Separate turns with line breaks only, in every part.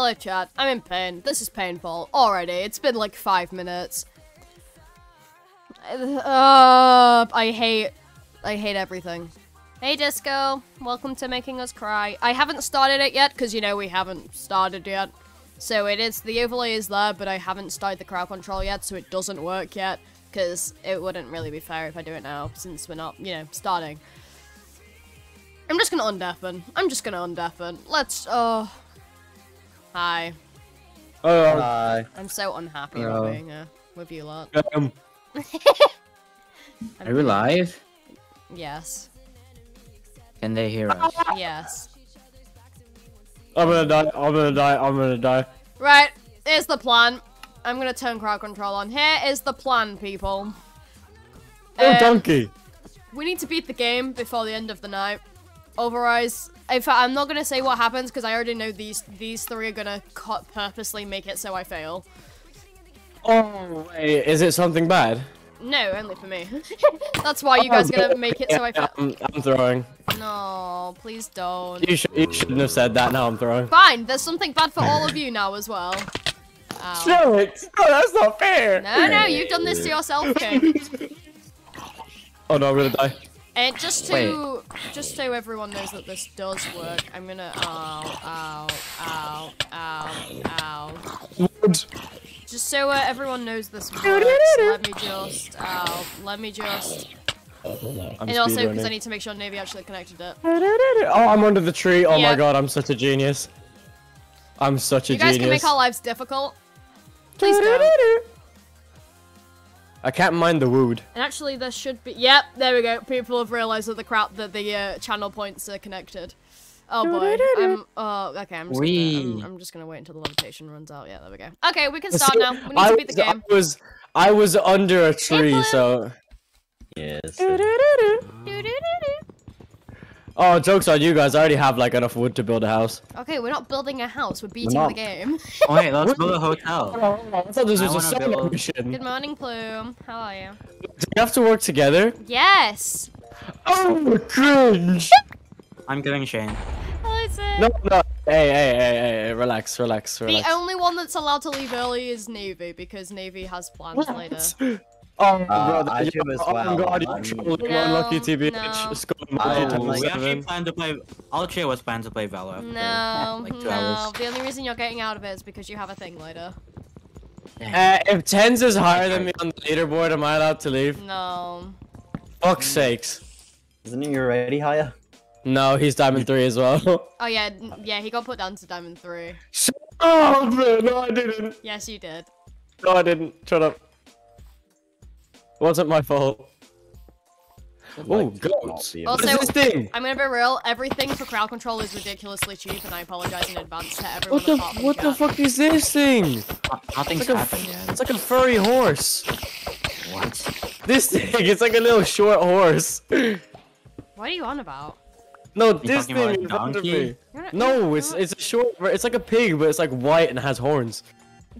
Hello, chat. I'm in pain. This is painful. Already. It's been like five minutes. Uh, I hate... I hate everything. Hey, Disco. Welcome to Making Us Cry. I haven't started it yet, because, you know, we haven't started yet. So it is... The overlay is there, but I haven't started the crowd control yet, so it doesn't work yet. Because it wouldn't really be fair if I do it now, since we're not, you know, starting. I'm just gonna undeafen. I'm just gonna undeafen. Let's, oh... Hi.
Oh,
Hi.
I'm so unhappy
Hello.
about being here with you lot.
um,
Are we live?
Yes.
Can they hear us?
Yes.
I'm gonna die. I'm gonna die. I'm gonna die.
Right, here's the plan. I'm gonna turn crowd control on. Here is the plan, people.
Oh,
Um,
donkey.
we need to beat the game before the end of the night. Otherwise, in fact, I'm not gonna say what happens because I already know these these three are gonna co- purposely make it so I fail.
Oh, wait. Is it something bad?
No, only for me. That's why you guys are gonna make it so I fail.
I'm, I'm throwing.
No, please don't.
You, should, you shouldn't have said that. Now I'm throwing.
Fine, there's something bad for all of you now as well. Ow.
Show it. No, that's not fair.
No, no, you've done this to yourself, King.
Oh no, I'm gonna die.
And just to just so everyone knows that this does work, I'm gonna ow ow ow ow ow.
Wood.
Just so uh, everyone knows this works, let me just ow, let me just.
I'm
And also because I need to make sure Navy actually connected it.
Oh, I'm under the tree. Oh
Yeah.
my god, I'm such a genius. I'm such a genius.
You guys
genius.
can make our lives difficult. Please don't.
I can't mind the wood.
And actually, there should be. Yep, there we go. People have realized that the crap that the uh, channel points are connected. Oh boy. I'm. Oh, okay. I'm just, gonna, I'm, I'm just gonna wait until the levitation runs out. Yeah, there we go. Okay, we can start
See,
now. We need
I
to beat the
was-
game.
I was, I was under a tree,
Blue.
so.
Yes.
Do-do-do-do.
Oh, jokes on you guys. I already have like enough wood to build a house.
Okay, we're not building a house. We're beating
not.
the game.
Oh, wait, let's build a hotel.
I thought this was a solo
build-
mission.
Good morning, Plume. How are you?
Do we have to work together?
Yes.
Oh, cringe!
I'm getting Shane.
Hello, sir.
no, no. Hey, hey, hey, hey, hey, relax, relax,
The only one that's allowed to leave early is Navy because Navy has plans later.
Oh,
Uh,
bro,
I
you-
do as
oh
well.
God, you're
I'm-
trolling
No,
unlucky TBH.
no.
Score
I
multi
am
times
like-
we actually
seven.
plan to play. Ultra was planned to play Valor. after,
No,
like two
no.
hours.
The only reason you're getting out of it is because you have a thing later.
Uh, if tens is higher than me on the leaderboard, am I allowed to leave?
No.
Fuck's sakes.
Isn't he already higher?
No, he's diamond three as well.
Oh yeah, yeah. He got put down to diamond three.
Shut up! No, I didn't.
Yes, you did.
No, I didn't. Shut up. Wasn't my fault. Oh,
Like, to not
goats.
Also-
What is this thing?
I'm gonna be real. Everything for crowd control is ridiculously cheap, and I apologize in advance to everyone
What the
apart
what the fuck is this thing?
No- Nothing's
It's like, a,
happened yet.
it's like a furry horse.
What?
This thing, it's like a little short horse.
What are you on about?
No, this
talking about
thing
a
in front of
donkey?
me.
Not-
No, it's it's a short. It's like a pig, but it's like white and has horns.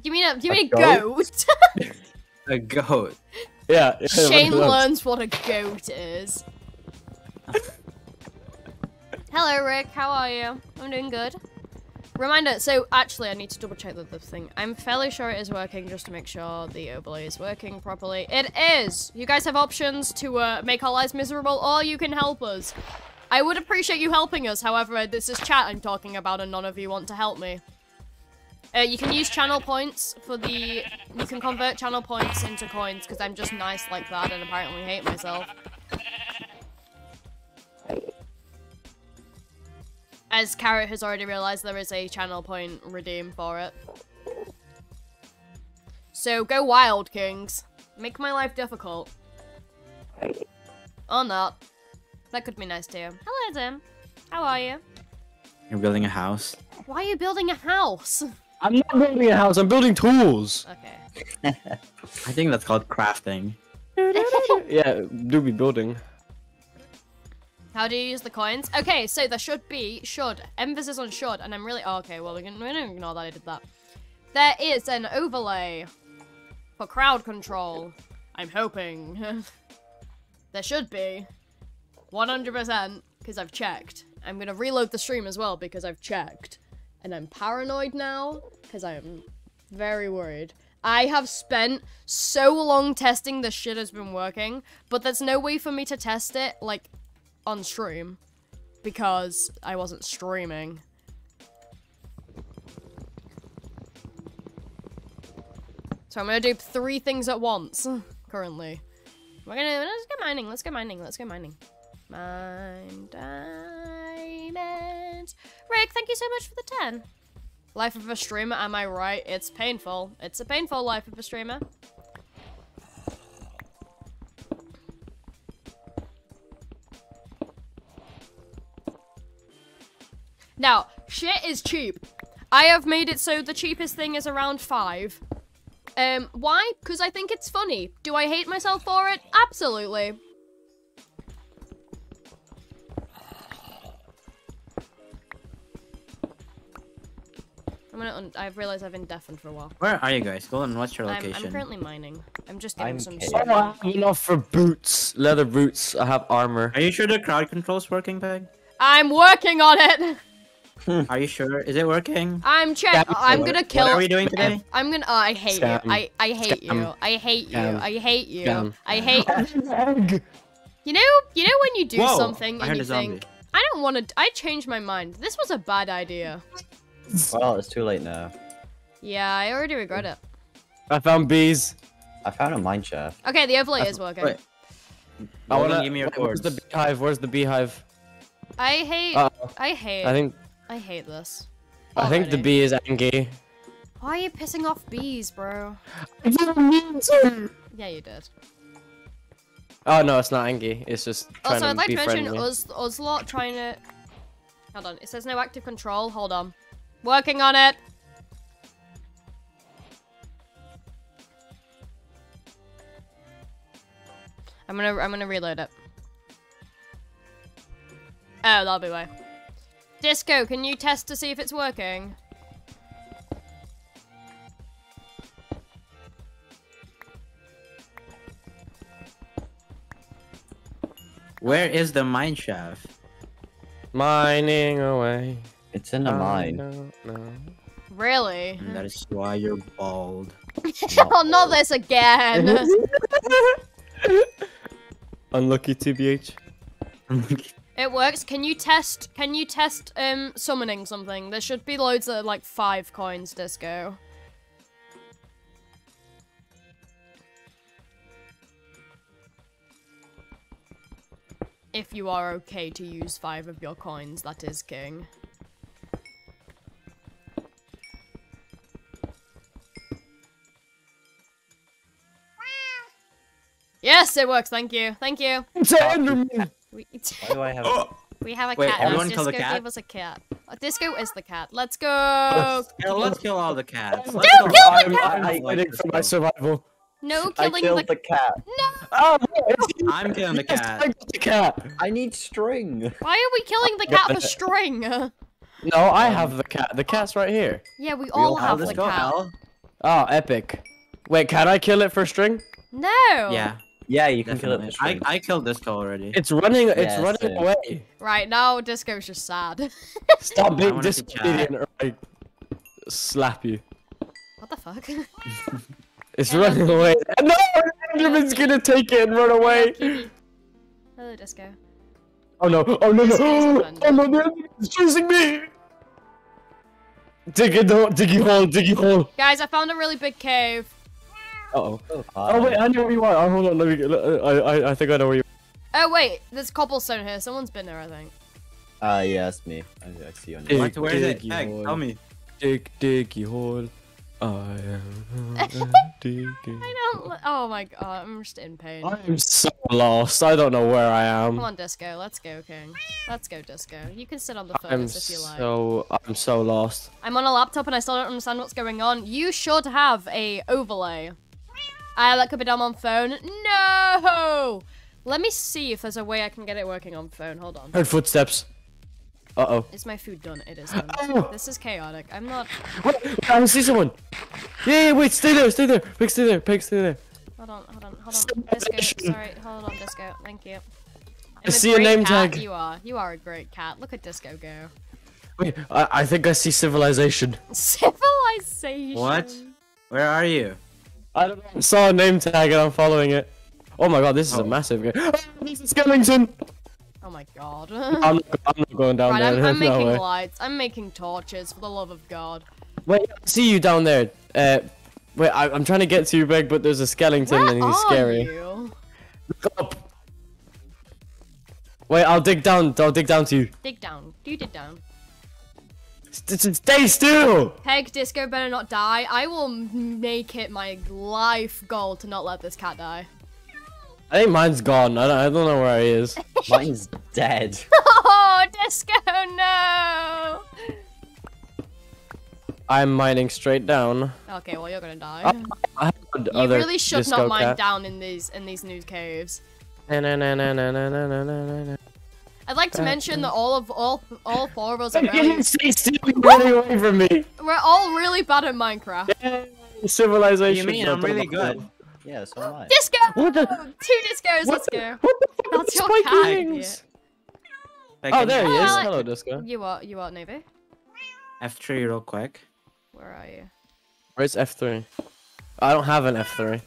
You mean a you mean a
goat?
goat?
A goat.
Yeah. yeah
Shane
one of those.
learns what a goat is. Hello, Rick. How are you? I'm doing good. Reminder, so actually I need to double check that the thing. I'm fairly sure it is working just to make sure the overlay is working properly. It is! You guys have options to uh, make our lives miserable or you can help us. I would appreciate you helping us, however, this is chat I'm talking about and none of you want to help me. Uh, you can use channel points for the... You can convert channel points into coins because I'm just nice like that and apparently hate myself. As Carrot has already realized, there is a channel point redeem for it. So go wild, kings. Make my life difficult. Or not. That could be nice too. Hello, Tim. How are you?
You're building a house.
Why are you building a house?
I'm not building a house. I'm building tools.
Okay.
I think that's called crafting.
yeah, do be building.
How do you use the coins? Okay, so there should be should emphasis on should, and I'm really oh, okay. Well, we can we don't ignore that I did that. There is an overlay for crowd control. I'm hoping there should be 100% because I've checked. I'm gonna reload the stream as well because I've checked. And I'm paranoid now because I am very worried. I have spent so long testing this shit has been working, but there's no way for me to test it like on stream because I wasn't streaming. So I'm gonna do three things at once currently. We're gonna let's go mining. Let's go mining. Let's go mining. Mine diamonds. Rick, thank you so much for the ten. Life of a streamer, am I right? It's painful. It's a painful life of a streamer. Now, shit is cheap. I have made it so the cheapest thing is around five. Um, why? Because I think it's funny. Do I hate myself for it? Absolutely. I'm gonna. Un I've realized I've been deafened for a while.
Where are you guys? Go on, what's your
I'm,
location?
I'm currently mining. I'm just getting
I'm
some.
kidding.
Oh, I have enough for boots, leather boots. I have armor.
Are you sure the crowd control's working, Peg?
I'm working on it.
Are you sure? Is it working?
I'm check.
Yeah,
I'm gonna kill.
What are we doing today?
I'm gonna. Oh, I hate
Scam.
you. I I hate you. I hate you.
Scam.
I hate you.
Scam.
I hate. You know. You know when you do
Whoa,
something
I
and
heard
you
a zombie.
think, I don't want to. I changed my mind. This was a bad idea.
Well, it's too late now.
Yeah, I already regret it.
I found bees.
I found a mine shaft.
Okay, the overlay is working.
Wait.
I wanna.
give me your
Where's the beehive? Where's the beehive?
I hate.
Uh,
I hate.
I think.
I hate this.
I think the bee is angry.
Why are you pissing off bees, bro?
I didn't mean to.
Yeah, you did.
Oh no, it's not angry. It's just trying
Also,
to
I'd like to mention
friendly.
Uz Uzlot trying to. Hold on. It says no active control. Hold on. Working on it. I'm gonna I'm gonna reload it. Oh, that'll be why. Disco, can you test to see if it's working?
Where is the mine shaft?
Mining away.
It's in a
I
mine.
don't know.
Really?
And that is why you're bald.
oh, not this again!
Unlucky TBH.
It works. Can you test? Can you test um summoning something? There should be loads of like five coins. Disco. If you are okay to use five of your coins, that is king. Yes, it works. Thank you. Thank you.
It's an Enderman.
We,
Why do I have?
we have a
Wait,
cat now.
everyone
Disco
kill the cat?
gave us a cat. Uh, Disco is the cat. Let's go.
Yeah, let's kill all the cats. Let's
Don't
go.
kill
I'm,
the
I'm
cat!
fighting for my survival.
No killing
killed
the
the cat.
Oh,
I'm killing the cat.
I got the cat.
I need string.
Why are we killing the cat for string?
No, I have the cat. The cat's right here.
yeah, we all
all
Al,
have the cat.
Al.
Oh, epic. Wait, can I kill it for string?
No.
Yeah,
Yeah, you can kill it
I. I killed this guy already.
It's running. It's
Yeah,
running
same.
away.
Right now, Disco's just sad.
Stop being
wanna see chat.
disobedient or I slap you.
what the fuck?
It's
Hello,
running away. No, Enderman's gonna take it and run away.
Hello, Disco.
Oh no! Oh no!
This
No! Oh no! The Enderman's chasing me. Dig it, hole, diggy hole, diggy hole.
Guys, I found a really big cave.
Uh oh.
Oh,
Oh wait, I know where you are. Oh, hold on, let me. Get, I, I, I think I know where you.
Oh wait, there's cobblestone here. Someone's been there, I think.
Uh, yeah, it's me. I, I see you on
Dig,
your.
What? Where is it?
diggy
Peg,
hole.
tell me.
Dig, diggy hole. I am digging.
I don't. Oh my god, I'm just in pain.
I'm so lost. I don't know where I am.
Come on, Disco. Let's go, King. Let's go, Disco. You can sit on the
I'm
furnace if you like.
so I'm so lost.
I'm on a laptop and I still don't understand what's going on. You should have a overlay. I that could be done on phone. No! Let me see if there's a way I can get it working on phone. Hold on.
Heard footsteps. Uh oh.
Is my food done? It is done.
Oh.
This is chaotic. I'm not.
What? I see someone. Yeah, yeah, wait, stay there, stay there. Pig, stay there. Pig, stay there.
Hold on, hold on, hold on. Disco, sorry. Hold on, Disco. Thank you. I'm
I see a
great
name
cat.
tag.
You are. You are a great cat. Look at Disco go.
Wait, I, I think I see civilization.
Civilization.
What? Where are you?
I don't know. I saw a name tag and I'm following it. Oh my god, this is a
Oh.
massive game. Oh, there's a skeleton!
Oh my god.
I'm, not, I'm not going down
right,
there.
I'm, I'm
no
making
way.
lights. I'm making torches, for the love of God.
Wait, I see you down there. Uh, wait, I, I'm trying to get to you, Beg, but there's a skeleton
Where
and he's
are
scary.
you?
Look up. Wait, I'll dig down. I'll dig down to you.
Dig down. Do You dig down.
S- s- Stay still!
Peg Disco better not die. I will make it my life goal to not let this cat die.
I think mine's gone. I don't, I don't know where he is.
Mine's dead.
Oh, Disco, no!
I'm mining straight down.
Okay, well you're gonna die.
Oh, I have
you
other
really should not mine
cat.
down in these in these new caves.
Na, na, na,
I'd like to mention that all of all all four of us are
You
really,
didn't stay still. Running away from me.
we're all really bad at Minecraft.
Yay,
What
Civilization.
you mean? I'm really good.
Yeah, so am I.
Disco!
What the?
Two discos,
What
let's
the-
go.
What the fuck
That's your
spiky
cat,
Oh, there
you-
he is.
Hello.
Hello, Disco.
You are you are Navy?
F3 real quick.
Where are you?
Where's F3? I don't have an F3.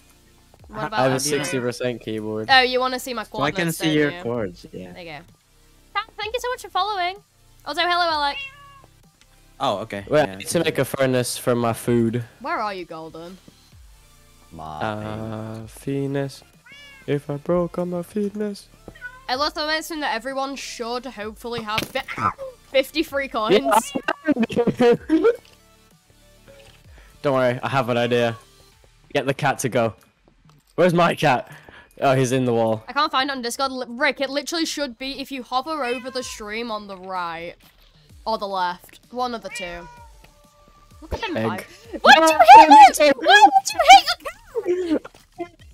What about
I have a
F3?
60% keyboard.
Oh, you want to see my
So I can see your
you?
chords. Yeah.
There you go. Th- Thank you so much for following. Also, hello, Alec.
Oh, okay.
Wait, I need to make a furnace for my food.
Where are you, Golden?
My.
Uh, Venus. If I broke on my fitness.
I love to mention that everyone should hopefully have fi- 53 coins.
Don't worry, I have an idea. Get the cat to go. Where's my cat? Oh, he's in the wall.
I can't find it on Discord. Rick, it literally should be if you hover over the stream on the right or the left. One of the two. Look at them
Egg.
Why would you hit it? Why would you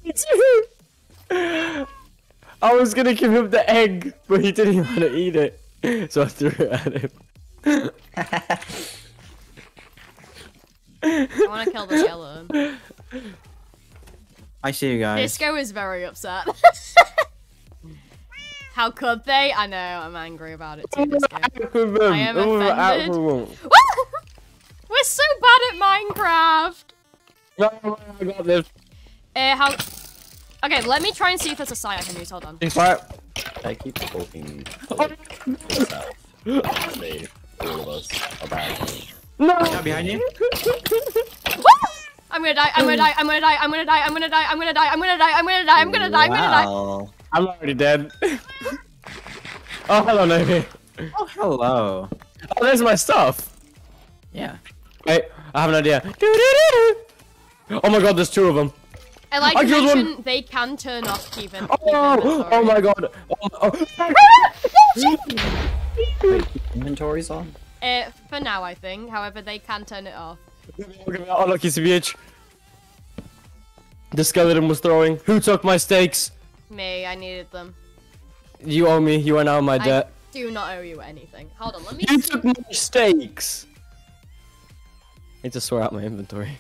hit a cow?
I was gonna give him the egg, but he didn't want to eat it. So I threw it at him.
I want to kill the skeleton.
I see you guys.
Disco is very upset. How could they? I know, I'm angry about it too, Disco.
I
am offended.
No,
We're so bad at Minecraft!
I got this.
Uh, how... Okay, let me try and see if there's a site I can use. Hold on.
He's fire.
I keep talking to myself. All of us are bad.
Yeah, behind you.
I'm gonna die, I'm gonna die, I'm gonna die, I'm gonna die, I'm gonna die, I'm gonna die, I'm gonna die, I'm gonna die, I'm gonna die, I'm gonna die.
I'm already dead. oh, hello, Navy.
Oh, hello.
Oh, there's my stuff.
Yeah.
Wait, I have an idea. Oh my god, there's two of them.
I like
I
to
killed one.
they can turn off even. in.
Oh, oh my god. Oh, oh.
Inventory's on.
Uh, for now, I think. However, they can turn it off.
Oh, look, he's a bitch. The skeleton was throwing. Who took my stakes?
Me, I needed them.
You owe me. You are now my debt.
I
debt.
do not owe you anything. Hold on, let me
You
see.
took my stakes. I need to sort out my inventory.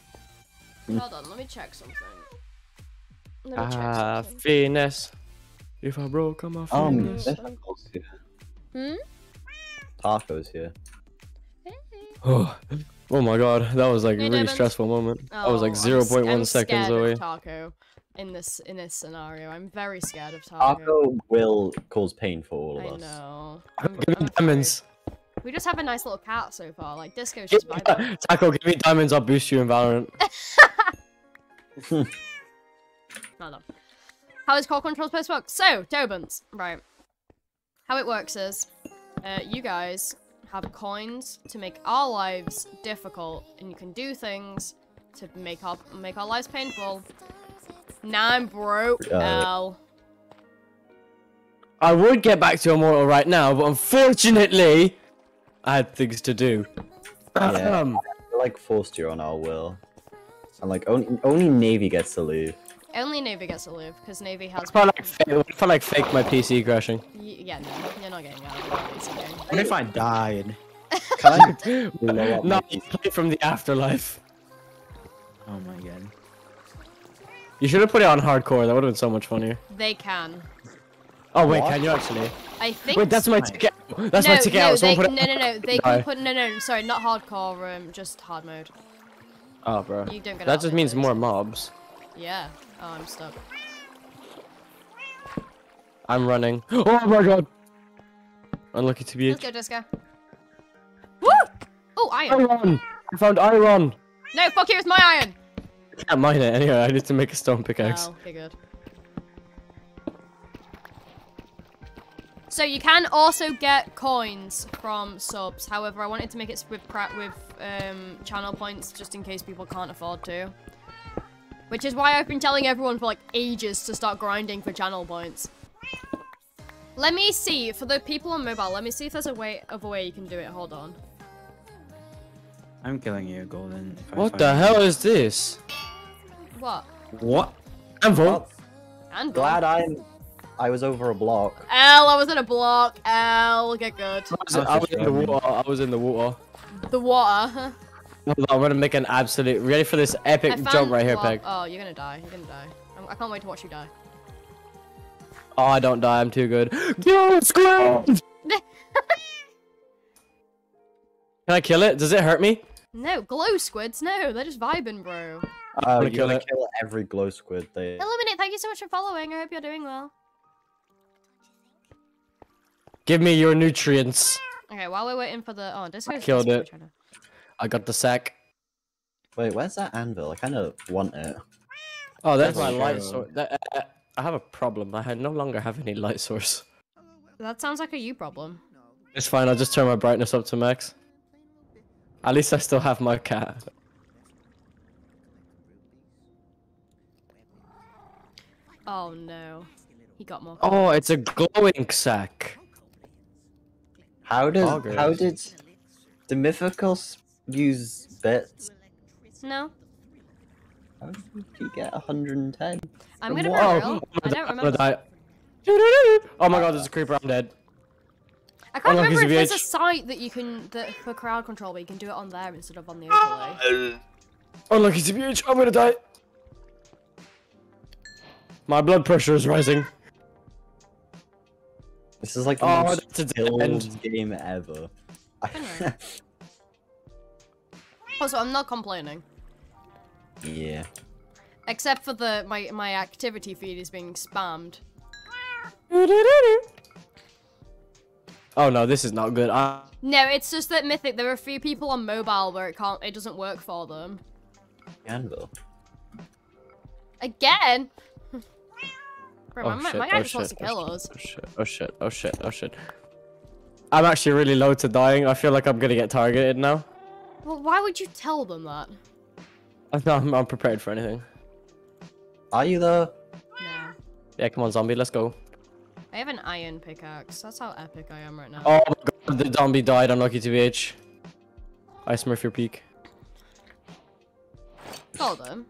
Hold on, let me check something. Let me check
Ah,
something.
finesse. If I broke on my
Um,
finesse.
tacos here.
Hmm?
Tacos here.
Oh, oh my god, that was like a
Hey,
really
Devin.
stressful moment. I was
Oh,
like
I'm s-
0.1
I'm
seconds
scared
away.
Of taco in this in this scenario. I'm very scared of taco.
Taco will cause pain for all of
I
us.
know. I'm,
Give me
I'm afraid.
diamonds.
We just have a nice little cat so far. Like Disco's just vibing.
Taco, give me diamonds. I'll boost you in Valorant.
Hold on. How is crowd control supposed to work? So, Tobans, right. How it works is, uh, you guys have coins to make our lives difficult, and you can do things to make our make our lives painful. Now I'm broke.
Uh,
L.
I would get back to Immortal right now, but unfortunately, I had things to do.
Yeah.
Um,
We're like forced you on our will. And like only only Navy gets to leave.
Only Navy gets to live because Navy has.
if I like, fa- if I like fake my PC crashing.
Y- yeah, no, you're not getting out of the basic game.
What if I died?
Can I blow up my
no, you play from the afterlife.
Oh my god.
You should have put it on hardcore. That would have been so much funnier.
They can.
Oh wait,
What?
can you actually?
I think.
Wait, that's my ticket. That's
no,
my ticket.
no,
out.
they,
Someone
no,
put it-
no, no. They can put no, no. Sorry, not hardcore. Um, just hard mode.
Oh, bro.
You don't get
That
out
just means
it.
more mobs.
Yeah. Oh, I'm stuck.
I'm running. Oh my god. Unlucky to be
Let's go, Disco. Woo! Oh, iron.
Iron. I found iron.
No, fuck you, it's my iron.
I can't mine it anyway. I need to make a stone pickaxe.
Oh, okay, good. So you can also get coins from subs. However, I wanted to make it with with um, channel points just in case people can't afford to. Which is why I've been telling everyone for like ages to start grinding for channel points. Let me see for the people on mobile. Let me see if there's a way of a way you can do it. Hold on.
I'm killing you, Golden.
What the
you.
hell is this?
What?
What?
Anvil.
Well,
And
glad I'm. I was over a block.
L. I was in a block. L. Get good.
I was,
I was
I was
just
in the water. I was in the water.
The water.
Hold on, I'm gonna make an absolute. Ready for this epic
I
jump right here,
well,
Peg?
Oh, you're gonna die. You're gonna die. I'm, I can't wait to watch you die.
Oh, I don't die. I'm too good. Yo, squid! Can I kill it? Does it hurt me?
No, glow squids. No, they're just vibing, bro.
Uh,
wanna
you
kill
gotta
it.
kill every glow squid. They.
Illuminate, thank you so much for following. I hope you're doing well.
Give me your nutrients.
Okay, while we're waiting for the oh, this guy's
killed it.
trying to-
I got the sack.
Wait, where's that anvil? I kind of want it.
Oh, there's
That's
my light source. Uh, I have a problem. I no longer have any light source.
That sounds like a you problem.
It's fine. I'll just turn my brightness up to max. At least I still have my cat.
Oh no, he got more.
Oh, it's a glowing sack.
How does?
Augers.
How did? The mythicals use bits?
No,
How did you get 110?
I'm gonna be
what?
Oh,
real. I
I'm
don't
gonna
remember.
die. Oh my god, there's a creeper. I'm dead.
I can't
Oh, look,
remember if
a
there's a site that you can that for crowd control but you can do it on there instead of on the overlay.
Unlucky to be I'm gonna die. My blood pressure is rising.
This is like the
Oh,
most
a dead
skilled
end.
game ever.
Also, I'm not complaining.
yeah.
Except for the my my activity feed is being spammed.
Oh no, this is not good. I
No, it's just that Mythic. There are a few people on mobile where it can't. It doesn't work for them.
Anvil.
Again. Bro,
Oh
my,
shit,
my guy
oh
just wants to
shit,
kill
oh
us.
Oh shit, oh shit, oh shit, oh shit. I'm actually really low to dying. I feel like I'm gonna get targeted now.
Well, why would you tell them that?
I'm not, I'm, I'm prepared for anything.
Are you though?
No.
Yeah, come on, zombie, let's go.
I have an iron pickaxe. That's how epic I am right now.
Oh my god, the zombie died. Unlucky to BH. I smurf your peak.
Told them.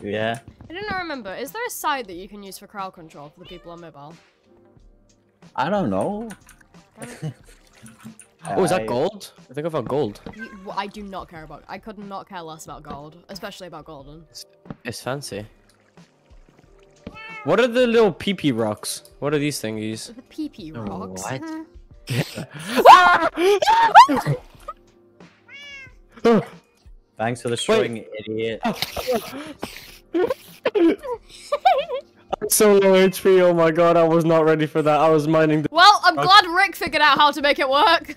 Yeah.
I didn't remember. Is there a site that you can use for crowd control for the people on mobile?
I don't know.
Oh, is that gold? I think I found gold.
You, well, I do not care about. I could not care less about gold, especially about golden.
It's fancy. What are the little PP rocks? What are these thingies?
The PP
Oh,
rocks.
what? Thanks for destroying idiot.
I'm so low HP. Oh my god, I was not ready for that. I was mining the.
well, I'm glad Rick figured out how to make it work.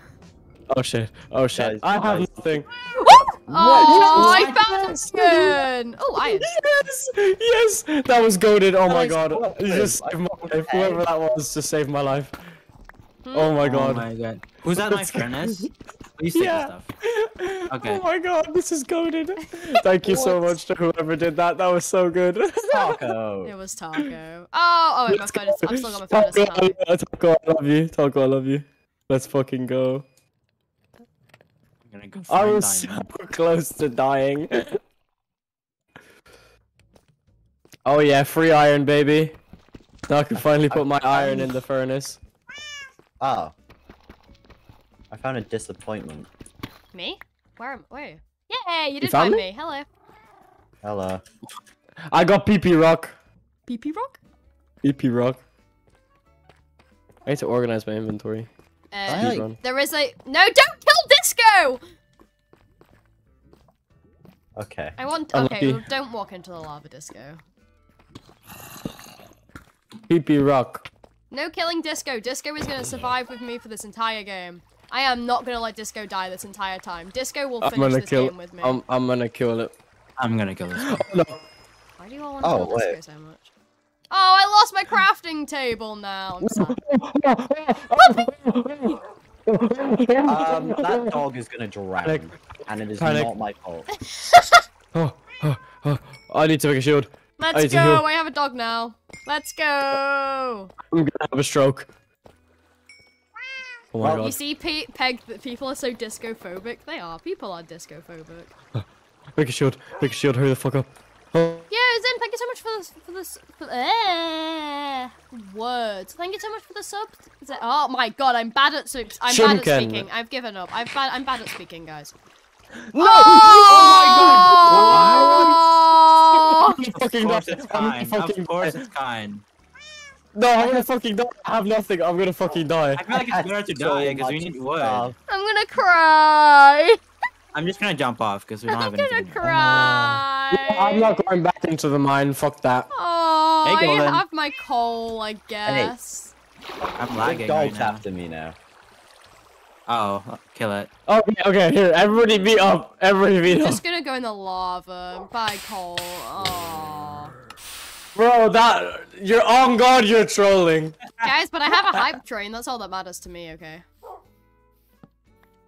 Oh shit. Oh shit.
Guys,
I have
guys.
nothing.
Oh, I
What?
found iron. Oh, iron.
Yes! Yes! That was goaded. Oh my god.
what
You just
I
saved my life. Whoever that was just saved my life.
Hmm?
Oh my
Oh
god.
my god. Who's at my
Let's go.
furnace? Please take
Yeah.
stuff. Okay.
Oh my god, this is goaded. Thank you so much to whoever did that. That was so good.
Taco.
It was taco. Oh, oh wait, my
Let's
phone is. I've still got my phone.
Taco,
It's high.
Taco, I love you. Taco, I love you. Let's fucking go.
I'm gonna
I
find
was so close to dying. oh yeah, free iron, baby. Now I can finally put my iron in the furnace.
Ah. I found a disappointment.
Me? Where am? Where? Yay! You did
found
find
me?
me. Hello.
Hello.
I got PP rock.
PP rock.
PP rock. I need to organize my inventory.
Uh,
Speed
run.
there is a no. Don't kill Disco.
Okay.
I want. Okay, well, don't walk into the lava, Disco.
PP rock.
No killing Disco. Disco is gonna survive with me for this entire game. I am not gonna let Disco die this entire time. Disco will
I'm
finish
gonna
this
kill.
game with me.
I'm I'm gonna kill it.
I'm gonna kill this.
No.
Why do you all want to
Oh,
kill Disco so much? Oh, I lost my crafting table now. I'm sad.
Um, that dog is gonna drown,
Panic.
and it is
Panic.
not my fault.
Oh, oh, oh. I need to make a shield.
Let's
need to
go.
heal.
I have a dog now. Let's go.
I'm gonna have a stroke. Oh my
Well,
You see, Pe- Peg, that people are so disco phobic. They are. People are disco phobic.
Make a shield. Make a shield. Hurry the fuck up.
Yeah, Zen, thank you so much for this. For this. For, uh, words. Thank you so much for the sub. Zen- Oh my god, I'm bad at soups. I'm bad at speaking. I've given up. I've bad. I'm bad at speaking, guys.
No!
Oh!
I'm gonna
Of course it's kind.
fucking
Of course it's kind.
No, I'm gonna fucking die. I have nothing. I'm gonna fucking die.
I feel like it's better to die because we need wood.
I'm gonna cry.
I'm just gonna jump off because we don't
I'm
have
gonna
anything.
cry.
I'm not going back into the mine. Fuck that.
Oh,
Hey,
I
Golden.
have my coal, I guess.
I'm
Big
lagging
dog
right now.
after me now.
Oh, kill it.
Oh, okay, okay, here. Everybody beat up. Everybody beat up.
Just gonna go in the lava. Bye, coal. Aww.
Bro, that. You're on God, you're trolling.
Guys, but I have a hype train. That's all that matters to me, okay?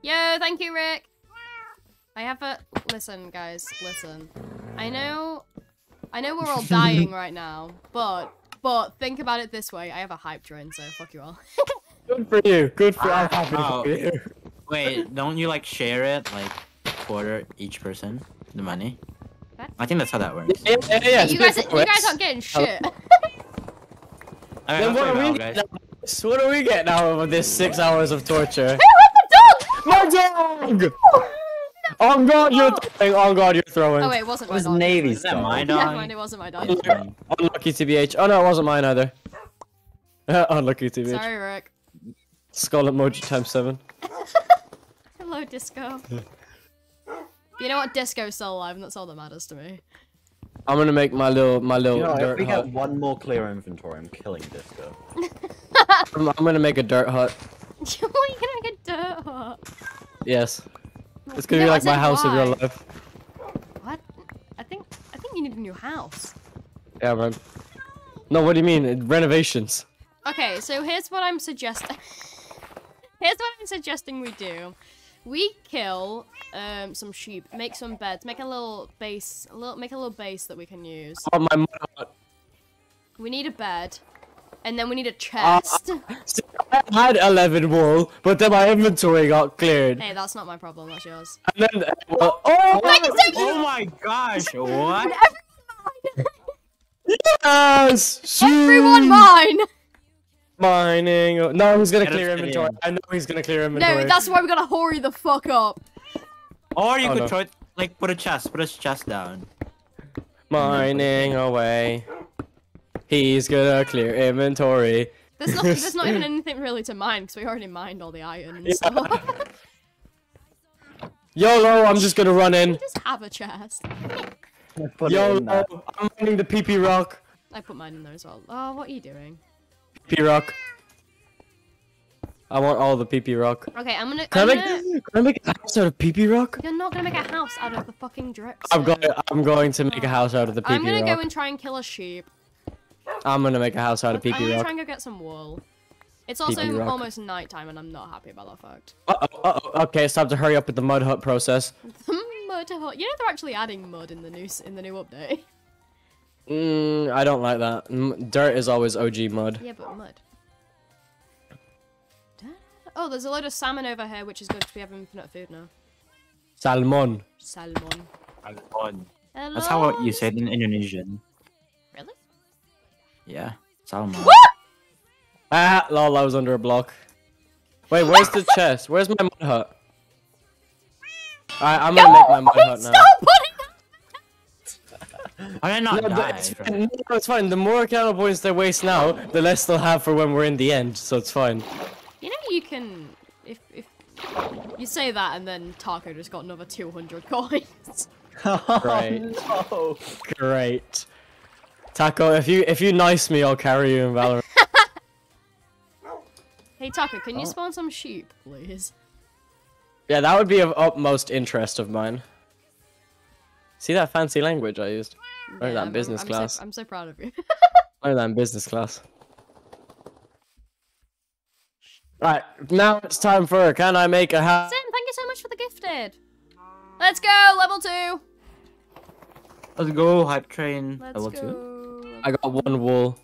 Yo, thank you, Rick. I have a... Listen, guys. Listen. I know... I know we're all dying right now, but... But think about it this way. I have a hype train, so fuck you all.
Good for you. Good for I'm happy
Oh.
for you.
Wait, don't you like share it like quarter each person the money?
What?
I think that's how that works.
Yeah, yeah, yeah.
you guys, you guys aren't getting shit.
Alright,
Then what are we
guys.
getting out? What do we get now with this six hours of torture?
Who
My dog! On God, you're oh. throwing. On God, you're throwing.
Oh wait, it wasn't
It
my
was
dog.
Navy's
Is that
dog.
my
Never
dog?
mind, it wasn't my dog.
Unlucky TBH. Oh no, it wasn't mine either. Unlucky TBH.
Sorry, Rick.
Skull emoji times seven.
Hello, Disco. you know what? Disco's still alive, and that's all that matters to me.
I'm gonna make my little my little
You know, if
dirt
we
hut.
get one more clear inventory, I'm killing Disco.
I'm, I'm gonna make a dirt hut.
what are you gonna make a dirt hut?
Yes. It's gonna
No,
be like my house in real life.
What? I think I think you need a new house.
Yeah, man. No, what do you mean? Renovations.
Okay, so here's what I'm suggesting. here's what I'm suggesting we do. We kill um, some sheep, make some beds, make a little base, a little, make a little base that we can use.
Oh, my.
We need a bed, and then we need a uh, chest.
Uh, See, I had 11 wool, but then my inventory got cleared.
hey, that's not my problem. That's yours.
And then, uh, well, oh,
Oh, oh my gosh, what?
yes!
Everyone mine.
Mining. No, he's gonna
Get us
clear
in.
inventory. I know he's gonna clear inventory.
No, that's why we gotta hurry the fuck up.
Or you
Oh,
could
no.
try, like, put a chest, put a chest down.
Mining away. He's gonna clear inventory.
There's not, there's not even anything really to mine because we already mined all the iron and stuff.
YOLO, I'm just gonna run in.
Just have a chest.
Put it in there.
YOLO, I'm mining the PP rock.
I put mine in there as well. Oh, what are you doing?
PP rock. I want all the PP rock.
Okay, I'm gonna.
Can
I'm
I make,
gonna
can I make a house out of PP rock?
you're not gonna make a house out of the fucking drip.
I'm going. I'm going to make a house out of the PP
I'm gonna
rock.
go and try and kill a sheep.
I'm gonna make a house out of
I'm
PP
gonna
rock.
try and go get some wool. It's also
PP rock.
almost nighttime and I'm not happy about that fact.
Uh -oh, uh -oh. Okay, it's time to hurry up with the mud hut process.
mud hut. You know they're actually adding mud in the new in the new update.
Mm, I don't like that. Mm, dirt is always OG mud.
Yeah, but mud. Oh, there's a load of salmon over here, which is good because we have infinite food now.
Salmon.
Salmon.
Salmon.
Hello?
That's how you say it in Indonesian.
Really?
Yeah, salmon.
Ah, lol, I was under a block. Wait, where's the chest? Where's my mud hut? Alright, I'm gonna make my mud hut now.
Stop putting that!
Why did not
No,
die?
it's, fine. No, it's fine. The more counter points they waste now, the less they'll have for when we're in the end. So it's fine.
You know you can if if you say that and then Taco just got another 200 coins.
Right.
Oh, no.
Great. Taco, if you if you nice me, I'll carry you in Valorant.
Hey Taco, can you
Oh.
spawn some sheep, please?
yeah, that would be of utmost interest of mine. See that fancy language I used? Learn that in
I'm-
business
I'm
class.
So, I'm so proud of you.
Learn that in business class. Right, now it's time for can I make a house?
Sim, thank you so much for the gifted. Let's go, level two.
Let's go, hype train.
Let's
level
go.
two.
I got one wool.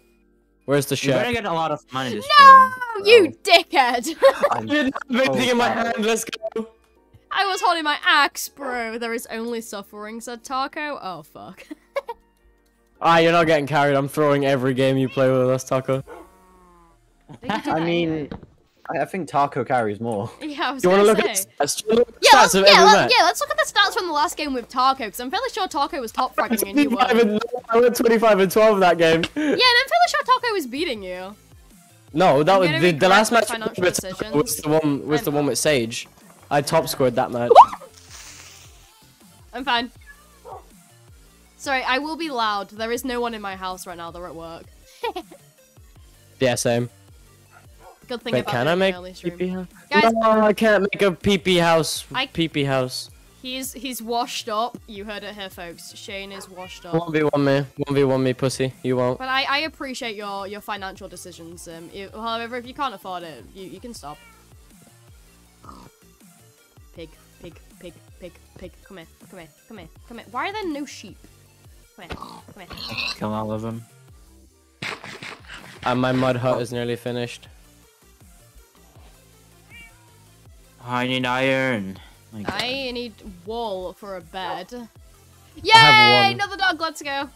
Where's the
You better
chef?
get a lot of money this
No,
stream.
you dickhead!
I didn't have anything in my
sorry.
hand. Let's go.
I was holding my axe, bro. There is only suffering, said Taco. Oh fuck.
Ah, you're not getting carried. I'm throwing every game you play with us, Taco.
I mean, I, I think Taco carries more.
yeah, I was
Do you
gonna
want to look at the stats? Do you wanna look at the
Yeah, let's,
stats of
yeah,
every
let, yeah, let's look at the stats from the last game with Taco, because I'm fairly sure Taco was top fragging and you weren't.
and, I went 25 and 12 that game.
Yeah, and I'm fairly sure Taco was beating you.
No, that
I'm
was the, the last match
financial
with
decisions.
was the one was
I
the one with Sage. I top scored that match.
I'm fine. Sorry, I will be loud. There is no one in my house right now. They're at work.
yeah, same.
Good thing
Wait,
about
can I make
an
a
stream.
pee house?
Guys-
no, I can't make a pee pee house.
I-
Pee pee house.
He's he's washed up. You heard it here, folks. Shane is washed up.
One v one me. One v one me, pussy. You won't.
But I, I appreciate your, your financial decisions. Um, you, however, if you can't afford it, you, you can stop. Pig, pig, pig, pig, pig. Come here, come here, come here, come here. Why are there no sheep? Come here, come here.
Kill all of them.
And my mud hut is nearly finished.
I need iron.
I need wool for a bed.
have
Yay! Another dog. Let's go.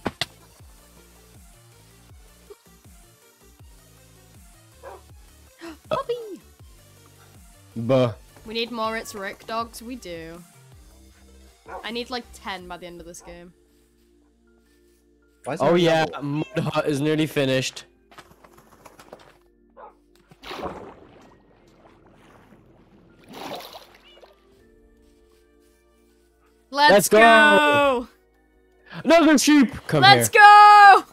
Puppy.
Buh.
We need more It's Rick dogs. We do. I need like 10 by the end of this game.
Why is
Oh yeah,
double?
mud hut is nearly finished.
Let's,
Let's
go!
go! Another sheep. Come
Let's
here.
go!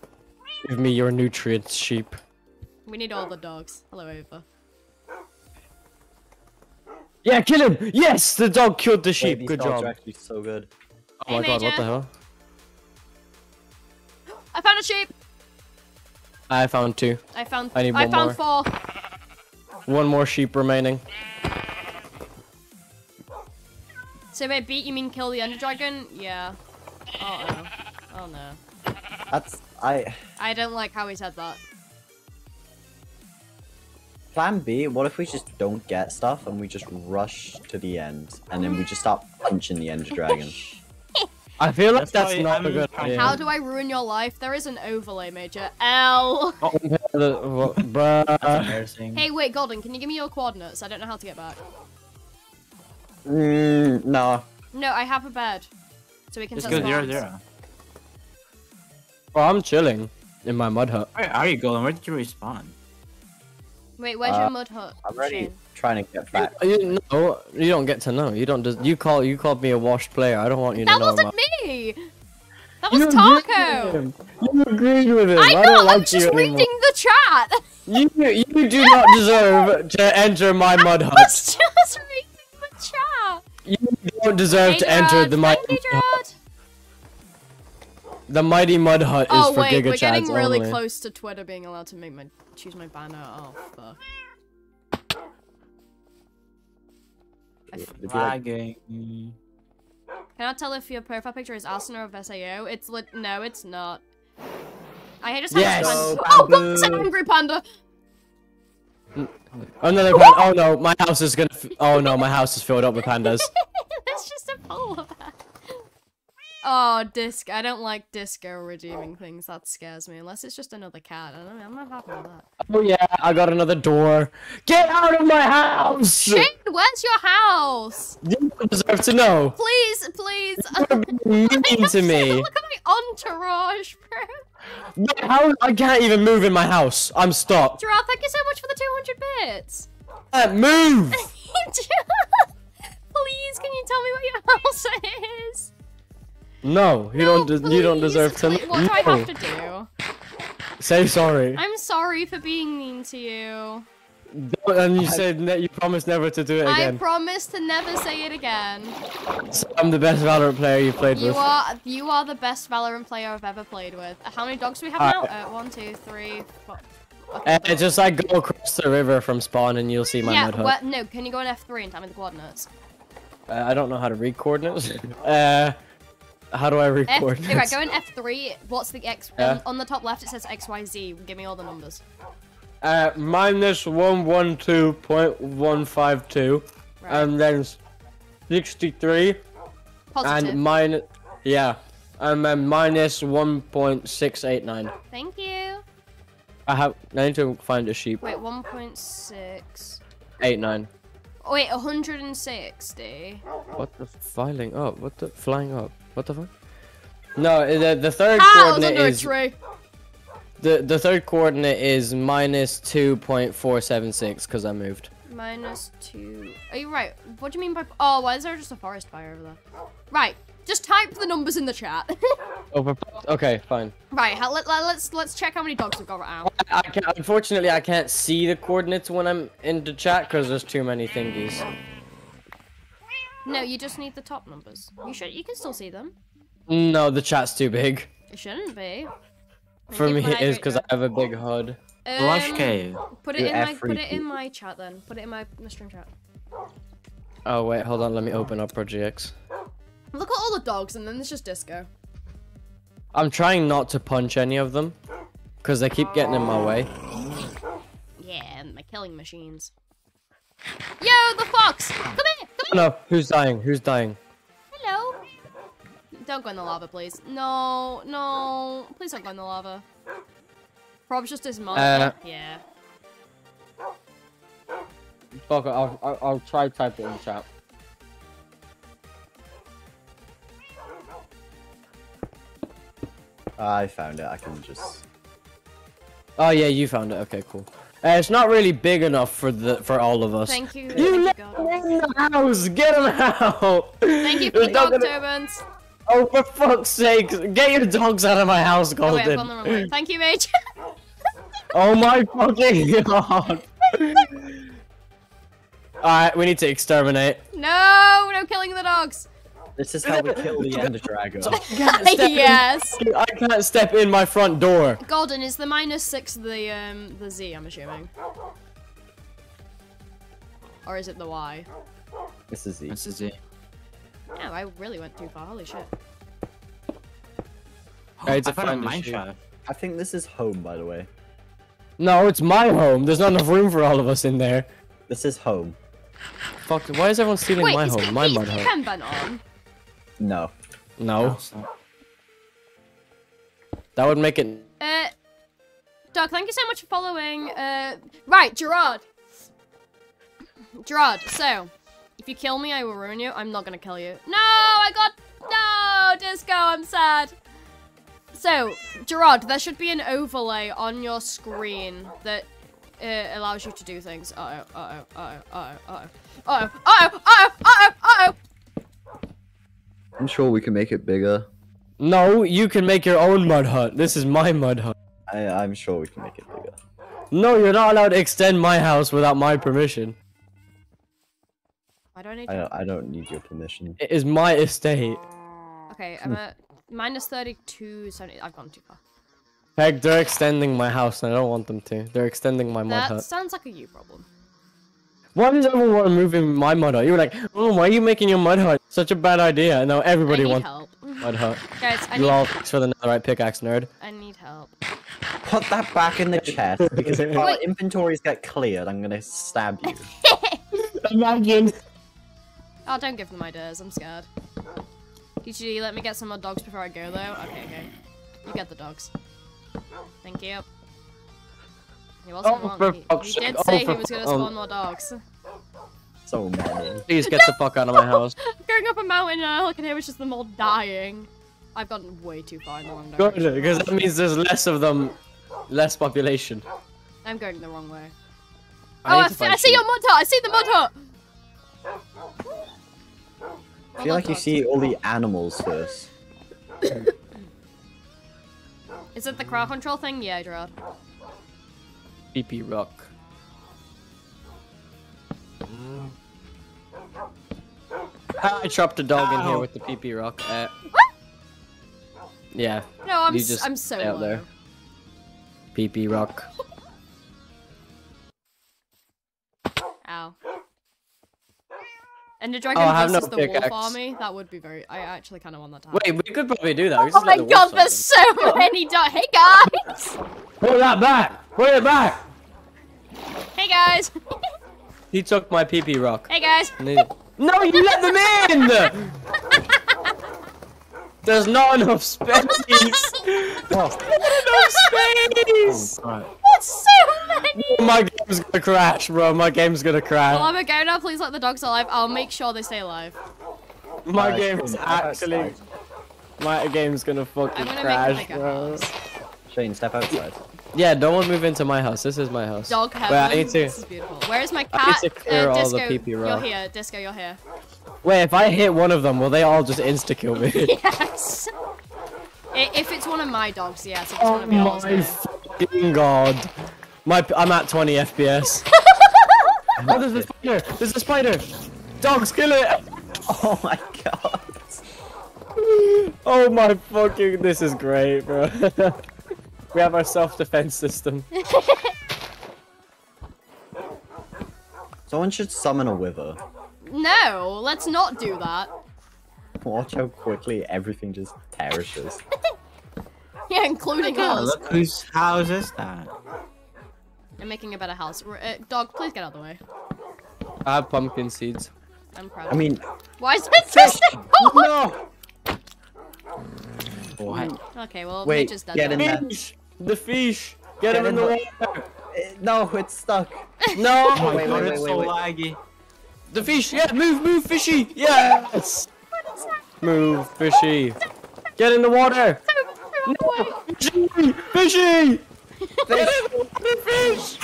Give me your nutrients, sheep.
We need all the dogs. Hello, Ava.
Yeah, kill him. Yes, the dog killed the sheep.
these
Good
dogs
job.
are actually so good.
Oh my
Hey,
god, what the hell?
I found a sheep!
I found two.
I found
I need
I
one
found four.
One more sheep remaining.
So wait, beat you mean kill the Ender Dragon? Yeah. Oh no. Oh no.
That's I.
I don't like how he said that.
Plan B. What if we just don't get stuff and we just rush to the end and then we just start punching the Ender Dragon?
I feel like
That's
that's, not a
I'm
good
trying-
idea.
How do I ruin your life? There is an overlay, Major. L.
Compare the- what- bruh.
Embarrassing.
Hey, wait, Golden, can you give me your coordinates? I don't know how to get back.
Mm, no.
No, I have a bed. So we can
Just
set
go zero
spawns.
zero.
I'm chilling in my mud hut.
Where are you going? Where did you respawn?
Wait, where's
Uh,
your mud hut?
I'm already
Shane?
trying to get back.
You, no, you don't get to know. You don't. Just, you call. You called me a washed player. I don't want you to know.
That
know.
wasn't me! That was
You
Taco!
You agreed with him.
I
I, don't
I'm
like
just
you
reading
anymore.
the chat!
You you do not deserve to enter my mud
I
hut.
was just reading the chat!
You don't deserve to enter
Gerard,
the mighty mud hut. The mighty mud hut
Oh
is for
wait,
Giga
we're getting
Chads
really
only.
close to Twitter being allowed to make my choose my banner. Oh fuck. I f-
It'd be like-
Lagging.
Can I tell if your profile picture is Arsenal of SAO? It's lit. No, it's not. I just have
Yes!
a panda. Oh,
bamboo.
God, it's an angry panda.
Oh, another pan- Oh no, my house is gonna. F- oh no, my house is filled up with pandas.
That's just a polar bear. Oh, disc. I don't like disco redeeming things. That scares me. Unless it's just another cat. I don't know. I'm not happy with that.
Oh yeah, I got another door. Get out of my house!
Shane, where's your house?
You don't deserve to know.
Please, please.
You're being mean to me.
Look at my entourage, bro.
House, I can't even move in my house. I'm stuck.
Gerard, thank you so much for the 200 bits.
I can't move.
Please, can you tell me what your house is?
No, you
No,
don't. De- you don't deserve to.
What do I have to do?
Say sorry.
I'm sorry for being mean to you.
Don't- And you said ne- you promised never to do it again.
I
again.
promise to never say it again.
So I'm the best Valorant player you've played
You
with.
are you are the best Valorant player I've ever played with. How many dogs do we have now? Uh, one, two, three, four.
Uh, just like go across the river from spawn and you'll see my
yeah,
mud hut.
what, no, can you go on F3 and tell me the coordinates?
Uh, I don't know how to read coordinates. uh, how do I read
F,
coordinates?
right, go in F3. What's the X?
Yeah.
On, on the top left, it says XYZ. Give me all the numbers.
Uh, minus one one two point one five two,
Right.
and then sixty three,
Positive.
and minus yeah, and then minus one point six eight nine.
Thank you.
I have. I need to find a sheep.
Wait, 1.6.
Eight nine.
Oh, wait, 160.
What the filing up? What the flying up? What the fuck? No, the the third
Ah, was
coordinate
under a
is
tree.
The the third coordinate is minus two point four seven six because I moved.
Minus two. Are you right? What do you mean by? Oh, why is there just a forest fire over there? Right. Just type the numbers in the chat.
Over. Okay, fine.
right. Let, let, let's let's check how many dogs we've got right now.
I can unfortunately I can't see the coordinates when I'm in the chat because there's too many thingies.
No, you just need the top numbers. You should. You can still see them.
No, the chat's too big.
It shouldn't be.
For me, it is because I have a big HUD.
Lush
Um,
cave.
Put it in my put it in my chat then. Put it in my, my stream chat.
Oh wait, hold on. Let me open up Project X.
Look at all the dogs, and then there's just disco.
I'm trying not to punch any of them because they keep getting in my way.
Yeah, and my killing machines. Yo, the fox! Come here! Come here!
No, who's dying? Who's dying?
Hello! Don't go in the lava, please. No, no. Please don't go in the lava. Prob's just his mom.
Uh,
yeah.
Fuck it. I'll, I'll I'll try to type it in the chat.
I found it. I can just.
Oh yeah, you found it. Okay, cool. Uh, it's not really big enough for the for all of us.
Thank you.
You
thank
let him in the house. Get him out.
Thank you for
You're
the
not
dog
gonna-
turbans.
Oh, for fuck's sake! Get your dogs out of my house,
Oh wait, I've
Golden.
gone the wrong way. Thank you, Mage.
Oh my fucking god! Alright, we need to exterminate.
no, no killing the dogs.
This is how we kill the Ender Dragon.
yes.
I can't step in my front door.
Golden is the minus six the um the Z. I'm assuming. Or is it the Y?
This is the.
This is it.
Yeah, I really went too far. Holy shit.
I need to
I found a
find
mine shaft.
I think this is home, by the way.
No, it's my home. There's not enough room for all of us in there.
This is home.
Fuck, why is everyone stealing
Wait,
my
is,
home? My
is
mud home.
Ken on?
No.
No,
it's not.
that would make it.
Uh, Doug, thank you so much for following. Uh, right, Gerard. Gerard, so, if you kill me, I will ruin you. I'm not gonna kill you. No, I got... No, Disco, I'm sad. So, Gerard, there should be an overlay on your screen that uh, allows you to do things. Uh-oh, uh-oh, uh-oh, uh-oh, uh-oh. Uh-oh, uh-oh, uh-oh, uh-oh, oh.
I'm sure we can make it bigger.
No, you can make your own mud hut. This is my mud hut.
I, I'm sure we can make it bigger.
No, you're not allowed to extend my house without my permission.
I don't need
I
to.
don't, I don't need your permission.
It is my estate.
Okay, I'm hmm. at minus 32, 70. I've gone too far.
Heck, they're extending my house and I don't want them to. They're extending my mud
That
hut.
sounds like a you problem.
Why does everyone want to move in my mud hut? You were like, oh, why are you making your mud hut? Such a bad idea. And now everybody
I need
wants
help.
mud hut.
Guys, I
You
need,
all thanks for the netherite pickaxe, nerd.
I need help.
Put that back in the chest because if our inventories get cleared, I'm gonna stab you.
Imagine.
Oh, don't give them ideas. I'm scared. Did you let me get some more dogs before I go, though. Okay, okay. You get the dogs. Thank you. He wasn't
Oh,
wrong.
for
He,
fuck's
he
sake.
did
Oh,
say he was going to
fu- um,
spawn more dogs.
So many.
Please get the fuck out of my house.
Going up a mountain and all I can hear was just them all dying. I've gone way too far in the wrong
Good,
direction.
because that means there's less of them, less population.
I'm going the wrong way.
I
oh, I, see- I see your mud hut! I see the mud hut!
I feel like you see all the animals first.
Is it the crowd control thing? Yeah, Gerard.
PP rock. I chopped a dog in here with the PP rock. Uh, yeah,
No, I'm
You just
I'm so
out
low.
there. PP rock.
And the dragon
Oh, I
versus
no
the wolf
pickaxe.
army. That would be very. I actually kind of want that to happen.
Wait, we could probably do that. We
Oh
just
my
let the
god, there's so many dogs. Hey guys!
Put that back! Put it back!
Hey guys!
He took my PP rock.
hey guys!
He- No, you let them in! There's not enough space!
Oh,
enough space!
Alright.
That's so many!
My game's gonna crash, bro. My game's gonna
Well,
crash.
I'm a go now. Please let the dogs alive. I'll make sure they stay alive.
My
Alright,
game's
cool.
actually. My game's gonna fucking
gonna
crash,
make it like a
bro.
Shane, step outside.
Yeah, don't want to move into my house. This is my house.
Dog heaven.
Wait, I need to.
This is beautiful. Where is my
I need
cat?
to clear
uh,
all the
Disco,
pee-pee
you're here. Disco, you're here.
Wait, if I hit one of them, will they all just insta kill me?
Yes. If it's one of my dogs, yes. If it's
oh
one of yours,
my
no.
Fucking god. My, I'm at 20 FPS. oh, there's a spider! There's a spider! Dogs, kill it!
Oh my god.
Oh my fucking, this is great, bro. we have our self-defense system.
Someone should summon a wither.
No, let's not do that.
Watch how quickly everything just perishes.
Yeah, including
Yeah,
us.
look whose house is that?
I'm making a better house. Uh, dog, please get out of the way.
I have pumpkin seeds.
I'm proud.
I mean,
why is it just?
No!
What?
Okay, well,
Wait,
Mitch is dead.
get in
now.
there.
Fish! The fish! Get him in
in
the
the-
water!
eh, no, it's stuck.
No!
Oh my
Wait,
god,
wait,
it's
wait,
so
wait.
laggy.
The fish! Yeah, move, move, fishy! Yes! Move, fishy! Get in the water! Fishy! Fishy! Get in the water, fish!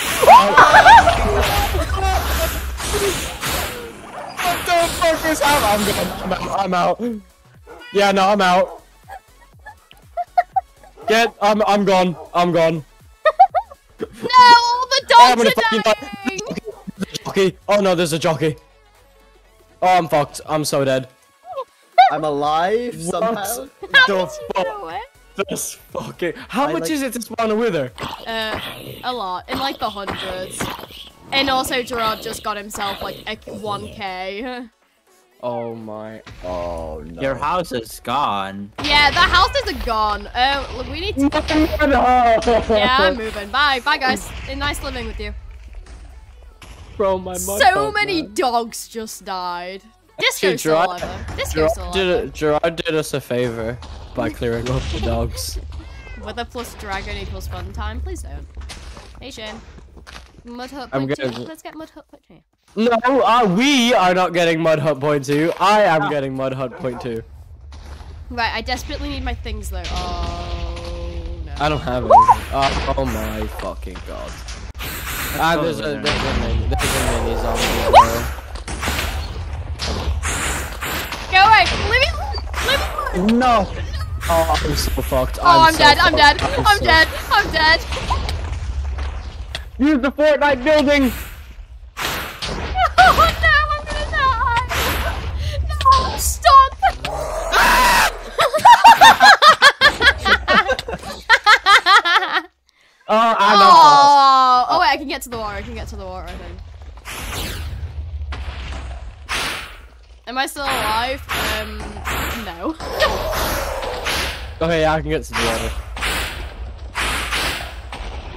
what the fuck is happening? I'm gone. I'm out. I'm out. Yeah, no, I'm out. Get. I'm. I'm gone. I'm gone.
No, all the
I'm
dogs
gonna
are
fucking
dying.
Jockey. Oh no, there's a jockey. Oh, I'm fucked. I'm so dead.
I'm alive somehow.
How
the
did you
fuck?
know it?
This fucking. How
I
much
like-
is it to spawn a wither?
Uh, a lot, in like the hundreds. And also, Gerard just got himself like a 1k.
Oh my.
Oh no.
Your house is gone.
Yeah, the house is gone. Uh, look, we need to. Yeah, I'm moving. Bye, bye, guys. Nice living with you.
Bro, my mud
So many
man.
dogs just died. Disco's still
Gerard-
alive though. Disco's still
Gerard did,
alive
it- Gerard did us a favor by clearing off the dogs.
Wither plus dragon equals fun time. Please don't. Hey Shane. Mud hut
I'm
point
gonna-
Let's get mud hut point two.
No, uh, we are not getting Mud Hut point two. I am getting Mud Hut point two.
Right, I desperately need my things though. Oh no.
I don't have any. Oh, oh my fucking god. Ah, there's a, there's a mini, there's a mini zombie.
Go away! Leave me! Leave me!
No.
Oh, I'm so fucked.
Oh, I'm,
so
dead! I'm dead!
fucked.
I'm
so-
dead! I'm dead!
Use the Fortnite building!
Oh no! I'm gonna die! No! Stop!
Oh, I'm.
Oh! Oh wait, I can get to the water. I can get to the water. I think. Am I still alive? Um, no.
Okay, yeah, I can get to the water.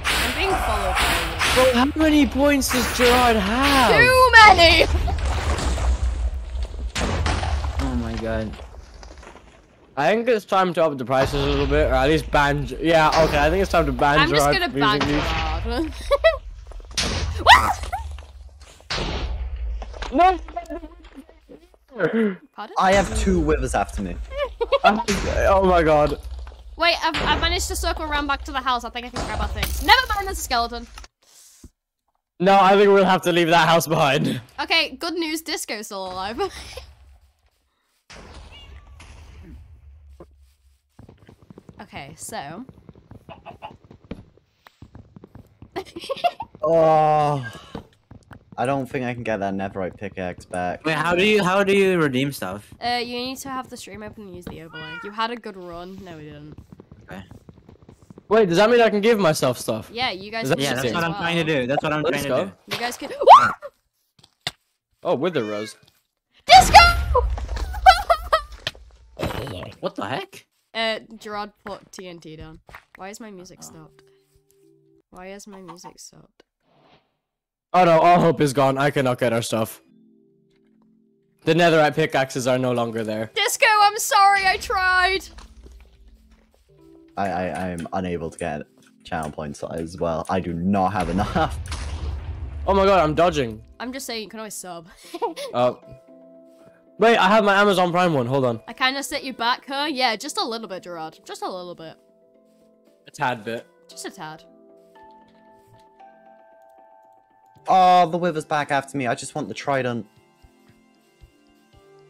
I'm being followed by
Bro, how many points does Gerard have?
Too many!
Oh my god.
I think it's time to up the prices a little bit, or at least ban. Yeah, okay, I think it's time to ban
I'm just gonna ban. Gerard.
No!
Pardon?
I have two withers after me.
Oh, oh my god.
Wait, I've, I've managed to circle around back to the house. I think I can grab our things. Never mind, there's a skeleton.
No, I think we'll have to leave that house behind.
Okay, good news, Disco's still alive. okay, so.
Oh. I don't think I can get that netherite pickaxe back.
Wait, how do you how do you redeem stuff?
Uh, you need to have the stream open and use the overlay. You had a good run. No, we didn't.
Okay.
Wait, does that mean I can give myself stuff?
Yeah, you guys.
That
can
Yeah, that's
it
it?
what
as
I'm trying to do. That's what I'm
Let's
trying to
go.
You guys can.
Oh, with the rose.
Disco!
do. What the heck?
uh, Gerard put TNT down. Why is my music stopped? Why is my music stopped?
Oh no, all hope is gone. I cannot get our stuff. The netherite pickaxes are no longer there.
Disco, I'm sorry, I tried.
I, I, I am unable to get channel points as well. I do not have enough.
Oh my god, I'm dodging.
I'm just saying, you can always sub.
Uh, wait, I have my Amazon Prime one. Hold on.
I kind of set you back, huh? Yeah, just a little bit, Gerard. Just a little bit.
A tad bit.
Just a tad.
Oh, the wither's back after me. I just want the trident.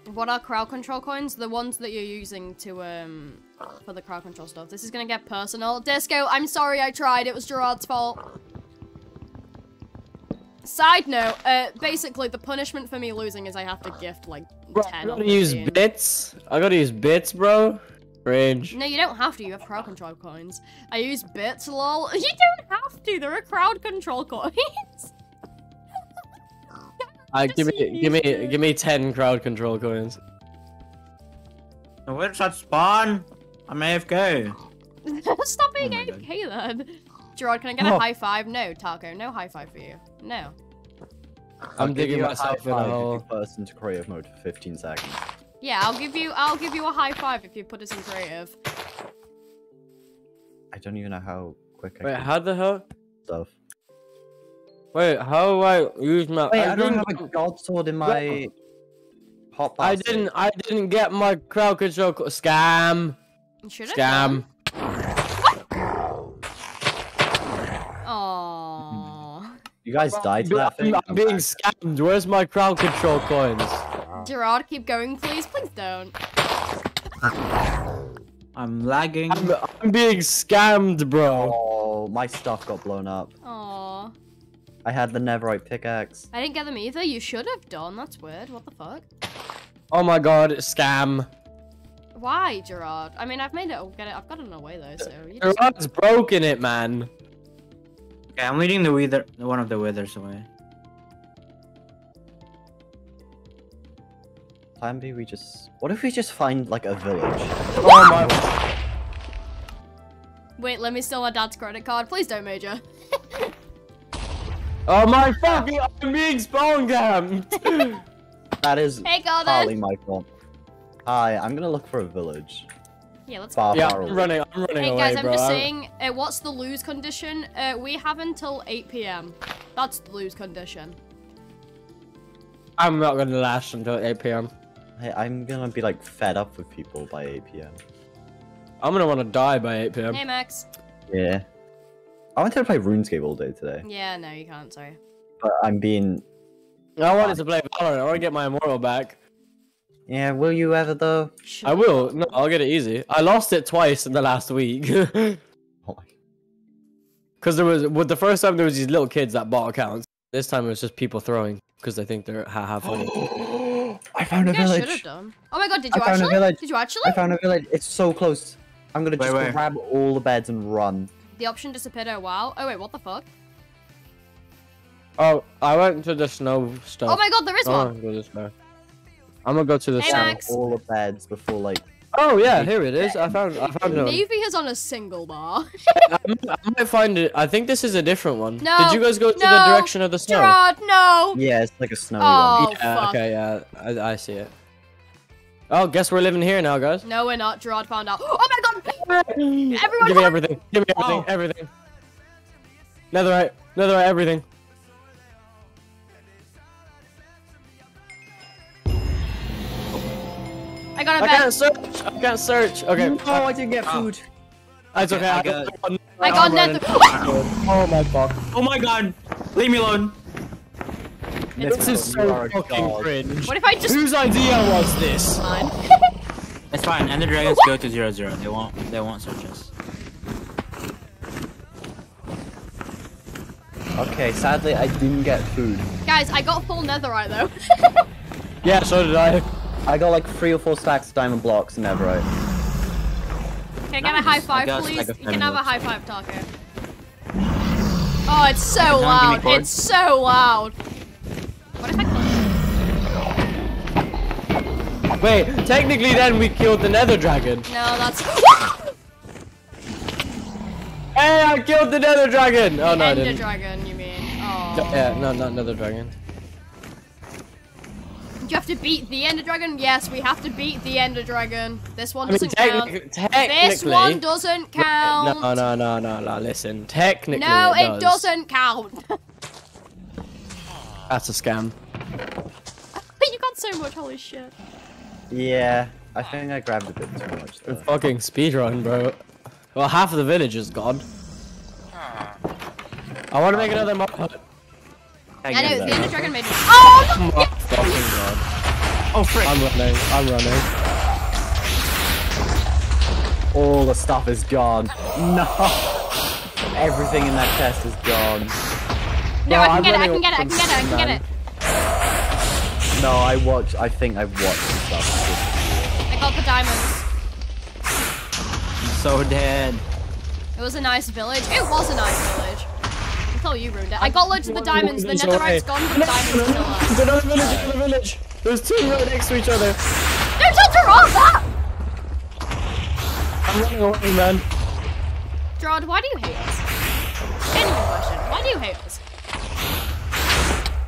What are crowd control coins? The ones that you're using to, um, for the crowd control stuff. This is gonna get personal. Disco, I'm sorry I tried. It was Gerard's fault. Side note, uh, basically the punishment for me losing is I have to gift like
Bro, I
10 or
gotta use
15.
bits. I gotta use bits, bro. Range.
No, you don't have to. You have crowd control coins. I use bits, lol. You don't have to. There are crowd control coins.
Uh, give me, give me,
use
give me ten crowd control coins.
Where does that spawn? I'm AFK.
Stop being
Oh my God.
AFK then. Gerard, can I get a
Oh.
high five? No, Taco. No high five for you. No.
I'll
I'm
give
digging
a
myself
high
in a hole.
you burst into creative mode for 15 seconds.
Yeah, I'll give you. I'll give you a high five if you put us in creative.
I don't even know how quick I
Wait,
can
how the hell?
stuff.
Wait, how do I use my?
Wait, I, don't have a god sword in my hot
I didn't. I didn't get my crowd control scam.
You should have
Scam.
Aww.
You guys died to that
I'm,
thing?
I'm being scammed. Where's my crowd control coins?
Gerard, keep going, please. Please don't.
I'm lagging.
I'm, I'm being scammed, bro.
Oh, my stuff got blown up.
Aww.
I had the netherite pickaxe.
I didn't get them either. You should have done. That's weird. What the fuck?
Oh my god, scam.
Why, Gerard? I mean, I've made it. I'll get it. I've got it away though. So you just...
Gerard's broken it, man.
Okay, I'm leading the wither, one of the withers away.
Plan B, we just. What if we just find like a village?
Oh my.
Wait, let me steal my dad's credit card. Please don't, Major.
Oh my fucking. I'm being spawn camped.
That is
Hey, Gordon.
partly my fault. Hi, I'm gonna look for a village.
Yeah, let's
Far,
go.
yeah,
far
I'm
away.
running. I'm running
Hey
away,
guys, I'm
bro.
just saying, uh, what's the lose condition? Uh, we have until 8 p.m. That's the lose condition.
I'm not gonna last until 8 p.m.
Hey, I'm gonna be like fed up with people by 8 p.m.
I'm gonna want to die by 8 p.m.
Hey, Max.
Yeah. I wanted to play RuneScape all day today,
Yeah, no, you can't. Sorry.
but I'm being.
I wanted to play Valorant. I want to get my immortal back.
Yeah, will you ever though?
Shut
I will. No, I'll get it easy. I lost it twice in the last week.
Oh my.
Because there was, with the first time there was these little kids that bought accounts. This time it was just people throwing because they think they're ha have fun.
I found a
You guys should have
village.
done. Oh my god, did
I
you
found a
actually?
village.
Did you actually?
I found a village. It's so close. I'm gonna
Wait,
just
where?
grab all the beds and run.
The option disappeared. Oh wow. Oh wait, what the fuck?
Oh, I went to the snow stuff.
Oh my god, there is
Oh,
one.
go this way. I'm gonna go to the
Hey,
snow.
Max.
All the beds before like.
Oh yeah, here it is. I found. I found it.
Navy is on a single bar.
I might, I might find it. I think this is a different one.
No,
Did you guys go to the direction of the snow?
Gerard, no.
Yeah, it's like a snowy
Oh,
one.
yeah.
fuck.
Okay. Yeah. I, I see it. Oh, guess we're living here now, guys.
No, we're not. Gerard found out. Oh my god. Everyone
Give me everything. Give me everything.
Oh.
Everything. Netherite. Netherite. Everything.
I I got a
I
bed.
I can't search. I can't search. Okay.
Oh, I didn't get food.
It's okay.
I
I
got-
got.
I got
I'm
nether.
Oh my fuck.
Oh my god! Leave me alone.
This is so fucking
god.
cringe.
what if I just
Whose idea was this?
mine?
It's fine. and the dragons go to zero zero. They won't. They won't search us.
Okay, sadly I didn't get food.
Guys, I got full netherite though.
Yeah, so did I.
I got like three or four stacks of diamond blocks and netherite.
Can I get a high five,
got
please?
like
you can have a high five, Taco. Oh, it's so
Tom, give me
loud. It's so loud. What if I kill
Wait, technically then we killed the nether dragon.
No, that's
Hey, I killed the nether dragon! Oh no, I didn't.
dragon. You mean? Oh.
Yeah, no, not nether dragon.
Do you have to beat the Ender dragon? Yes, we have to beat the Ender dragon. This one
I
doesn't count.
technically, technically.
This one doesn't count.
No, no, no, no, no. Listen, technically.
No,
it,
it
does.
doesn't count.
That's a scam.
But you got so much. Holy shit.
Yeah, I think I grabbed a bit too much.
A
Though.
fucking speedrun, bro. Well, half of the village is gone. I want to make another mod. Oh
I know the Ender dragon made. Oh no!
my fucking god.
Oh frick!
I'm running. I'm running.
All the stuff is gone. No! Everything in that chest is gone.
No,
No,
I can
I'm
get it. I can get it. I can get it. I can get it.
No, I watched. I think I've watched the stuff.
I got the diamonds.
I'm so dead.
It was a nice village. It was a nice village. Until you ruined it. I got loads of the diamonds. The
It's
netherite's
okay.
gone, but the diamonds are still
It's
there.
another village, another village. There's two right next to each other.
Don't tell Gerard that!
I'm running away, man.
Gerard, why do you hate us? Genuine question. Why do you hate us?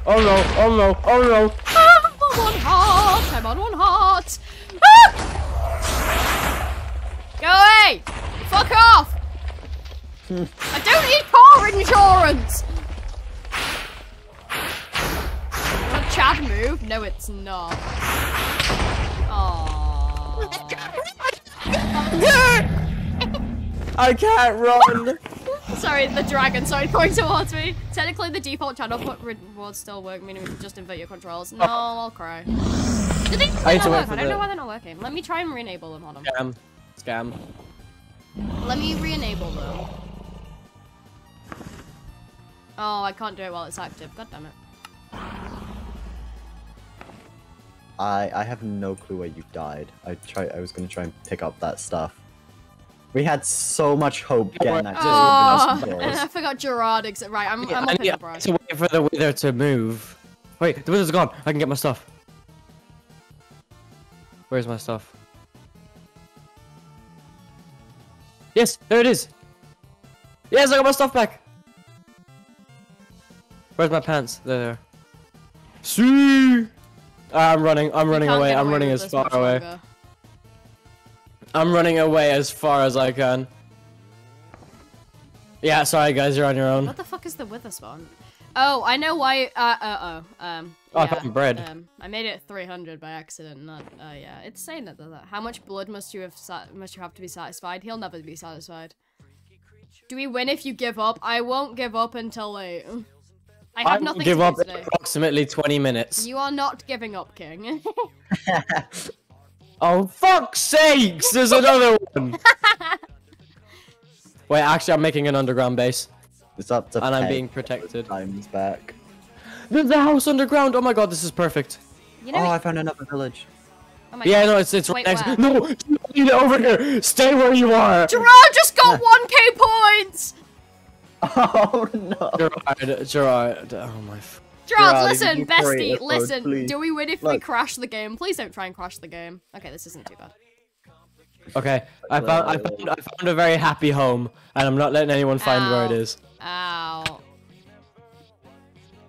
Oh no, oh no, oh no.
I'm on one heart. I'm on one heart. Ah! Go away! Fuck off! I don't need car insurance! Want a Chad move? No, it's not. Aww.
I can't run.
Sorry, the dragon started going towards me. Technically, the default channel put rewards still work, meaning we just invert your controls. No, oh. I'll cry. Did they,
I
they
need
not work? I don't
the-
know why they're not working. Let me try and re-enable them. Hold on.
Scam. Scam.
Let me re-enable them. Oh, I can't do it while it's active. God damn it.
I I have no clue where you died. I try. I was gonna try and pick up that stuff. We had so much hope getting that.
Oh, and. I forgot Gerard. Ex- right, I'm, I'm
I
up in
need to wait for the wither to move. Wait, the wither's gone. I can get my stuff. Where's my stuff? Yes, there it is. Yes, I got my stuff back. Where's my pants? They're there. See. Ah, I'm running. I'm running
Can't
away. I'm running as far away.
longer.
I'm running away as far as I can. Yeah, sorry guys, you're on your own.
What the fuck is the wither spawn? Oh, I know why. Uh, uh, oh. Um.
Oh, I
yeah,
found bread.
Um, I made it 300 by accident. Not. Uh, yeah. It's saying that. that. How much blood must you have? Must you have to be satisfied? He'll never be satisfied. Do we win if you give up? I won't give up until late. I have
I
nothing
give
to
up
today.
approximately 20 minutes.
You are not giving up, King.
Oh, fuck's sakes! There's another one! Wait, actually, I'm making an underground base.
It's up to.
And I'm being protected.
put Diamonds back.
There's a house underground! Oh my god, this is perfect.
you know.
Oh,
we-
I found another village.
oh my
Yeah,
God.
no, it's, it's right
Wait,
next.
where?
No! Get over here! Stay where you are!
Gerard just got 1k points!
Oh no.
Gerard, Gerard. Oh my. F-
Gerard,
Gerard,
listen,
if you create
bestie, listen.
please.
Do we win if we crash the game? Please don't try and crash the game. Okay, this isn't too bad.
Okay, I found, I found, I found a very happy home, and I'm not letting anyone find where it is.
Ow.
is.
Ow.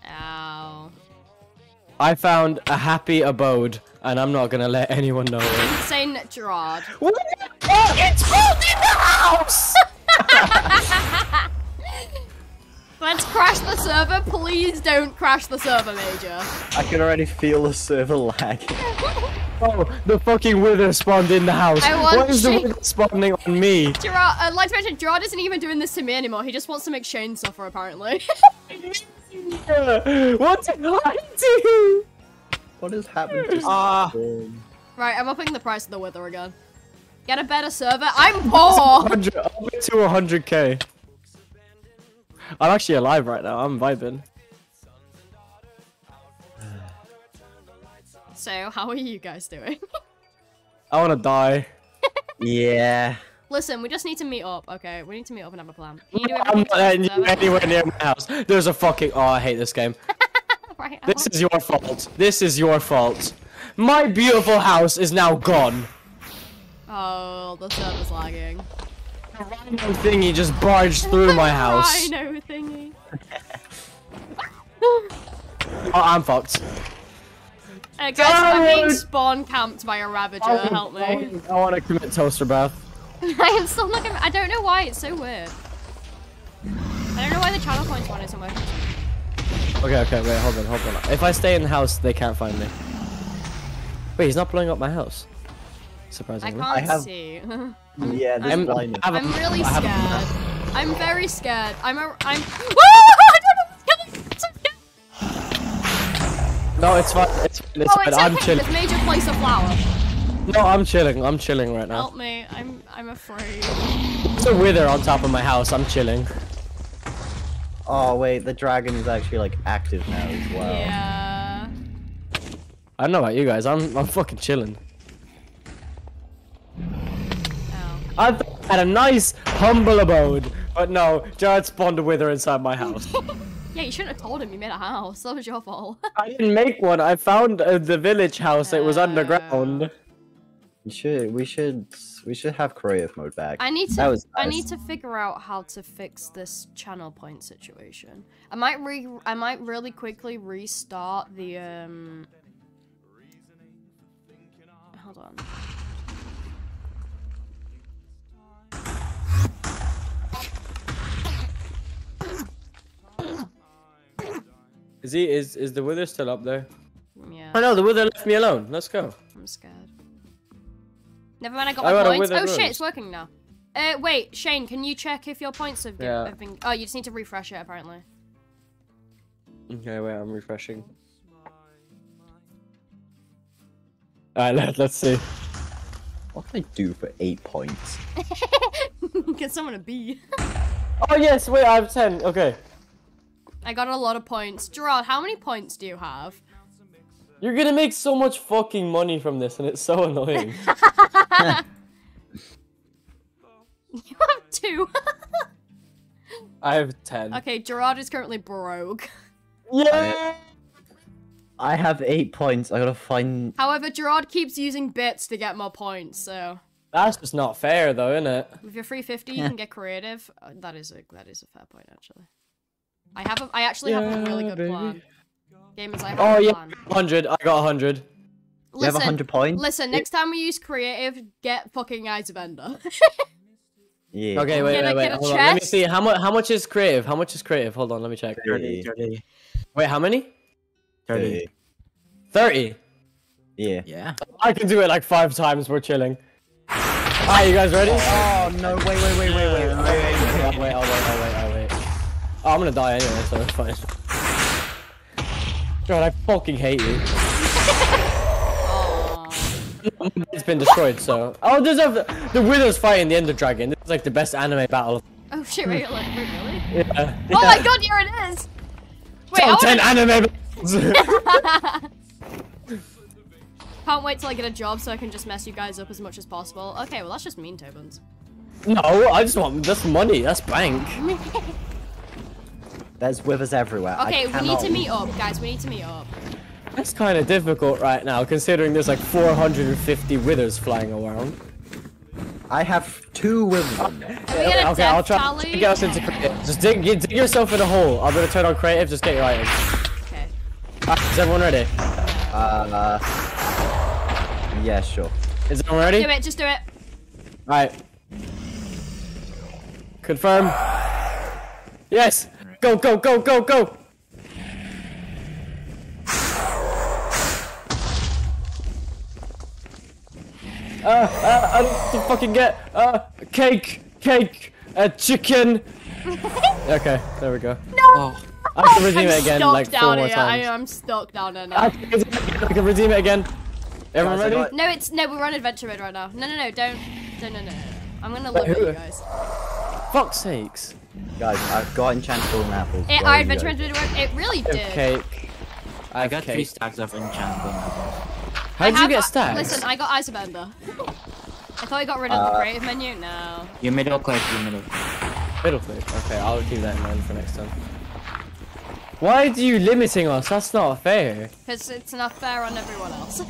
Ow.
I found a happy abode, and I'm not gonna let anyone know it.
Insane Gerard.
What the fuck? It's cold in the house!
Let's crash the server. Please don't crash the server, Major.
I can already feel the server lag.
Oh, the fucking wither spawned in the house.
I want
Why is the
Shane-
wither spawning on me?
Gerard, I'd like to mention, Gerard isn't even doing this to me anymore. He just wants to make Shane suffer, apparently.
what did I do?
What has happened to
Ah.
Storm?
right, I'm upping the price of the wither again. Get a better server. I'm poor.
100, up to 100k. I'm actually alive right now. I'm vibing.
so, how are you guys doing?
I want to die.
Yeah.
Listen, we just need to meet up, okay? We need to meet up and have a plan. Can you do
I'm not letting you anywhere near my house. There's a fucking. Oh, I hate this game.
Right,
This
want-
is your fault. This is your fault. My beautiful house is now gone.
Oh, the server's lagging.
The rhino thingy just barged through my house.
Rhino thingy.
Oh, I'm fucked.
Uh, guys, I'm being
Dude!
spawn camped by a ravager. Help me.
I want to commit toaster bath.
I am still looking. I don't know why. It's so weird. I don't know why the channel points one isn't working.
Okay, okay, wait, hold on, hold on. If I stay in the house, they can't find me. Wait, he's not blowing up my house.
I
Surprisingly.
can't
have-
see.
Yeah, this
I'm-
line
I have a-
I'm really
I have
scared. I'm very scared. I'm a. I'm. I don't know what's going on. I'm so scared.
No, it's fine. It's fine. It's
Oh,
fine.
it's
I'm
okay.
chilling.
This major place a flower.
No, I'm chilling. I'm chilling right now.
Help me. I'm. I'm afraid.
There's a wither on top of my house. I'm chilling.
Oh wait, the dragon is actually like active now as well.
Yeah.
I don't know about you guys. I'm I'm fucking chilling.
Oh.
I had a nice, humble abode, but no, Jared spawned a wither inside my house.
Yeah, you shouldn't have told him you made a house. That was your fault.
I didn't make one. I found uh, the village house. It was
Uh.
underground.
We should we should we should have creative mode back.
I need to.
That was
I need to figure out how to fix this channel point situation. I might re. I might really quickly restart the um. Hold on.
Is he? Is is the wither still up there?
Yeah,
Oh no, the wither left me alone. Let's go.
I'm scared. Never mind, I got
I
my points.
withered
Oh shit, it's working now. Uh, wait, Shane, can you check if your points have been,
Yeah.
have been? Oh, you just need to refresh it apparently.
Okay, wait, I'm refreshing. Alright, let, let's see.
What can I do for eight points?
Get someone a B.
Oh yes, wait, I have ten. Okay.
I got a lot of points. Gerard, how many points do you have?
You're gonna make so much fucking money from this, and it's so annoying.
You have two.
I have ten.
okay, Gerard is currently broke.
Yeah.
I have eight points. I gotta find.
However, Gerard keeps using bits to get more points, so
That's just not fair, though, isn't it?
with your 350 you can get creative. Uh, that is a that is a fair point actually. I have a, I actually have a really good
baby.
plan. Gamers, I have
Oh
a
yeah,
plan.
hundred. I got hundred.
You have
Listen,
hundred points.
listen. Next time we use creative, get fucking Eyes of Ender.
Yeah.
Okay, wait,
Can
wait, wait.
get a
Hold on. Let me see how much. How much is creative? How much is creative? Hold on, let me check.
30, 30,
Wait, how many?
30.
Thirty.
Yeah.
Yeah.
I can do it like five times. We're chilling. Alright, you guys ready?
Oh no! Wait! Wait! Wait! Wait! Wait! Wait!
I'll wait, I'll wait, I'll wait, I'll wait. Oh, I'm gonna die anyway, so it's fine. God, I fucking hate you. It's been destroyed, so. Oh, there's a. The Wither's fighting the Ender Dragon. This is like the best anime battle.
Oh shit! Wait, like, wait, really?
Yeah.
Oh my god, here it is. Wait, I
Top 10
wanna...
anime battles!
can't wait till I get a job so I can just mess you guys up as much as possible. Okay, well that's just mean, Tobins.
no, I just want. That's money. That's bank.
There's withers everywhere. I
Okay, we need to meet up, guys. We need to meet up.
That's kind of difficult right now, considering there's like 450 Withers flying around.
I have two withers. on
we get a
okay, I'll try
tally?
to get us into creative. Just dig, dig, dig yourself in a hole. I'm gonna turn on creative. Just get your items.
Okay.
Alright, is everyone ready?
Uh. Yeah, sure.
Is everyone ready?
Do it. Just do it.
Alright. Confirm. Yes! Go, go, go, go, go! Uh, uh, I don't to fucking get uh cake, cake, uh, chicken. okay, there we go.
Oh,
I have to redeem
I'm
it again like four more
here. I,
times.
I'm stuck down here
I
now.
can redeem it again, I can redeem it again. Everyone
Guys,
ready?
No, it's no. We're on adventure mode right now. No, no, no. Don't. No, no, no. no. I'm gonna look at you guys.
Fuck's sakes.
Guys, I've got enchanted golden apples.
It, our adventure
guys?
mode did work. It really
I
did.
have cake. I
I
have
got three stacks of enchanted apples.
How
I
did you get stacks?
Listen, I got Eyes of Ender. I thought I got rid of the
Uh,
creative menu. No.
Your middle click, you middle click.
Middle click. Okay, I'll keep that in mind for next time. Why are you limiting us? That's not fair.
Because it's not fair on everyone else.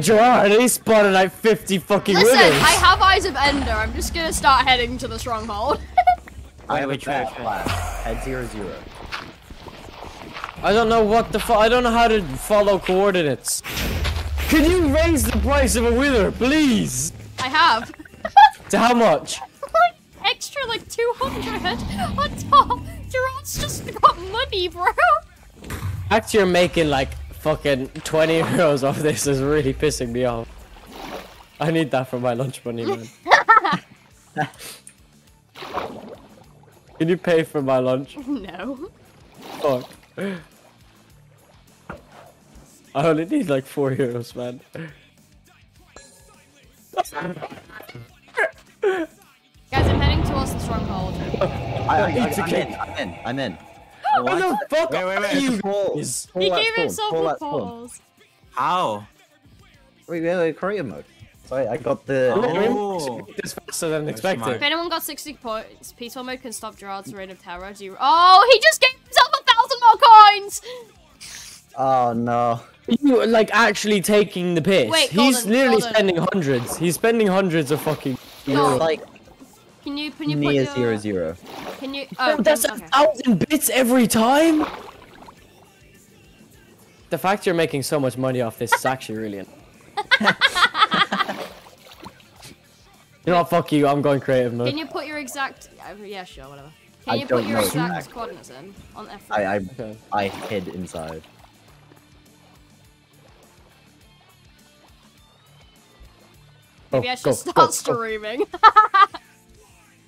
Gerard, he spotted like 50 fucking
Listen,
winners.
I have Eyes of Ender. I'm just gonna start heading to the stronghold.
I have a
way,
bad
which way?
plan. Head zero zero.
I don't know what the fu- I don't know how to follow coordinates. Can you raise the price of a wither, please?
I have.
To how much?
like, extra like 200 on top. Gerard's just got money, bro.
Actually, you're making like fucking 20 euros off this is really pissing me off. I need that for my lunch money, man. Can you pay for my lunch?
No.
Fuck. I only need like 4 euros, man.
Guys, I'm heading towards the stronghold.
I, I,
It's
I, I'm in. I'm in. I'm in.
What the fuck
Wait, wait,
are
wait.
you
Pull,
He gave himself
pull
a
that
How?
Wait, wait, wait, career mode. Sorry, I got the.
Oh.
This faster than expected.
If anyone got 60 points, peaceful mode can stop Gerard's reign of terror. Do you- oh, he just gave himself a thousand more coins!
Oh no.
You like actually taking the piss.
Wait,
He's
Golden,
literally
Golden.
spending hundreds. He's spending hundreds of fucking
No.
euros.
Like
Can you, can you put
near
your...
zero zero.
Can you... Oh,
Oh, that's
okay.
a thousand bits every time. The fact you're making so much money off this is actually really. you know what? Fuck you. I'm going creative mode.
Can you put your exact... uh, Yeah, sure, whatever. Can
I
you put your
know.
exact coordinates in on F3?
I I
Okay.
I hid inside.
Maybe
Go,
I should
go,
start
go, go.
streaming.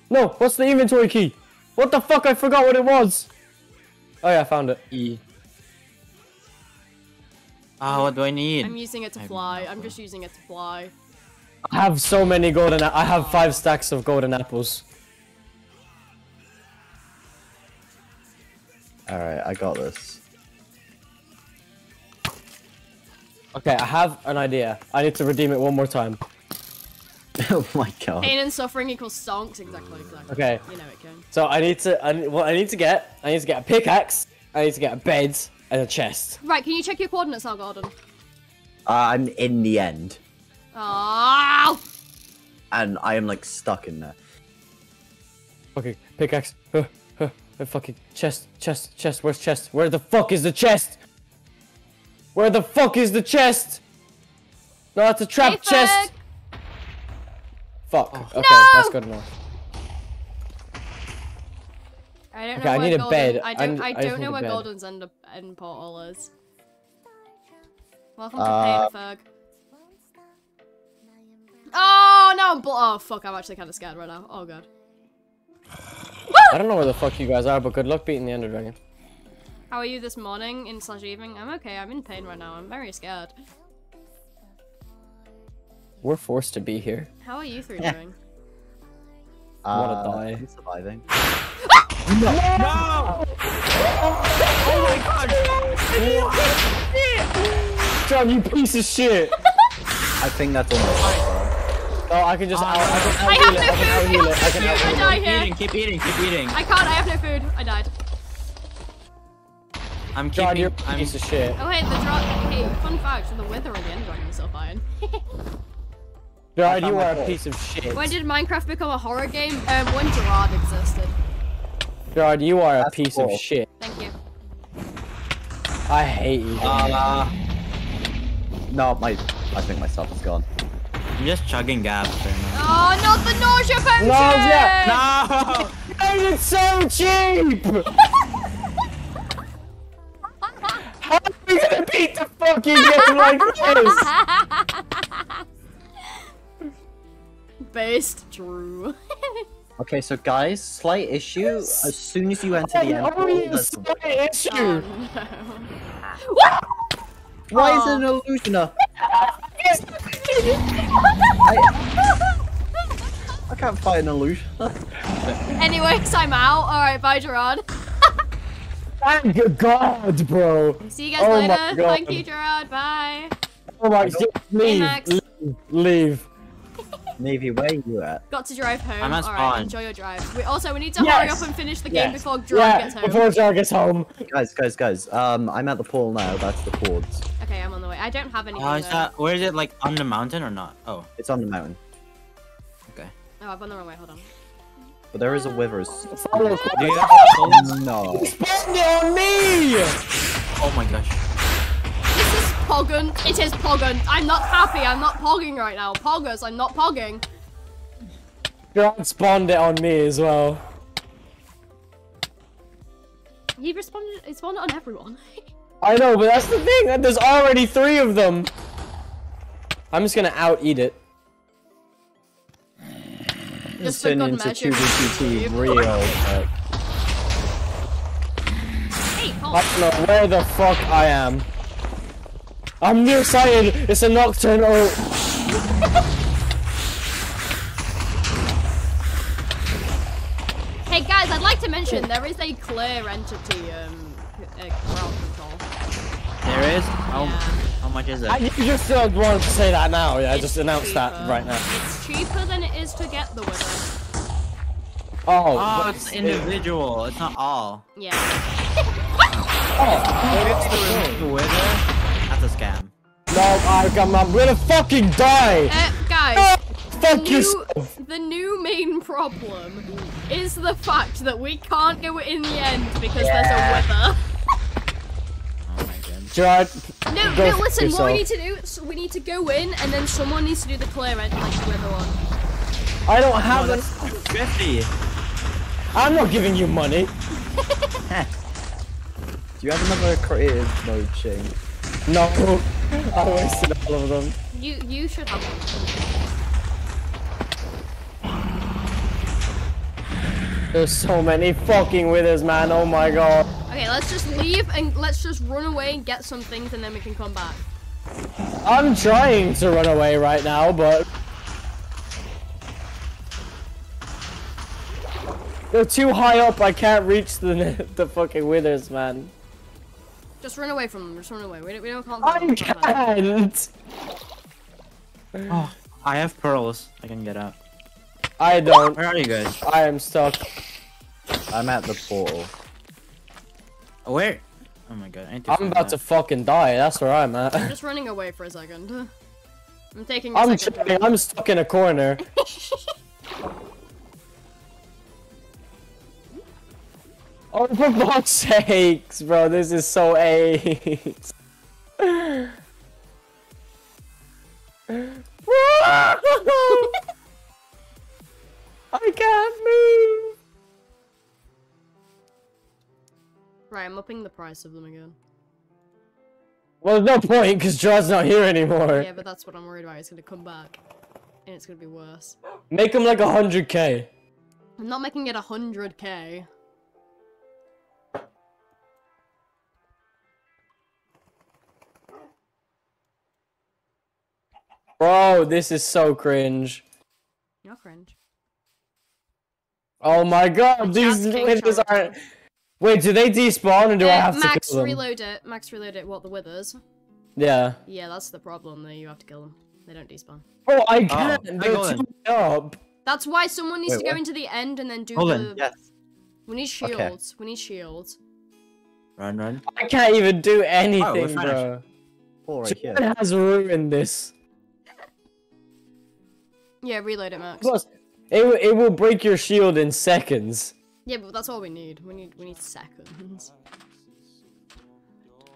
No, what's the inventory key? What the fuck? I forgot what it was. Oh yeah, I found it.
E. Ah, what do I need?
I'm using it to fly. I'm just using it to fly.
I have so many golden. I have five stacks of golden apples.
All right, I got this.
Okay, I have an idea. I need to redeem it one more time.
oh my god.
Pain and suffering equals stonks. Exactly, exactly.
Okay.
You know it, King.
So I need to. I, what I need to get. I need to get a pickaxe. I need to get a bed and a chest.
Right, can you check your coordinates now, Gordon?
Uh, I'm in the end,
Oh!
and I am like stuck in there.
Fucking pickaxe. Huh, huh, uh, fucking chest, chest, chest. Where's chest? Where the fuck is the chest? Where the fuck is the chest? No, that's a trap
Hey,
chest.
Ferg!
Fuck.
Oh.
Okay,
No!
that's good enough.
I don't
Okay,
know
I
where
need a
Golden,
bed.
I
I
don't.
need-
I,
I
don't
need
know where. Golden's end, end portal is. Welcome
Uh,
to Pain, Ferg. Oh no! I'm bl- oh fuck! I'm actually kind of scared right now. Oh god.
I don't know where the fuck you guys are, but good luck beating the Ender Dragon.
How are you this morning in slash evening? I'm okay. I'm in pain right now. I'm very scared.
We're forced to be here.
How are you three
Yeah.
doing?
wanna
Uh,
die.
I'm surviving.
No! Oh my god!
John, you piece of shit!
I think that's almost.
Oh, I can just out, I can
I have
heal it. I can out
no
heal
food.
it. I can out
I
heal
die
it.
Keep
here.
eating, keep eating, keep eating.
I can't. I have no food. I died.
I'm
John,
keeping.
you're a
I'm,
piece of shit.
Oh wait, the drop. Hey, fun fact: the wither and the end dragon are fine.
Gerard, you are a piece of shit.
when did Minecraft become a horror game? Um, when Gerard existed.
Gerard, you are a
That's
piece
cool.
of shit.
Thank you.
I hate you.
uh,
No, my. I think my stuff is gone.
I'm just chugging gaps right now.
Oh, not the nausea potion!
Nausea!
No!
Hey, it's so cheap! How are we gonna beat the fucking game like this?
Based true.
Okay, so guys, slight issue. As soon as you enter the end
Oh,
portal,
yeah,
there's-
slight
oh,
issue.
Um, no.
Why is it an oh. illusioner? I can't fight an illusioner.
Anyways, I'm out. Alright, bye Gerard.
Thank God, bro.
See you guys
Oh
later. Thank you, Gerard. Bye.
Oh my God, leave,
Max.
leave, leave.
Navy, where you at?
Got to drive home.
I'm at
Alright,
spawn.
enjoy your drive. We also we need to hurry up and finish the game before Gerard
Yeah,
gets home.
before Jar gets home.
Guys, guys, guys. Um, I'm at the pool now. That's the cords.
Okay, I'm on the way. I don't have any.
Oh, is
though.
that where is it? Like on the mountain or not? Oh,
It's on the mountain,
okay.
Oh, I've gone the wrong way. Hold on.
but there is a withers.
Follow
Do you have?
No.
Spend it on me!
Oh my gosh.
This is Poggin. It is Poggin. I'm not happy. I'm not pogging right now. Poggers, I'm not pogging.
God spawned it on me as well.
He responded. It spawned on everyone.
I know, but that's the thing. There's already three of them. I'm just gonna out eat it.
Just for
turn
good
into
measure.
2v2t real. quick.
Hey,
I don't know where the fuck I am. I'm nearsighted. It's a nocturnal.
Hey guys, I'd like to mention there is a clear entity um uh, crowd control.
There is. How
Yeah.
how much is
I,
it?
you just uh, wanted to say that now. Yeah,
It's
just announce that right now.
It's cheaper than it is to get the wither.
Oh,
Oh,
but
it's individual. It's not all.
Yeah.
Oh,
The wither. That's a scam.
no, I, I'm, I'm gonna fucking die.
Uh, guys, the
fuck
new, the new main problem is the fact that we can't go in the end because there's a wither.
Oh my god.
Gerard,
No,
Go
no,
fuck
listen, what we need to do is we need to go in and then someone needs to do the clear end like the wither one.
I don't
Oh,
have an.
that's 50.
I'm not giving you money.
Do you have another creative mode, Shane?
No, I wasted all of them.
You you should have one.
There's so many fucking withers, man. Oh my god.
Okay, let's just leave and let's just run away and get some things and then we can come back.
I'm trying to run away right now, but they're too high up. I can't reach the the fucking withers, man.
Just run away from them. Just run away. We don't, we don't can't.
I
can't fight them.
Oh, can't.
Oh, I have pearls. I can get out.
I don't.
Where are you guys?
I am stuck.
I'm at the portal.
Oh, where? Oh my god. I need to
I'm
find
about to fucking die. That's where I'm at.
I'm Just running away for a second. I'm taking a
I'm
second.
chilling. I'm stuck in a corner. Oh, for fuck's sakes, bro, this is so AIDS. I can't move.
Right, I'm upping the price of them again.
Well, there's no point because Jaws not here anymore.
Yeah, but that's what I'm worried about. It's gonna come back, and it's gonna be worse.
Make him like a hundred k.
I'm not making it 100k.
Bro, this is so cringe.
You're cringe.
Oh my god, these withers aren't. Wait, do they despawn or do I
Uh,
have
Max,
to kill them?
Max, reload it. Max, reload it. What the withers?
Yeah.
Yeah, that's the problem. Though you have to kill them. They don't despawn.
Oh, I can't.
hi,
They're too up.
That's why someone needs
Wait,
to go
what?
into the end and then do
Hold on,
the.
Yes.
We need
Okay.
shields. We need shields.
Run, run.
I can't even do anything,
finished.
bro.
Portal right here.
Has ruined this.
Yeah, reload it, Max.
Plus, it, will- it will break your shield in seconds.
Yeah, but that's all we need. We need we need seconds.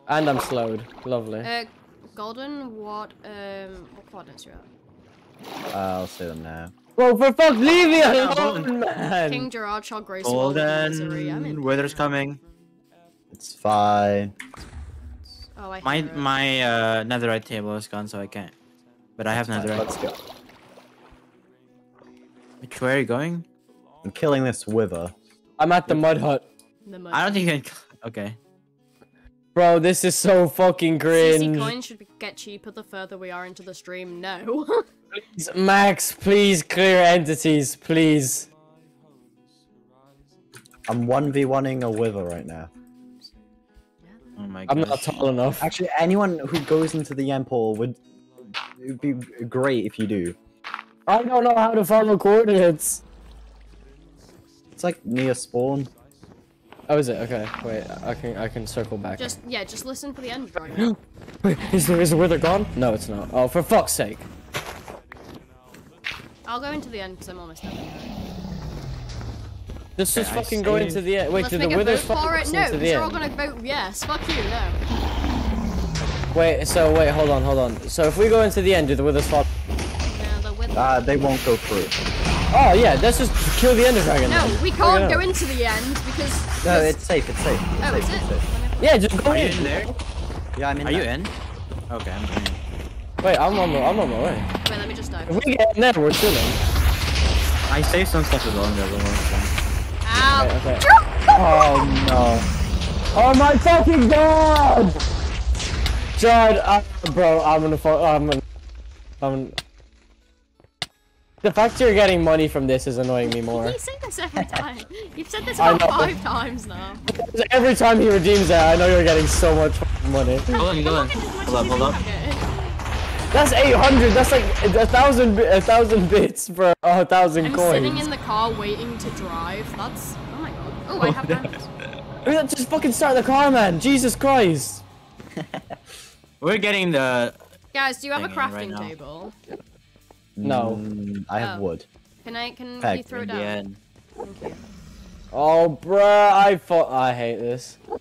And I'm slowed. Lovely.
Uh, Golden, what um what coordinates you at?
Uh, I'll say them now.
Bro, for fuck, leave me alone, man.
King Gerard, Shog Grace, Missouri. I'm in.
Golden. wither's coming.
It's fine.
Oh, I
My my uh netherite table is gone, so I can't. But I have netherite.
Let's go.
Which way are you going?
I'm killing this wither.
I'm at the mud hut.
The mud.
I don't think you can. Okay.
Bro, this is so fucking
CC
cringe.
coins should get cheaper the further we are into the stream. No.
Please, Max, please clear entities, please.
I'm 1v1ing a wither right now.
Oh my
I'm not tall enough.
Actually, anyone who goes into the end portal would it would be great if you do.
I don't know how to follow coordinates.
It's like near spawn.
Oh, is it? Okay, wait. I can I can circle back.
just yeah, just listen for the end dragon.
Wait, is there is the wither gone? No, it's not. Oh, for fuck's sake!
I'll go into the end because I'm almost done.
Let's just
Okay, I
fucking go into the end. Wait,
Let's
did
make
the
a
withers
vote
follow
for it. No,
into
because
the
you're all gonna vote yes. Fuck you. No.
Wait, so wait, hold on, hold on. So if we go into the end, do the withers fall?
No,
Uh, they won't go through.
Oh yeah, let's just kill the ender dragon.
no,
then.
we can't
it
go into the end because.
No,
because-
it's safe. It's safe. It's
Oh,
safe.
is it?
It's safe.
Yeah, just go
Are you
in.
in there?
Yeah, I'm in.
Are you in? Okay, I'm in.
Wait, I'm on my, I'm on my way.
Wait, let me just dive.
If we get in there, we're chilling.
I saved some stuff as well in the other one.
Ow!
Okay, okay.
Oh no.
Oh my fucking god! John, uh, bro, I'm gonna fall. I'm gonna. I'm. The fact you're getting money from this is annoying me more.
You say this every time. You've said this
I
about
know.
five times now.
Every time he redeems that, I know you're getting so much money.
Hold on, hold on. Hold
as
up, hold
think
up.
That's 800. That's like a thousand, a thousand bits for a thousand
I'm
coins.
sitting in the car waiting to drive. That's. Oh my god. Oh, I have diamonds.
I mean, just fucking start the car, man. Jesus Christ.
We're getting the.
Guys, do you have a
Thinking right
crafting table?
No.
Mm, I have
Oh.
wood.
Can I? Can
Peg,
you throw it down?
end.
Thank you.
Oh, bruh, I thought I hate this.
Uh,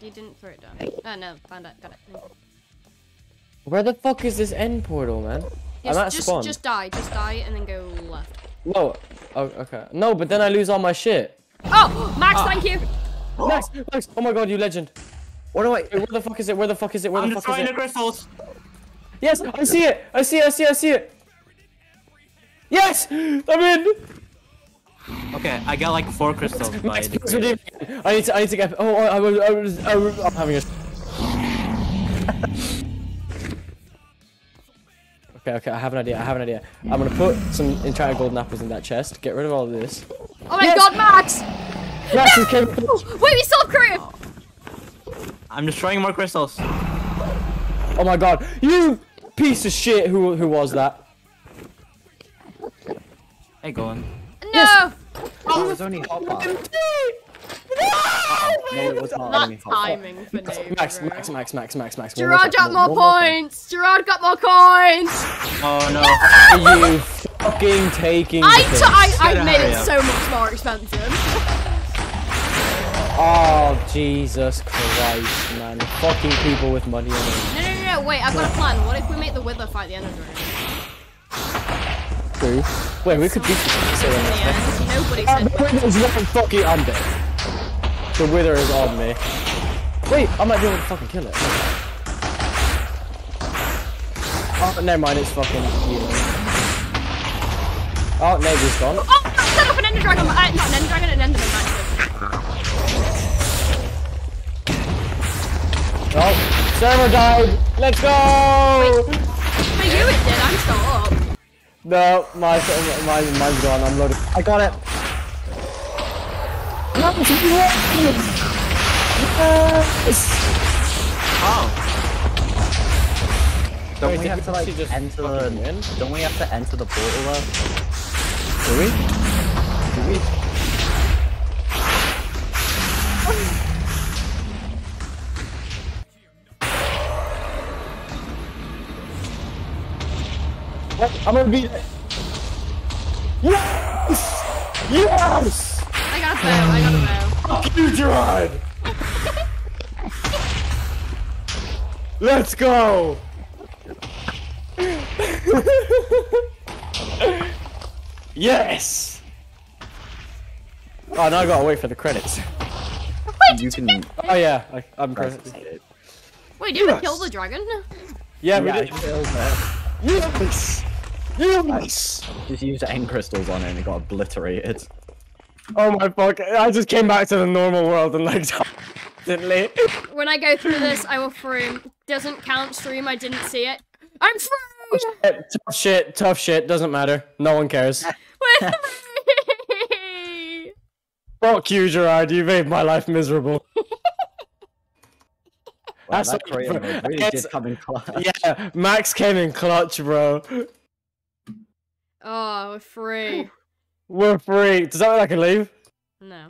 you didn't throw it down. Oh no, found it. Got it.
Where the fuck is this end portal, man? I'm
Just,
at
just,
spawn.
just die. Just die and then go left.
No. Oh, okay. No, but then I lose all my shit.
Oh, Max, thank you.
Max, Max, oh my god, you legend.
What do I?
Wait, where the fuck is it? Where the fuck is it? Where
I'm
the fuck is it?
I'm destroying the crystals.
Yes, I see it. I see it. I see it. I see it. Yes, I'm in.
Okay, I got like four crystals by
Max,
the
please. I need to. I need to get. Oh, oh, I was. I was. I was I'm having a. Okay, okay, I have an idea. I have an idea. I'm gonna put some enchanted golden apples in that chest. Get rid of all of this.
Oh my
Yes.
god, Max!
Max is came.
Wait, we still have creative!
I'm destroying more crystals.
Oh my god, you piece of shit! Who who was that?
Hey, go on.
No!
Oh, it was only hotbar. No, it was not
That
only hotbar.
timing for Nate.
Max,
bro.
Max, Max, Max, Max, Max. one more
Gerard got more
more time.
points! Gerard got more coins!
Oh no.
You fucking taking.
I,
the
t-
piss.
I, I made it
up.
so much more expensive.
Oh Jesus Christ, man! Fucking people with money on it.
No, no, no, no, wait, I've got a plan. What if we make the Wither fight the Ender Dragon?
True. Wait, we could beat this.
In the end, nobody
Oh,
said
the Wither is not fucking. I'm dead. The Wither is on me. Wait, I might be able to fucking kill it. Oh, never mind. It's fucking. healing. Oh, Navy's gone.
Oh, set up an Ender Dragon! Uh, not an Ender Dragon, an Enderman, actually.
Oh, server died. Let's go.
For you it did, I'm still up.
No, my, my mine's gone. I'm loaded.
I got it.
Oh.
Don't
Wait,
we have to like enter the?
win?
Don't we have to enter the portal though?
Do we? I'm gonna beat it. Yes! Yes!
I got a bow, I got a bow.
Fuck you, Gerard! Let's go! yes! Oh, now I gotta wait for the credits.
You can.
Oh yeah, I, I'm
press
present.
Wait, did we kill the dragon?
Yeah, we
Yeah, I
did.
Killed that.
Yes! Yes!
Just used end crystals on it and it got obliterated.
Oh my fuck! I just came back to the normal world and like instantly.
When I go through this, I will free. Doesn't count stream. I didn't see it. I'm free.
tough shit, tough shit. Doesn't matter. No one cares.
We're free.
Fuck you, Gerard. You made my life miserable.
Wow,
That's
that
what-
creative mode really
It's-
did come in clutch.
Yeah, Max came in clutch, bro.
Oh, we're free.
We're free. Does that mean I can leave?
No.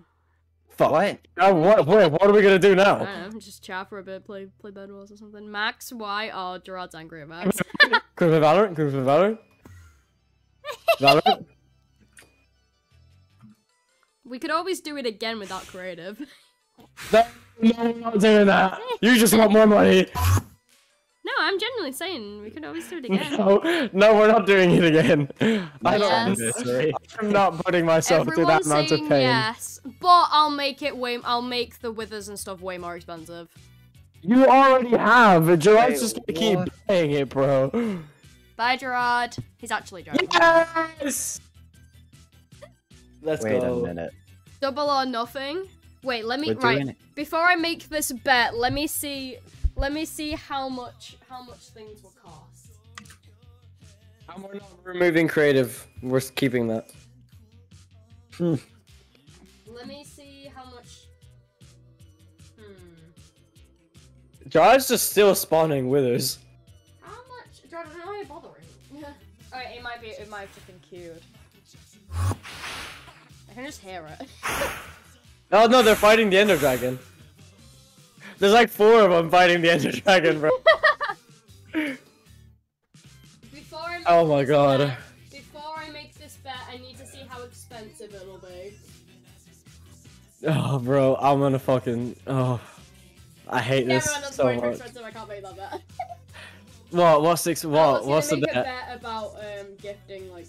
Fuck.
What?
Oh, what, what, what are we gonna do now?
I
now?
don't know. Just chat for a bit. Play play Bed Wars or something. Max, why? Oh, Gerard's angry at Max.
Can we play Valorant? Can we play Valorant? Valorant?
we could always do it again without creative.
No, no, I'm not doing that. You just want more money.
No, I'm genuinely saying we could always do it again.
No, no, we're not doing it again. I don't.
Yes.
Anniversary.
I'm not putting myself through that amount of pain.
yes, but I'll make it way. I'll make the withers and stuff way more expensive.
You already have. Gerard's
Wait,
just gonna keep
what?
paying it, bro.
Bye, Gerard. He's actually joking.
Yes. Let's
Wait
go.
a minute.
Double or nothing. Wait, let me
We're
right
it.
before I make this bet. Let me see. Let me see how much how much things will cost.
And we're not removing creative. We're keeping that. Hmm.
Let me see how much. Hmm.
Gerard's just still spawning withers.
How much? Jordan, why are you bothering? Alright, it might be. It might have just been cute. I can just hear it.
Oh no, they're fighting the Ender Dragon. There's like four of them fighting the Ender Dragon, bro.
Before I make
Oh my God.
Bet, before I make this bet, I need to see how expensive it'll be.
Oh, bro, I'm gonna fucking. Oh, I hate this
Everyone
so much.
expensive, I can't make that bet.
What? What's six? What? What's the
gonna make a
bet?
bet about um gifting like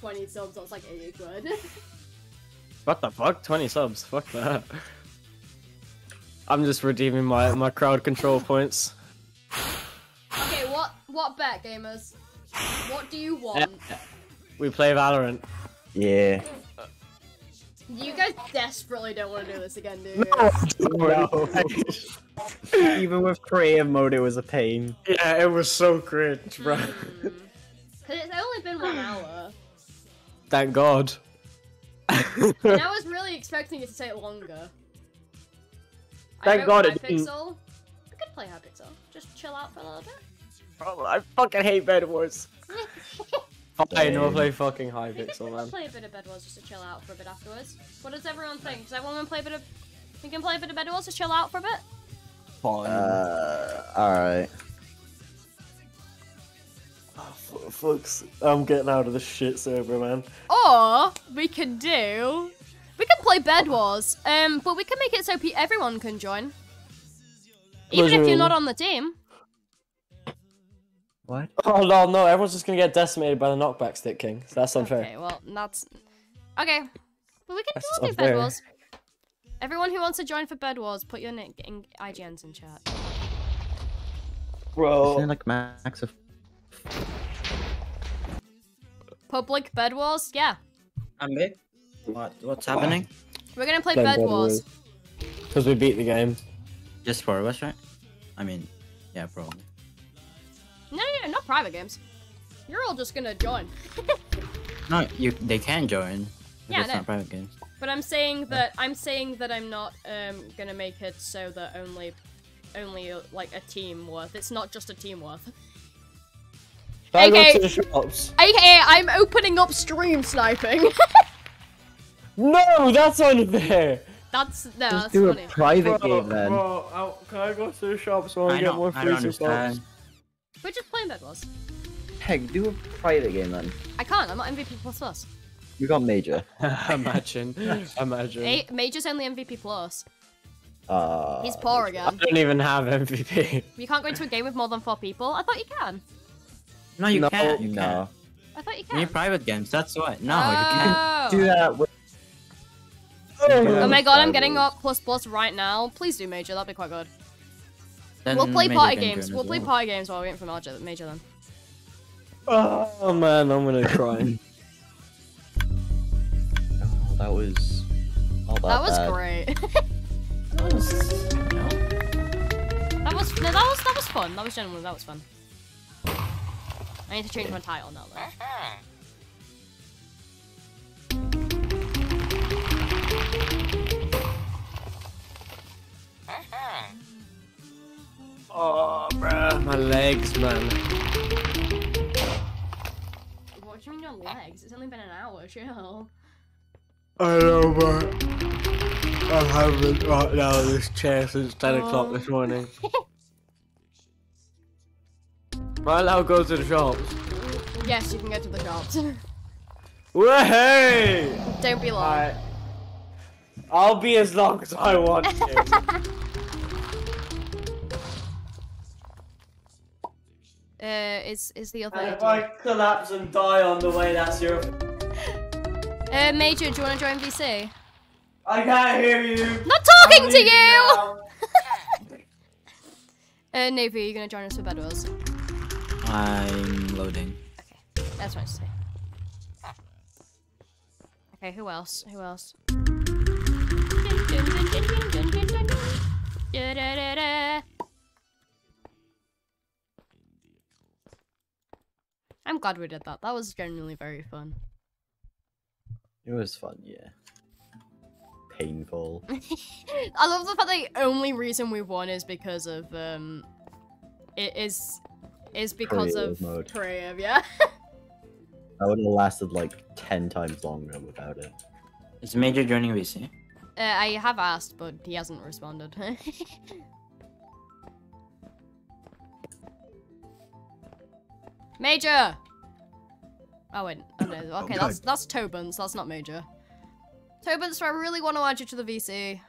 20 subs. That's like 80 quid.
What the fuck? 20 subs. Fuck that. I'm just redeeming my my crowd control points.
okay, what what bet, gamers? What do you want?
We play Valorant.
Yeah.
You guys desperately don't want to do this again, do you?
No. Even with creative mode, it was a pain.
yeah, it was so cringe, bro.
Hmm. Cause it's only been one hour,
Thank God.
And I was really expecting it to take longer.
Thank
wrote
God it didn't.
Hypixel. We could play Hypixel. Just chill out for a little bit.
Bro, I fucking hate Bed Wars. Fine, we'll play fucking High
We could
Pixel,
we'll
man.
play a bit of Bed Wars just to chill out for a bit afterwards. What does everyone think? Does everyone want to play a bit of? We can play a bit of Bed Wars to chill out for a bit.
Fine.
Uh, alright.
Fucks. I'm getting out of the shit server, man.
Or we could do. We could play Bed Wars. Um, but we can make it so pe- everyone can join. Even if you're not on the team.
What?
Oh no, no, everyone's just gonna get decimated by the knockback stick king. So that's unfair.
Okay, well that's okay. But we can
That's
still do Bed. Wars. Everyone who wants to join for Bed Wars, put your nick in IGNs in chat.
Bro.
Isn't it like max of
Public Bed Wars, yeah.
Ambi? What? What's happening?
We're gonna play
Play
Bed
Bed
Wars.
Because we beat the game.
Just four of us, right? I mean, yeah, probably.
No, no, no, not private games. You're all just gonna join.
No, you. They can join.
Yeah, I
It's
know.
not private games.
But I'm saying that I'm saying that I'm not um gonna make it so that only only uh, like a team worth. It's not just a team worth.
Should I
Okay.
go to the shops?
AKA, I'm opening up stream sniping.
No, that's unfair.
that's no,
Just
that's
do a private
Bro,
game then.
bro, I- can I go to the shops so I
I
get more
I
free
don't
supports?
understand.
We're just playing Bed Wars.
Heck, do a private game then.
I can't. I'm not MVP plus plus.
You got major.
imagine, imagine.
A- Major's only MVP plus.
Uh,
He's poor again.
I
again.
don't even have MVP.
You can't go into a game with more than four people. I thought you can.
No, you
No,
can't. You
no.
can't.
I thought you
You
can.
need private games. That's why. No, you oh. can't.
Oh.
Do that with.
Oh my god, I'm getting up plus plus right now. Please do Major. That'd be quite good.
Then
we'll play party games. We'll play
well.
party games while we're waiting for Major, Major then.
Oh man, I'm gonna cry.
Oh, that was. Not that,
That was
bad.
great.
That was, you know,
that was no, that was that was fun. That was genuinely that was fun. I need to change my title now though.
Oh, bruh, my legs, man.
What do you mean your legs? It's only been an hour, chill.
I know, but I haven't right now this chair since 10 o'clock this morning. right now, go to the shops.
Yes, you can go to the shops.
Way!
Don't be long.
Alright. I'll be as long as I want to.
Uh, is is the other?
and if I collapse and die on the way, that's your.
Uh, Major, do you want to join VC?
I can't hear you.
Not talking to
leaving
you.
now.
Uh, Navy, are you gonna join us for Bed Wars?
I'm loading.
Okay, that's what I say. Okay, who else? Who else? I'm glad we did that. That was genuinely very fun.
It was fun, yeah. Painful.
I love the fact that the only reason we won is because of um, it is is because
Creative
of
mode.
creative, yeah.
That would have lasted like 10 times longer without it.
Is Major joining VC?
Uh, I have asked, but he hasn't responded. Major. Oh wait, oh, no. okay, that's that's Tobin's. That's not Major. Tobin's, do I really want to add you to the VC?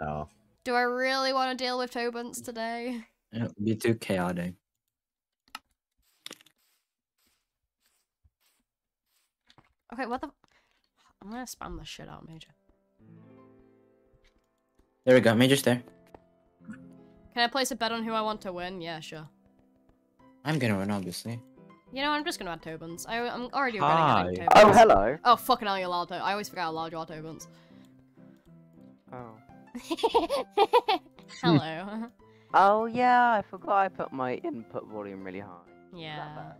Oh.
Do I really want to deal with Tobin's today?
It would be too chaotic.
Okay, what the? I'm gonna spam this shit out, Major.
There we go. Major's there.
Can I place a bet on who I want to win? Yeah, sure.
I'm gonna win, obviously.
You know, I'm just gonna add Tobin's. I, I'm already regretting
Hi.
adding Tobin's.
Oh, hello.
Oh, fucking hell, you're allowed to. I always forget how loud you are, Tobin's.
Oh.
Hello.
Oh yeah, I forgot I put my input volume really high.
yeah.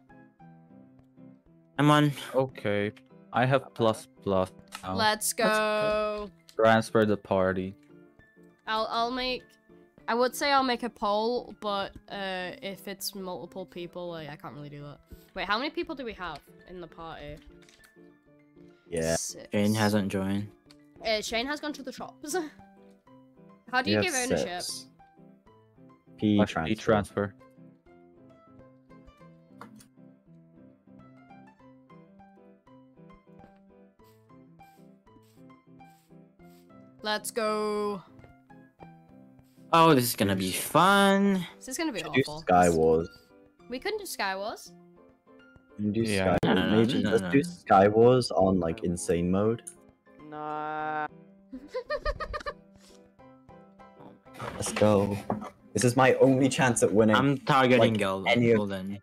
I'm on.
Okay. I have plus plus. now.
Let's go.
Transfer the party.
I'll I'll make. I would say I'll make a poll, but uh, if it's multiple people, like, I can't really do that. Wait, how many people do we have in the party?
Yeah.
Six.
Shane hasn't joined.
Uh, Shane has gone to the shops. How do you
We
give ownership?
six. P transfer.
P transfer.
Let's go.
Oh, this is gonna be fun.
This is gonna be
Do
awful.
Sky Wars.
We couldn't do Sky Wars.
You can do
Yeah.
Sky
No, no, no,
Maybe
no,
let's
no,
do. Sky Wars on like insane mode.
No.
Let's go. This is my only chance at winning.
I'm targeting
Like,
Gil-
any of-
Golden.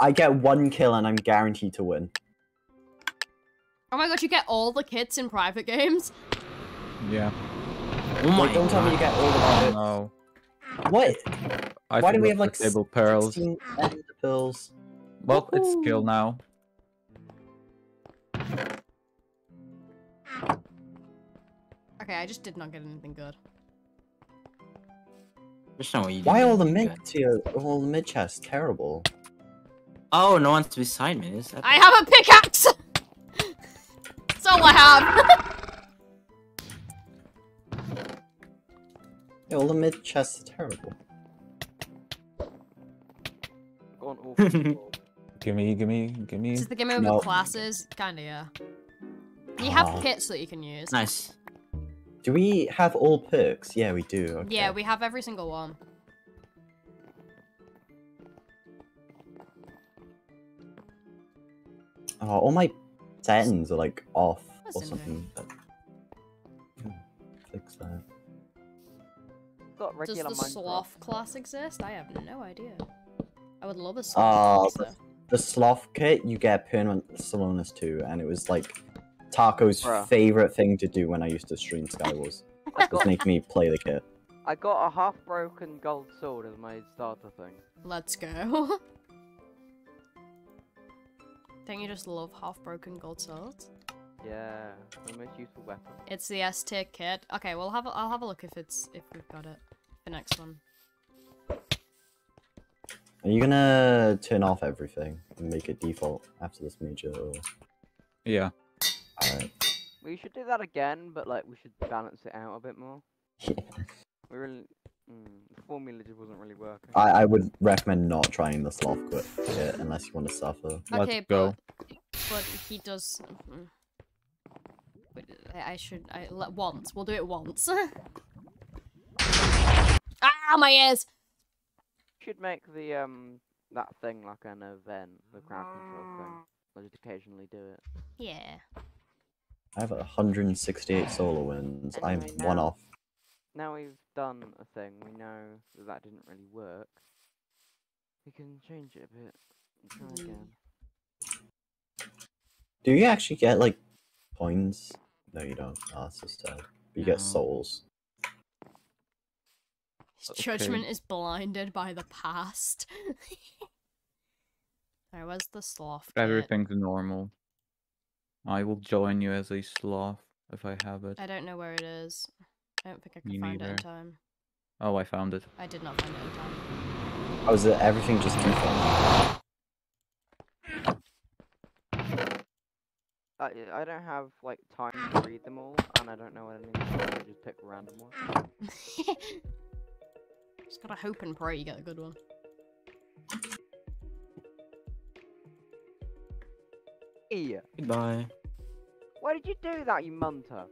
I get one kill and I'm guaranteed to win.
Oh my god, you get all the kits in private games?
Yeah.
Oh my
Wait, don't tell me you
god.
get all of it.
No.
What?
I
Why do we have like
stable pearls?
16 ender pills?
Well, it's skill now.
Okay, I just did not get anything good.
There's no way
Why all the mid
good.
tier, all the mid chests terrible?
Oh, no one's to beside me. Is that
I have a pickaxe! That's all I have.
Yeah, all the mid chests are terrible.
Gone awful.
Gimme, gimme, gimme.
this is the game over
No.
classes. Kinda, yeah. You have
Oh.
kits that you can use.
nice?
Do we have all perks? Yeah, we do. Okay.
Yeah, we have every single one.
Oh, all my settings are like off
That's
or something. But... Hmm, Fix that.
Got
Does
regular
the
Minecraft.
sloth class exist? I have no idea. I would love a
Uh,
sloth.
the, the sloth kit, you get permanent slowness too, and it was like Taco's
Bruh.
favorite thing to do when I used to stream Skywars. was make me play the kit.
I got a half broken gold sword as my starter thing.
Let's go. Don't you just love half-broken gold swords?
Yeah, the most useful weapon.
It's the S tier kit. Okay, we'll have a, I'll have a look if it's if we've got it. The next one.
Are you gonna turn off everything and make it default after this major? Or...
Yeah.
Alright.
We should do that again, but like we should balance it out a bit more. We really, mm, the formula just wasn't really working.
I, I would recommend not trying the sloth kit kit unless you want to suffer.
Let's
okay,
go.
but but he does. mm. But I I should I once. We'll do it once. ah, my ears.
should make the um that thing like an event, the crowd control thing. I'll just occasionally do it.
Yeah.
I have 168 solar winds. I'm
Anyway,
one off.
Now we've done a thing, we know that that didn't really work. We can change it a bit and try again.
Do you actually get like points? No, you don't. Ah, oh, that's so sad. But uh, you get souls.
His
Okay.
judgment is blinded by the past. Alright, where's the sloth? kit?
Everything's normal. I will join you as a sloth if I have it.
I don't know where it is. I don't think I can
Me
find it in time.
Oh, I found it.
I did not find it in time.
Oh, is it everything just default?
I I don't have like time to read them all, and I don't know what any of them are, I just pick random one.
Just gotta hope and pray you get a good one.
Yeah.
Goodbye.
Why did you do that, you munter?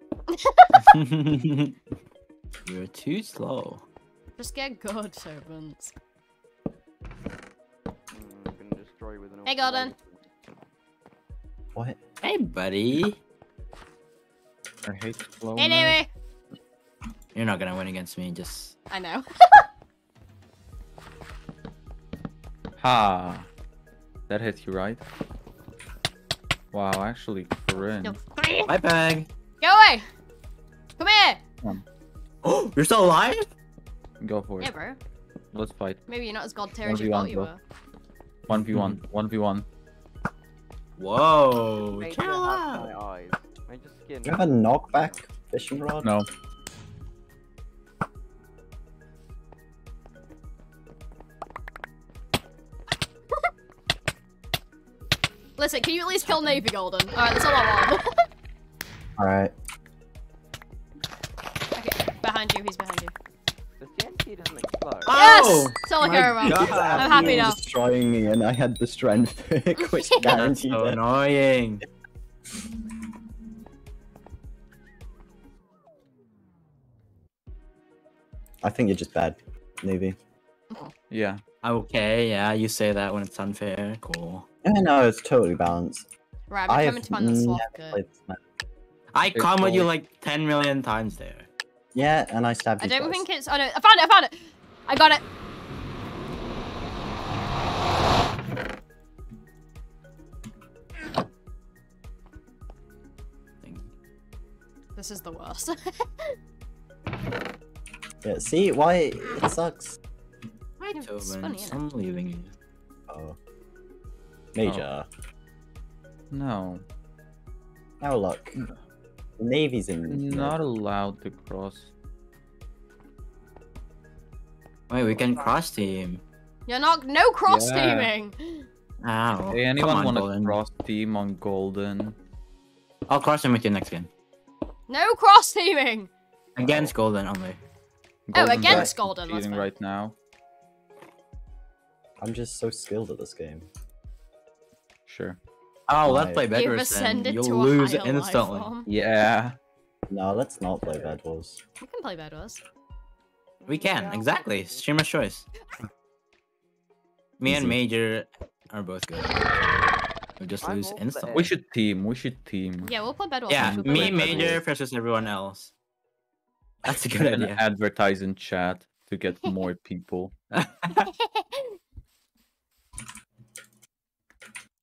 You're too slow.
Just get good, servants.
Mm, I'm gonna destroy you with an
Hey,
awful
Gordon.
laser.
What?
Hey, buddy.
I hate slow.
Anyway,
You're not gonna win against me. Just
I know.
Ha! That hit you right? Wow, actually, cringe.
No.
Bye, Peg.
Get away! Come here!
Oh, you're still alive?
Go for it.
Yeah,
it.
bro.
Let's fight.
Maybe you're not as god tier as you
1v1,
thought you were.
1v1. 1v1.
Whoa,
Major
chill
has
out.
my eyes. Major skin.
Do you have a knockback fishing rod?
No.
Listen, can you at least kill Navy Golden? Alright, that's all I want.
Alright.
okay, behind you, he's behind you.
The TNT doesn't explode.
Oh,
yes! That's all I
my
care about.
God.
I'm happy
You were
now.
destroying me and I had the strength pick, which
Yeah.
That's
guaranteed
so
it.
annoying.
I think you're just bad, Navy. Oh.
Yeah.
Okay, yeah, you say that when it's unfair. Cool.
Yeah, no, it's totally balanced.
Right,
I
I'm coming to find the sloth
never
I
It's
commented you like 10 million times there.
Yeah, and I stabbed
I
you I
don't
twice.
think it's. Oh no, I found it, I found it! I got it! This is the worst.
Yeah, see why it sucks.
Right,
It's
Tobin,
funny, innit?
I'm leaving you.
Oh. Major.
No.
Now look. The Navy's in.
Not allowed to cross.
Wait, we can cross team.
You're not. No cross
Yeah.
teaming!
Ow.
Hey, anyone want to cross team on Golden?
I'll cross him with you next game.
No cross teaming!
Against Golden only.
Oh, against Golden, that's
right now.
I'm just so skilled at this game.
Sure.
Oh, let's play Bed
You've
Wars then.
ascended
You'll
to
lose
higher life
instantly.
Yeah.
No, let's not play Bed Wars.
We can play Bed Wars.
We can, exactly. Streamer's choice. Me and Major are both good. We just
I'm
lose
all for
instantly.
We should team. We should team.
Yeah, we'll play Bed Wars.
Yeah,
We'll
me,
Bed Wars.
Major versus everyone else. That's a good
an
idea.
advertise in chat to get more people.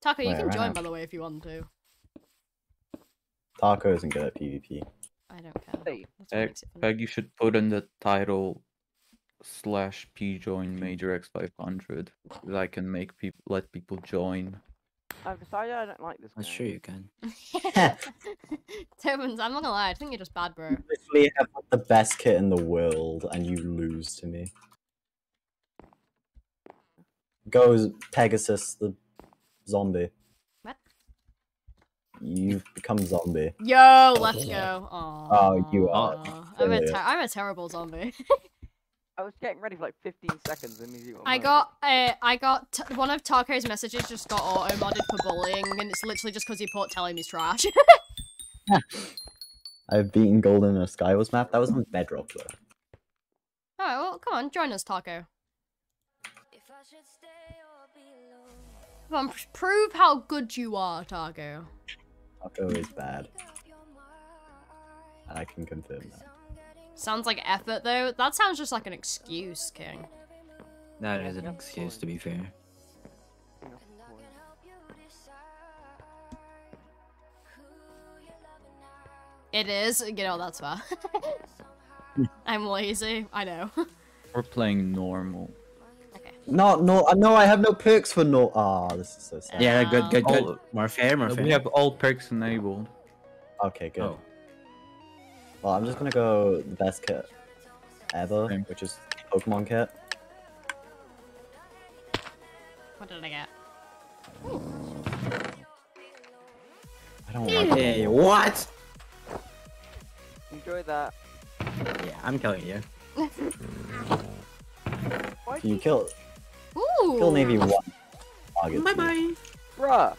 Taco, you can
right
join
now.
by the way if you want to.
Taco isn't good at PvP.
I don't care.
Hey,
That's
Peg,
makes it fun.
Peg, you should put in the title slash p join major x 500 that I can make people let people join.
Uh, I've decided I don't like this
That's
game.
true, you can.
Tobins, I'm not gonna lie, I think you're just bad, bro.
You literally have like, the best kit in the world, and you lose to me. Goes Pegasus the zombie.
What?
You've become zombie.
Yo, let's go. Aww.
Oh, you are
I'm a, ter I'm a terrible zombie.
I was getting ready for like 15 seconds and you
I got, uh, I got t- one of Taco's messages just got auto modded for bullying, and it's literally just because he put telling he's trash.
I've beaten Golden in a Skywars map. That was on Bedrock though.
Alright, well, come on, join us, Taco. Come on, prove how good you are, Taco.
Taco is bad. And I can confirm that.
Sounds like effort, though. That sounds just like an excuse, King.
That is an excuse, to be fair.
It is. You know, that's fair. I'm lazy. I know.
We're playing normal.
No, no, uh, no, I have no perks for no. Ah, this is so sad.
Yeah, good, good, good.
Oh,
More fair, more fair.
We have all perks enabled.
Okay, good.
Oh.
Well, I'm just gonna go the best kit ever,
Same.
which is Pokemon kit.
What did I get?
I don't like
Hey, what?
Enjoy that.
Yeah, I'm killing you.
Why
Can you kill
Ooh.
Kill maybe one target?
Bye
please?
bye.
Bruh!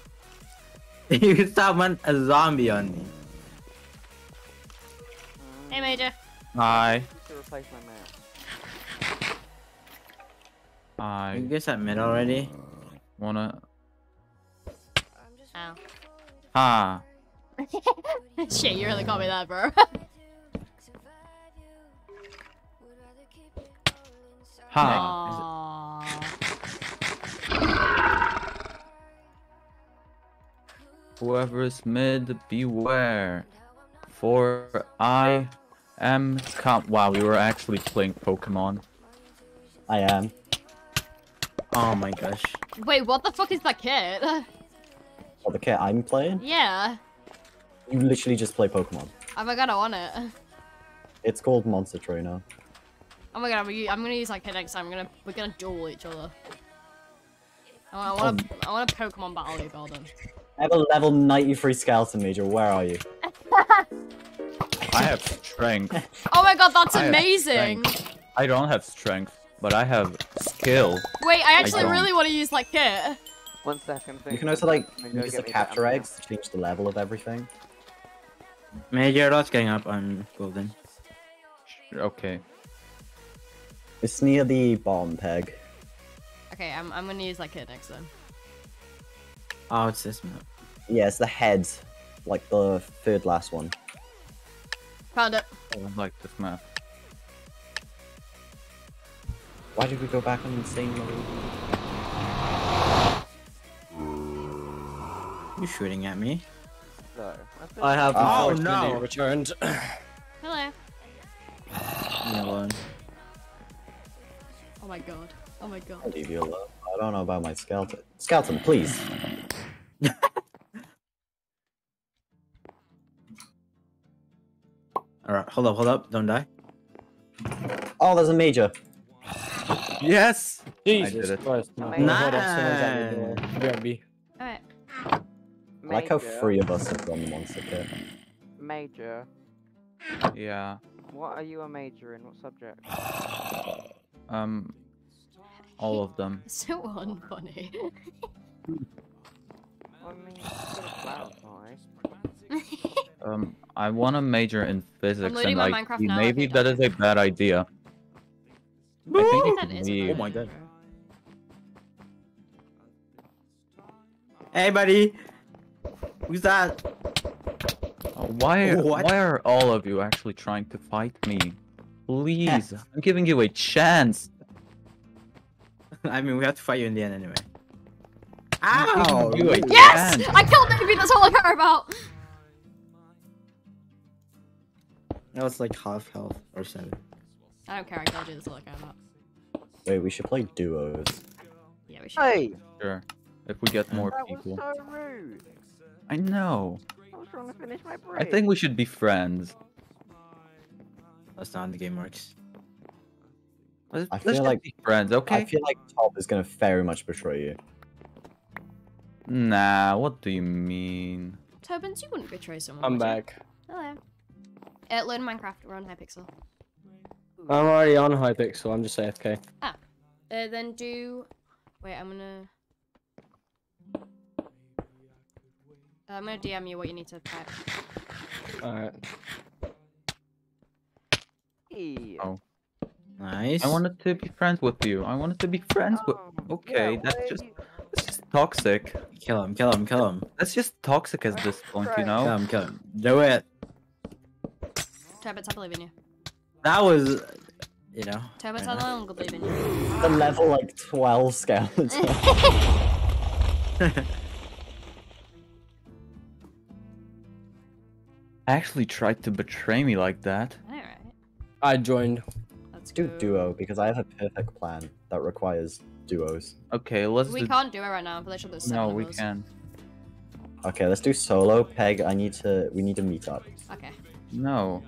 you summoned a zombie on me.
Hey, Major.
Hi.
To replace my mouse.
You
I
guys admit already?
wanna.
Ow. Oh.
Ha.
Shit, you really got me there, bro.
Ha. Whoever's mid, beware. For I am com- Wow, we were actually playing Pokemon.
I am.
Oh my gosh.
Wait, what the fuck is that kid?
What oh, the kit I'm playing?
yeah.
You literally just play Pokemon.
Oh Have I got it on it?
It's called Monster Trainer.
Oh my god, I'm, u- I'm gonna use like it next time. I'm gonna we're gonna duel each other. I want, I want, a, oh. I want a Pokemon battle you, Gordon.
I have a level 93 Skeleton Major. Where are you?
I have strength.
Oh my god, that's
I
amazing!
I don't have strength, but I have skill.
Wait, I actually
don't.
really want to use like kit.
One second.
You can also like use the capture eggs to change the level of everything.
Major lots getting up on Golden.
Okay.
It's near the bomb peg.
Okay, I'm, I'm gonna use like kit next time.
Oh, it's this map.
Yeah, it's the head, like the third last one.
Found it.
I don't like this map.
Why did we go back on insane mode?
You shooting at me?
So, I
have
Oh,
no.
returned.
Hello.
No one.
Oh my god. Oh my god.
I'll leave you alone. I don't know about my skeleton. Skeleton, please.
Hold up, hold up, don't die.
Oh, there's a major.
Yes!
Jesus. Christ. No,
Nice.
no, hold up, someone's at the door. BRB.
Alright.
I like how three of us have done the monster kit.
Major,
Yeah.
what are you a major in? What subject?
Um. All of them.
So unfunny.
I mean, it's good at clarify.
Um, I want to major in physics,
loading
and
my
like
Minecraft
maybe
think
that a bad idea. I think it
That
could
is a
be.
bad
oh
my.
God. Hey, buddy! Who's that?
Oh, why?
What?
Why are all of you actually trying to fight me? Please, I'm giving you a chance.
I mean, we have to fight you in the end anyway. Ow!
Yes!
Man.
I killed Navy, that's all I care about!
That was like half health or so.
I don't care, I killed you, this all I care about.
Wait, we should play duos.
Yeah, we should.
Hey,
Sure. If we get more
that was
people.
so rude.
I know.
I was trying to finish my
I think we should be friends.
That's not how the game works.
Let's,
I feel
just
like-
be friends, okay?
I feel like Top is gonna very much betray you.
Nah, what do you mean?
Turbans, you wouldn't betray someone.
I'm
would you?
back.
Hello. Uh, learn Minecraft, we're on Hypixel.
I'm already on Hypixel. I'm just AFK.
Uh, then do. Wait, I'm gonna. Uh, I'm gonna DM you what you need to type.
Alright.
Hey.
Oh.
Nice.
I wanted to be friends with you. I wanted to be friends with.
Oh,
Okay,
yeah,
that's just
you-
that's just toxic.
kill him. Kill him. Kill him.
That's just toxic at this point, you
Right.
Kill
know.
him. Kill him. Do it.
Turbans, I believe in you.
That was, you know.
Turbans, I
enough.
don't believe in you.
The level like 12 skeleton.
Actually tried to betray me like that.
Alright,
I joined.
let's
do
go.
duo because I have a perfect plan that requires duos.
Okay, let's
We
do.
can't do it right now, I'm pretty sure seven
No, we
us.
can.
Okay, let's do solo. Peg, I need to. We need to meet up.
Okay.
No.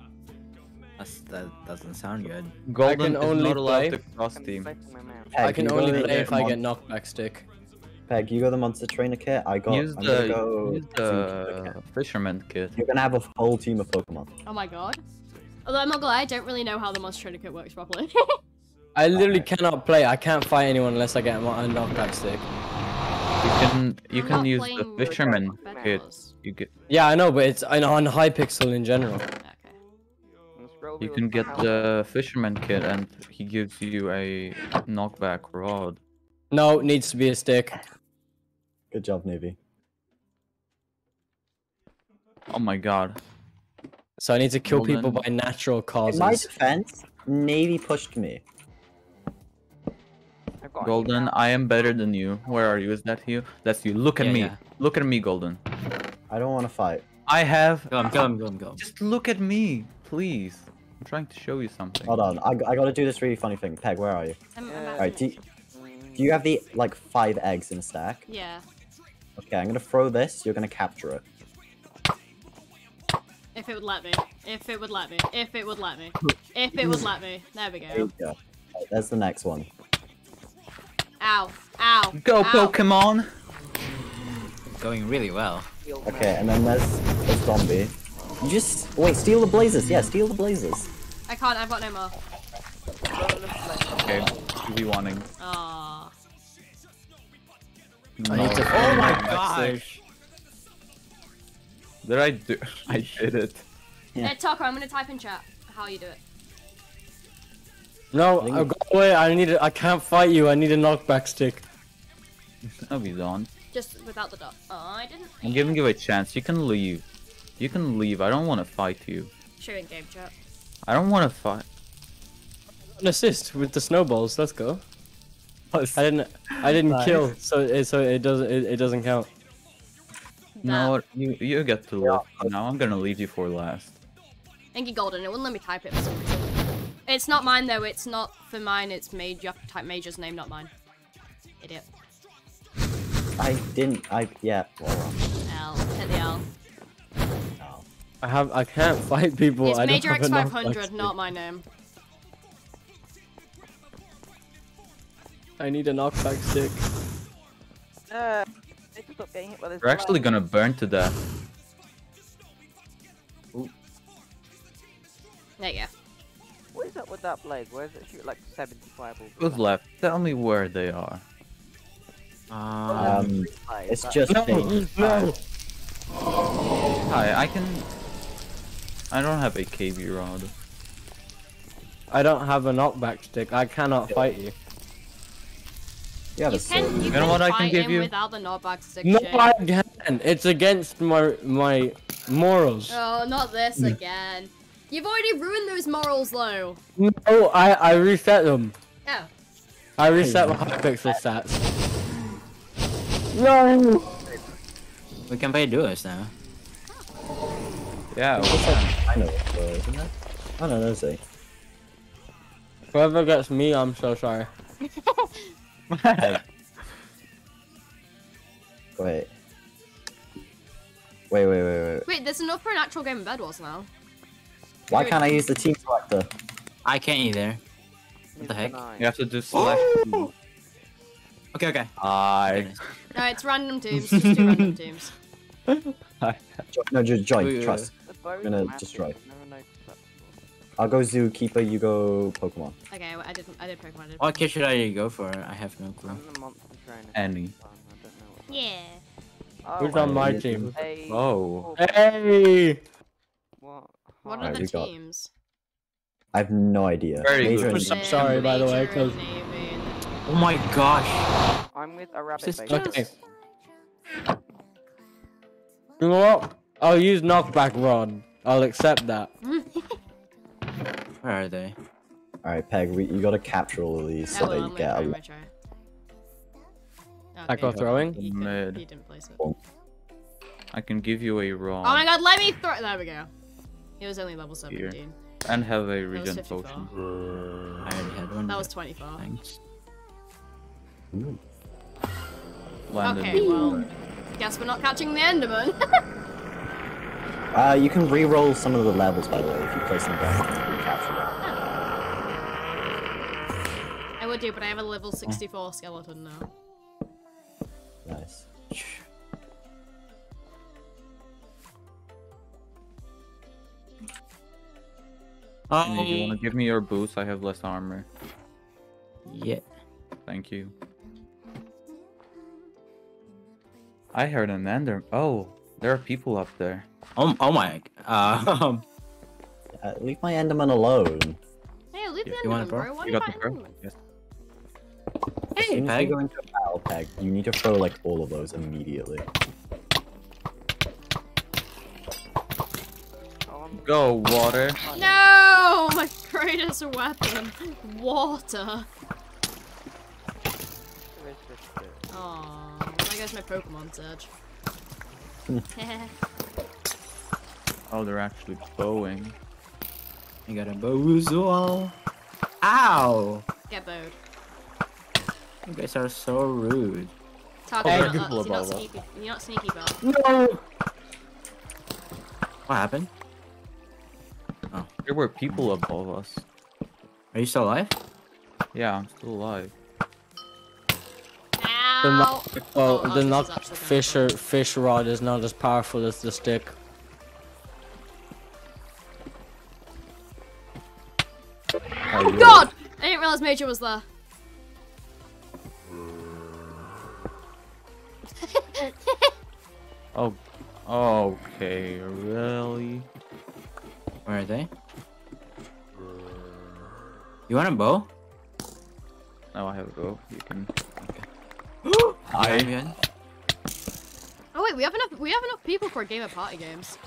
That's, that doesn't sound good.
Golden is
only
not allowed
play-
to cross team.
flexing my mouse.
Peg,
I can only play if I get knockback stick.
Peg, you go the monster trainer kit. I got.
Use
I'm
the
go.
use the
kit.
fisherman kit.
You're gonna have a whole team of Pokemon.
Oh my god. Although I'm not gonna lie, I don't really know how the monster trainer kit works properly.
I literally cannot play. I can't fight anyone unless I get a knockback stick.
You can you
I'm
can use the fisherman kit. You get
Yeah, I know, but it's on on Hypixel in general.
Okay.
You can get
somehow-
the fisherman kit and he gives you a knockback rod.
No, it needs to be a stick.
Good job, Navy.
Oh my god.
So I need to kill people by
Golden.
natural
In my defense, Navy pushed me.
I've got a
Golden,
mouse.
I am better than you. Where are you? Is that you? That's you. Look at
Yeah,
me.
yeah.
Look at me, Golden.
I don't want to fight.
I have.
Kill him. Kill him. Kill him. Kill him.
Just look at me, please. I'm trying to show you something.
Hold on, I, I gotta do this really funny thing. Peg, where are you?
I'm, I'm
Alright, do, you- do you have the like five eggs in a stack?
Yeah.
Okay, I'm gonna throw this. You're gonna capture it.
If it would let me. If it would let me. If it would let me. If it would let me. There we
There
go.
you go. Alright, there's the next one.
Ow. Ow.
Go,
Ow.
Pokemon!
Going really well.
Okay, and then there's a zombie. You just wait. Steal the blazers. Yeah, steal the blazers.
I can't, I've got no more.
Okay, 2v1ing.
Aww.
I need to
Oh my gosh.
Did I do? I did it.
Yeah.
Uh, hey, Taco, I'm gonna type in chat how you do it.
No,
I
I uh, go away. I need. A, I can't fight you. I need a knockback stick.
No, we don't.
Just without the dot. Oh, I didn't.
I'm giving you a chance. You can leave. You can leave. I don't want to fight you.
Show in game chat.
I don't want to fight.
An assist with the snowballs. Let's go. I didn't. I didn't
Nice.
kill, so it, so it doesn't. It, it doesn't count.
No, you you get to live. Now I'm gonna leave you for last.
Thank you, Golden. It wouldn't let me type it for some reason. It's not mine though. It's not for mine. It's made. You have to type Major's name, not mine. Idiot.
I didn't. I yeah. Well,
L. Hit the L.
I have. I can't fight people.
It's
I don't
Major
have a knockback
X500, not my name.
I need a knockback stick.
Uh, I need getting hit by this.
We're actually
flag.
gonna burn to death.
There you go.
What is up with that blade? Where does it shoot like 75 or
Who's left? Tell me where they are.
Um,
um, it's just
No,
me.
no.
Hi, I can. I don't have a KB rod.
I don't have a knockback stick. I cannot fight you.
You
You can, you
know what I can
fight
give
him
you?
without the knockback stick
No,
shit.
I can. It's against my my morals.
Oh, not this again. You've already ruined those morals, though.
No, I I reset them.
Oh.
I reset my Hypixel stats. No!
We can play duos now.
Yeah. we
I know what it is, isn't it? Oh no, that's it.
Whoever gets me, I'm so sorry.
Wait. Wait, wait, wait, wait.
Wait, there's enough for an actual game of Bed Wars now.
Why can't I use the team selector?
I can't either.
What
the heck?
you have to do select. two.
Okay, okay.
I.
No, it's random teams. Just do random teams.
No, just join.
Wait, wait,
trust.
The bow's
gonna
massive,
destroy.
Never noticed that before.
I'll go Zookeeper. You go Pokemon.
Okay, well, I did. I did Pokemon. I did.
What kit should I go for? I have no clue.
I'm the.
Any.
I don't know what.
Yeah.
Oh,
Who's on my team?
Hey,
Oh.
Hey!
What?
What are
Alright,
the
we got-
teams?
I have no idea.
Very
Major
good.
and-
So- sorry, by the way,
Major,
'cause-
Navy, and-
Oh my gosh.
I'm with a rabbit
Just-
bait.
Okay. You know what? I'll use knockback rod. I'll accept that.
Where are they?
All right, Peg. We, you gotta capture all of these
I
so
will,
that
I'm
you
gonna
get.
try,
A,
I'm gonna try.
Tackle throwing.
He, didn't, he didn't place it.
I can give you a raw
Oh my god, let me throw. There we go. He was only level 17.
and have a
was
regen potion.
I already had one.
That was
but
24.
Thanks.
Landed
Okay, well, guess we're not catching the Enderman.
Uh, you can re-roll some of the levels, by the way, if you place them down and capture them.
I would do, but I have a level 64 skeleton now.
Nice.
And if you want to give me your boost, I have less armor.
yeah.
Thank you. I heard an ender. Oh, there are people up there.
Oh, oh my. Uh,
Uh, leave my Enderman alone.
Hey, leave
You-
the Enderman,
a
bro. Why
You
you
got the
fighting
pro?
Enderman?
Yes.
As
hey,
soon as
Peg.
we go into a battle, Peg, you need to throw like all of those immediately.
Oh,
Go, water.
No! My greatest weapon. Water.
Where's this shit?
Aww. There goes my Pokemon Surge.
Oh, they're actually bowing.
I got a boozle. Ow!
Get bowed.
You guys are so rude.
Taco,
Hey,
you're, not,
people
you're not
above us.
sneaky. You're not sneaky, bro.
No!
What happened? Oh.
There were people above us.
Are you still alive?
Yeah, I'm still alive.
The
Ow!
knock, oh, well,
Oh,
the knock fisher fish rod is not as powerful as the stick.
Oh god! I didn't realize Major was there.
Oh, okay, really?
Where are they? You want a bow?
No, I have a go. You can.
I.
Oh wait, we have enough. We have enough people for a game of party games.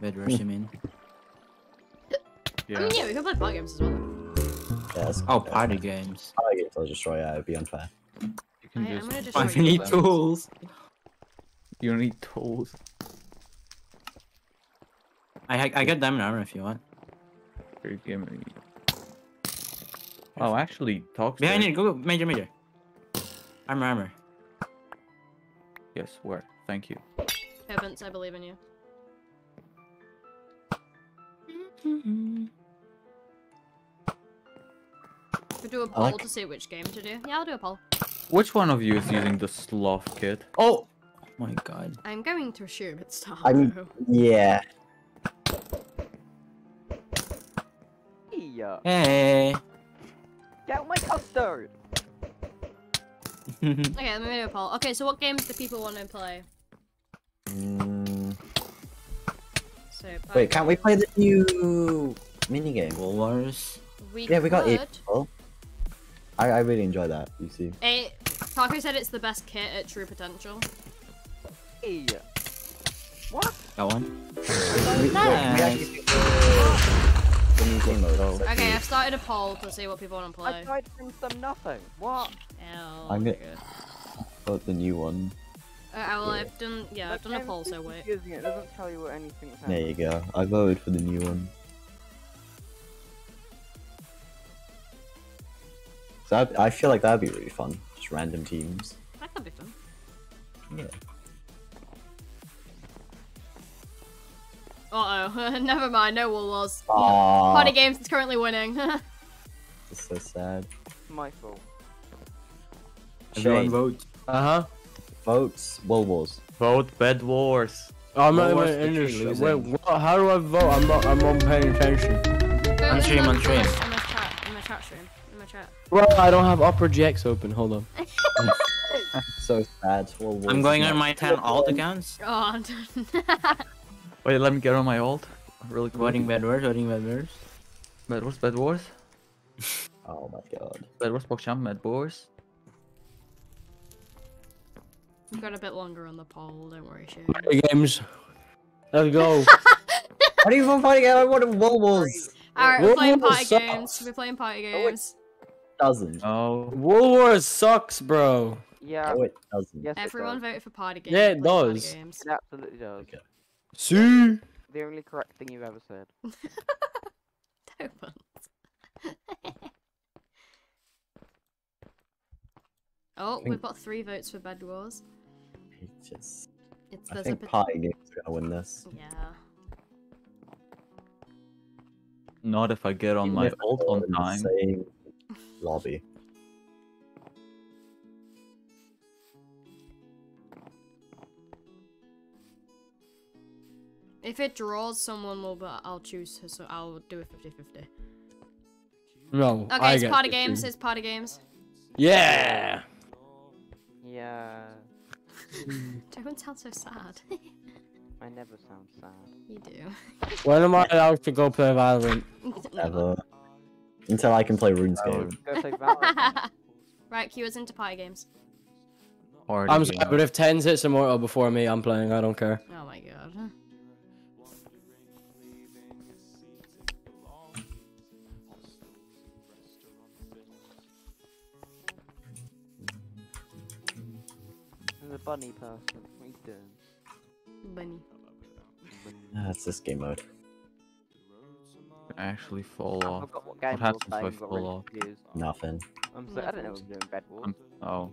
Bed rush, you mean?
I mean, yeah, we can play party games as well.
Yes.
Oh, party games.
I get to destroy. Yeah, it'd be unfair.
You can
I- I'm
just.
gonna just
Why
show you
need
them.
tools?
You need tools.
I ha- I got diamond armor if you want.
Here, give me. Oh, actually, talk.
Behind you, go, go, major, major. Armor, armor.
Yes, where? Thank you.
Heavens, I believe in you. We do a poll
like-
to see which game to do. Yeah, I'll do a poll.
Which one of you is using the sloth kit?
Oh oh my god.
I'm going to assume it's Taco.
I'm- Yeah.
Hey, uh,
Hey.
get out my custard!
Okay, let me do a poll. Okay, so what games do people want to play?
Mm,
So
wait, can't we play the new minigame?
Wool Wars.
We
Yeah, we got
could.
it. Oh. I, I really enjoy that. You see.
Taco said it's the best kit at True Potential.
Hey! What?
Got one. Nice.
Okay, I've started a poll to see what people want to play.
I
play.
tried to bring some nothing. What?
Oh,
I'm gonna
God.
Vote the new one.
Uh, well,
Yeah.
I've done. Yeah, I've done a poll. So wait.
confusing, It doesn't tell you what anything's
There you go. I voted for the new one. So I, I feel like that'd be really fun. Just random teams.
That could be fun.
Yeah.
Uh oh. Never mind. No Wool Wars.
Aww.
Party Games is currently winning.
It's so sad.
My fault.
Everyone
Shane,
vote.
Uh huh.
votes Wool Wars.
Vote Bed Wars.
I'm not
What was
even
the
in
tree
this.
losing?
Wait, what? How do I vote? I'm not. I'm not paying attention.
Go
On
in
stream,
the-
on stream.
In my chat. In my chat stream. In my chat.
Well, I don't have Opera GX open. Hold on.
So sad. Wool Wars
I'm
is
going
not-
on my 10 alt accounts.
God.
Wait, let me get on my alt. Really quick.
Voting Bedwars, voting Bedwars.
Bed Wars, Bed Wars.
Oh my god.
Bed Wars, PogChamp, Bed Wars.
We've got a bit longer on the poll. Don't worry, Shane.
Party games. Let's go.
How do you even fight again? I wanted Wool Wars.
Alright, we're playing party
sucks.
games. We're playing party
Oh, wait.
games.
Doesn't.
Oh.
Wool Wars sucks, bro.
Yeah.
Oh, it doesn't.
Yes,
Everyone
it does.
voted for party games.
Yeah, it does.
games.
It absolutely does.
Okay.
See.
The only correct thing you've ever said.
Don't. oh,
think-
we've got three votes for Bed Wars.
It's just.
It's
I think
a pot-
Party Games are gonna win this.
yeah.
Not if I get on
Even
my
if
alt on time.
Lobby.
If it draws, someone will, but I'll choose. So I'll do a 50-50.
No.
Okay,
I
it's
get
party
to
games.
choose.
It's party games.
Yeah.
Yeah.
Don't sound so sad.
I never sound sad.
you do.
When am I allowed to go play Valorant?
Ever. Until I can play RuneScape.
Go say Valorant.
right, cue us into party games.
Party
I'm sorry, but if Tens hits Immortal before me, I'm playing. I don't care.
Oh my god.
Bunny person. What are you doing?
Bunny.
Ah, That's this game mode.
actually fall
I
off.
forgot what game we were
happens if I fall off?
confused.
Nothing.
I'm so, I don't know what we're doing, Bed Wars.
I'm- Oh.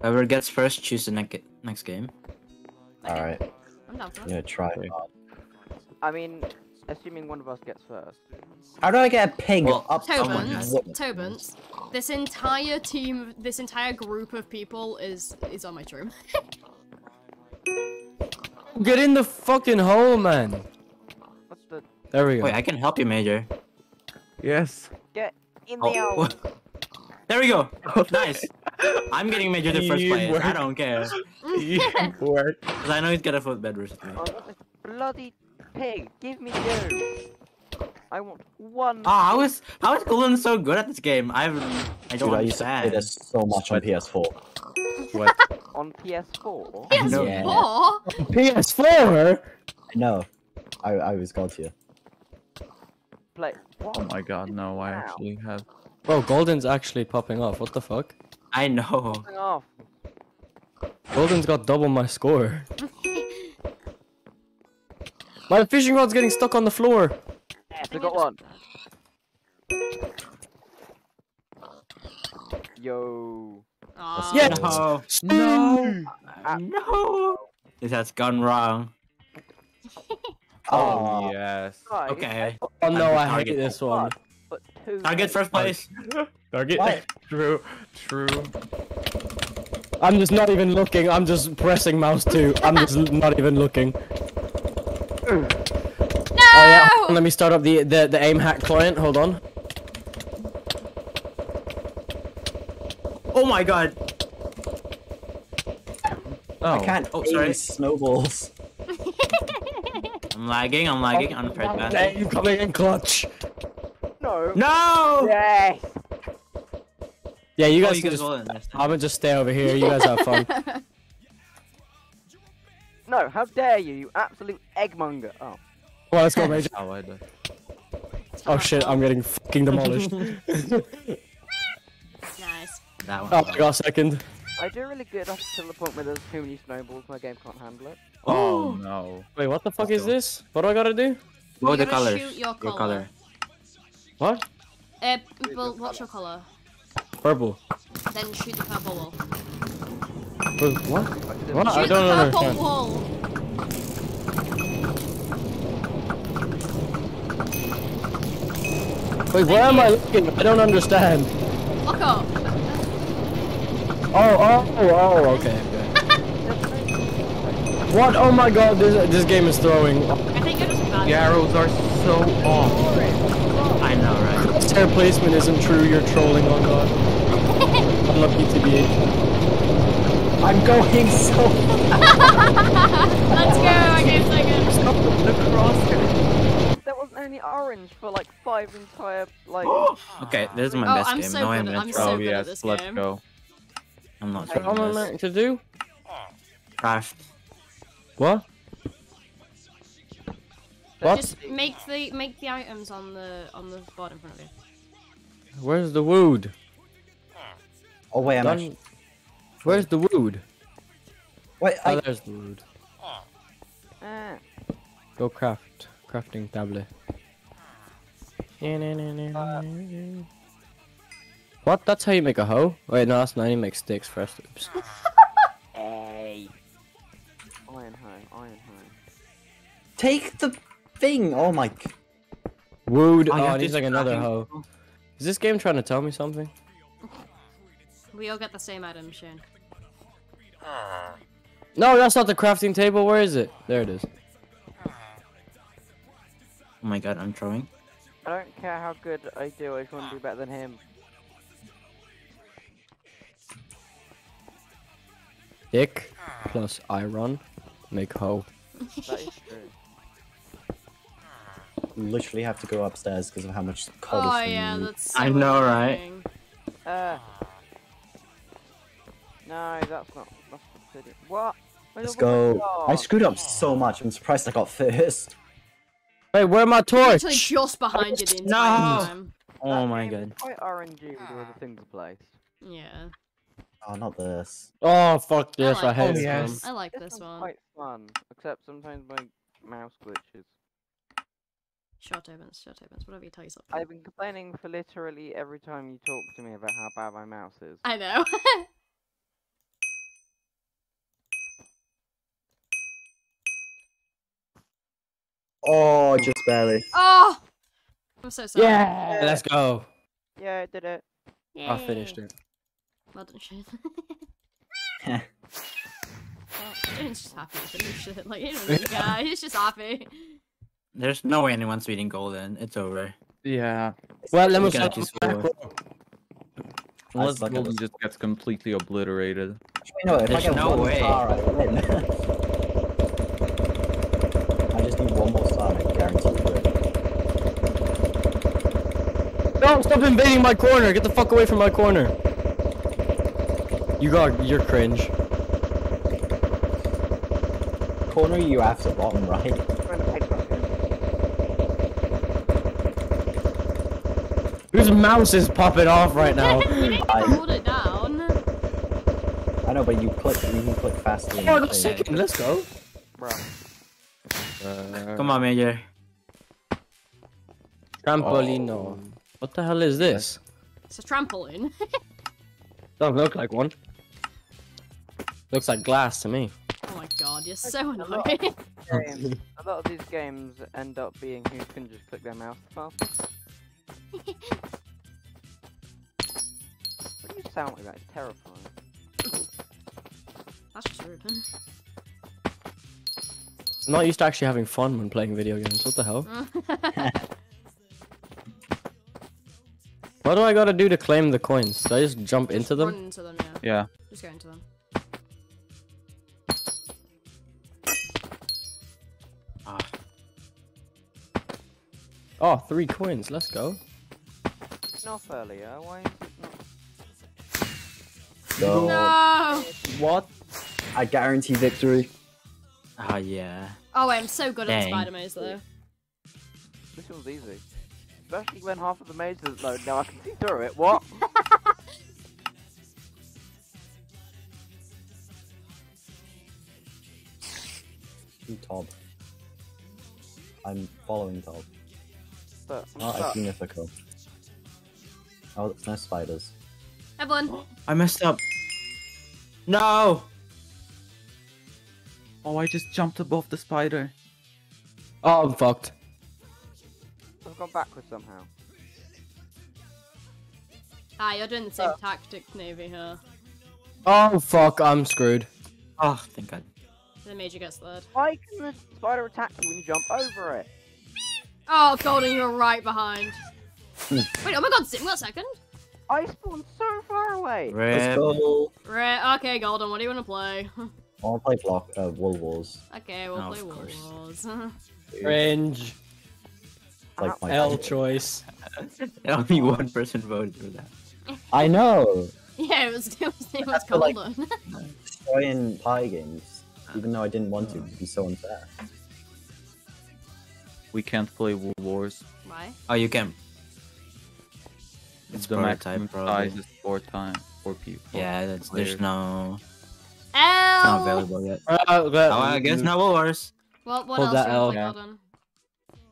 Whoever gets first, choose the next next game.
Alright.
I'm down for
I'm gonna try
Okay.
I mean, assuming one of us gets first.
How do I get a pig
Well,
up
someone
Tobans,
has-
What-
Tobans, this entire team, this entire group of people is is on my stream.
Get in the fucking hole, man.
What's the
There we go.
Wait, I can help you, Major.
Yes.
get in oh, the
Oh,
hole?
there we go. Nice. I'm getting Major the first place. I don't care.
Work.
Because I know he's gonna vote Bedwars with me.
Oh, bloody pig! Give me you. I want one.
Ah, how is how is Golden so good at this game? I've I don't
Dude, I used to play this so much on PS4.
What?
on PS4.
No.
Yeah.
Four?
PS4.
I know. I, I was god tier.
Play. What?
Oh my god, no, I
Wow.
actually have.
Bro, Golden's actually popping off. What the fuck?
I know.
Hang off.
Golden's got double my score. My fishing rod's getting stuck on the floor.
I got one. Yo.
Aw.
Yeah.
No.
No.
Ah.
No. This has gone wrong.
Oh, yes.
Guys,
Okay.
Oh no, I hate this one.
But two.
Target first place.
Target.
What?
True. True.
I'm just not even looking. I'm just pressing mouse two. I'm just not even looking.
No!
Oh yeah. Let me start up the the, the aim hack client. Hold on.
Oh my god.
Oh.
I can't
Oh, sorry.
snowballs.
I'm lagging. I'm lagging. Unfair advantage.
Aim coming in clutch.
No.
No.
Yes.
Yeah, you
Oh,
guys
you
can
guys
just.
all in this.
I'm gonna just stay over here. You guys have fun.
No. How dare you, you absolute eggmonger. Oh.
Well, let's go, Major.
Oh, I did.
Oh shit, I'm getting fucking demolished.
Nice.
That one.
oh, I got a second.
I do really good up until the point where there's too many snowballs, my game can't handle it.
Oh no.
Wait, what the fuck is this? What do I gotta do?
Go
You
the
gotta
colors.
shoot your
Your
colour.
color.
What?
Uh, well, what's your colour?
Purple.
Then shoot the purple wall.
Pur- What? What? I don't
the purple
understand.
wall.
Wait, where am I looking? I don't understand.
Look up.
Oh, oh, oh, oh, okay. okay. what? Oh my god, this, this game is throwing.
I think you're just bad.
The arrows are so off.
I know, right?
This Stair placement isn't true, you're trolling, oh god. Unlucky to be.
I'm going so.
Let's go. Okay, second.
The crosshair.
There wasn't any orange for like five entire like.
Okay, this is my
Oh,
best
I'm
game.
so
no, I'm
good at-
not
I'm
trying.
so
Oh
good at
yes,
this
let's
game.
go.
I'm not
What am I
trying this.
meant to do?
Craft.
What? What?
Just make the make the items on the on the board in front of you.
Where's the wood?
Oh wait, I'm
Done-
actually.
Where's the wood?
Wait,
Oh,
I.
there's the wood.
Eh.
Go craft. Crafting tablet. What? That's how you make a hoe? Wait, no, that's not. You make sticks first. Oops.
Hey. Iron home, iron home.
Take the thing. Oh my.
Wood.
Oh,
Oh,
you
I
have
need
this
like another hoe. Is this game trying to tell me something?
We all get the same item, Shane.
No, that's not the crafting table. Where is it? There it is.
Oh my god, I'm throwing.
I don't care how good I do, I just want to do better than him.
Dick plus iron make hoe.
That is true.
Literally have to go upstairs because of how much cobblestone.
Oh yeah, that's. So
I know, right?
Uh. No, that's not. That's not city. What? Where's
Let's
the woman
go. I screwed up so much. I'm surprised I got first.
Wait, where my torch?
Literally just behind you the entire
No.
time.
Oh
That
my god.
Quite RNG with where the things are placed.
Yeah,
Oh, not this.
Oh fuck this!
I
I, hate
this
this
one.
one.
I like
This
this one.
quite fun, except sometimes my mouse glitches.
Short opens, short opens, whatever you tell yourself.
I've been complaining for literally every time you talk to me about how bad my mouse is.
I know.
Oh, just barely.
oh, I'm so sorry.
Yeah, let's go.
Yeah, I did it.
I finished it.
Well done, Shane. Shane's just happy to finish it. Like, he really care. He's just happy.
There's no way anyone's beating golden. It's over.
Yeah.
Well, let me
We
start
just
with
Unless
at
Golden just gets completely obliterated.
Wait, no, if I
There's no way.
star, I win. I just need one more star, and I guarantee you win.
No, stop invading my corner! Get the fuck away from my corner! You got, you're cringe.
Corner you have to bottom right.
Trying to pick up him.
Whose mouse is popping off right now?
you didn't
I-
hold it down.
I know, but you click, you can click faster than
oh,
you
the second, let's go.
Bruh.
Uh,
Come on, Major.
Trampolino. What the hell is this?
It's a trampoline.
Don't look like one. Looks like glass to me.
oh my god, you're so annoying.
Games, a lot of these games end up being who can just click their mouse the fastest. What do you sound like that? It's terrifying.
That's just rude.
I'm not used to actually having fun when playing video games. What the hell? What do I gotta do to claim the coins? Do I just jump into
Run
them?
into them, yeah.
yeah.
Just go into them.
Ah,
Oh, three coins. Let's go.
It's not earlier. Why is it not?
No!
What?
I guarantee victory.
ah, yeah.
Oh, wait, I'm so good at spider maze though.
This one's easy especially when half of the maze is low. Now I can see through it. What?
Tob. I'm following Tob.
But I'm
Not
stuck.
significant. Oh, no spiders.
Evelyn.
I messed up. No!
Oh, I just jumped above the spider.
Oh, I'm fucked.
I've gone backwards somehow.
Ah, you're doing the same tactic, Navy, huh?
Oh, fuck, I'm screwed.
Oh, thank God.
That made you get slurred.
Why can the spider attack you when you jump over it?
Oh, Golden, you're right behind. Wait, oh my god, Sim got second?
I spawned so far away.
Let's go.
Right, okay, Golden, what do you want to play?
I want to play block, uh, Wool Wars.
okay, we'll
Oh,
play
of
Wall
course.
Wars.
Cringe.
Like my
L choice.
Only one person voted for that.
I know.
yeah, it was, it was, it was
That's for, like-
Golden.
Destroying pie games, even though I didn't want to, would be so unfair.
We can't play Wool Wars.
Why?
Oh, you can. It's
the maximum
prototype, probably.
size is four times four people.
Yeah, that's, there's no. It's
L!
not available yet.
Uh,
Oh, I guess not Wool Wars.
What, what
Hold
else
that
do you want to
L.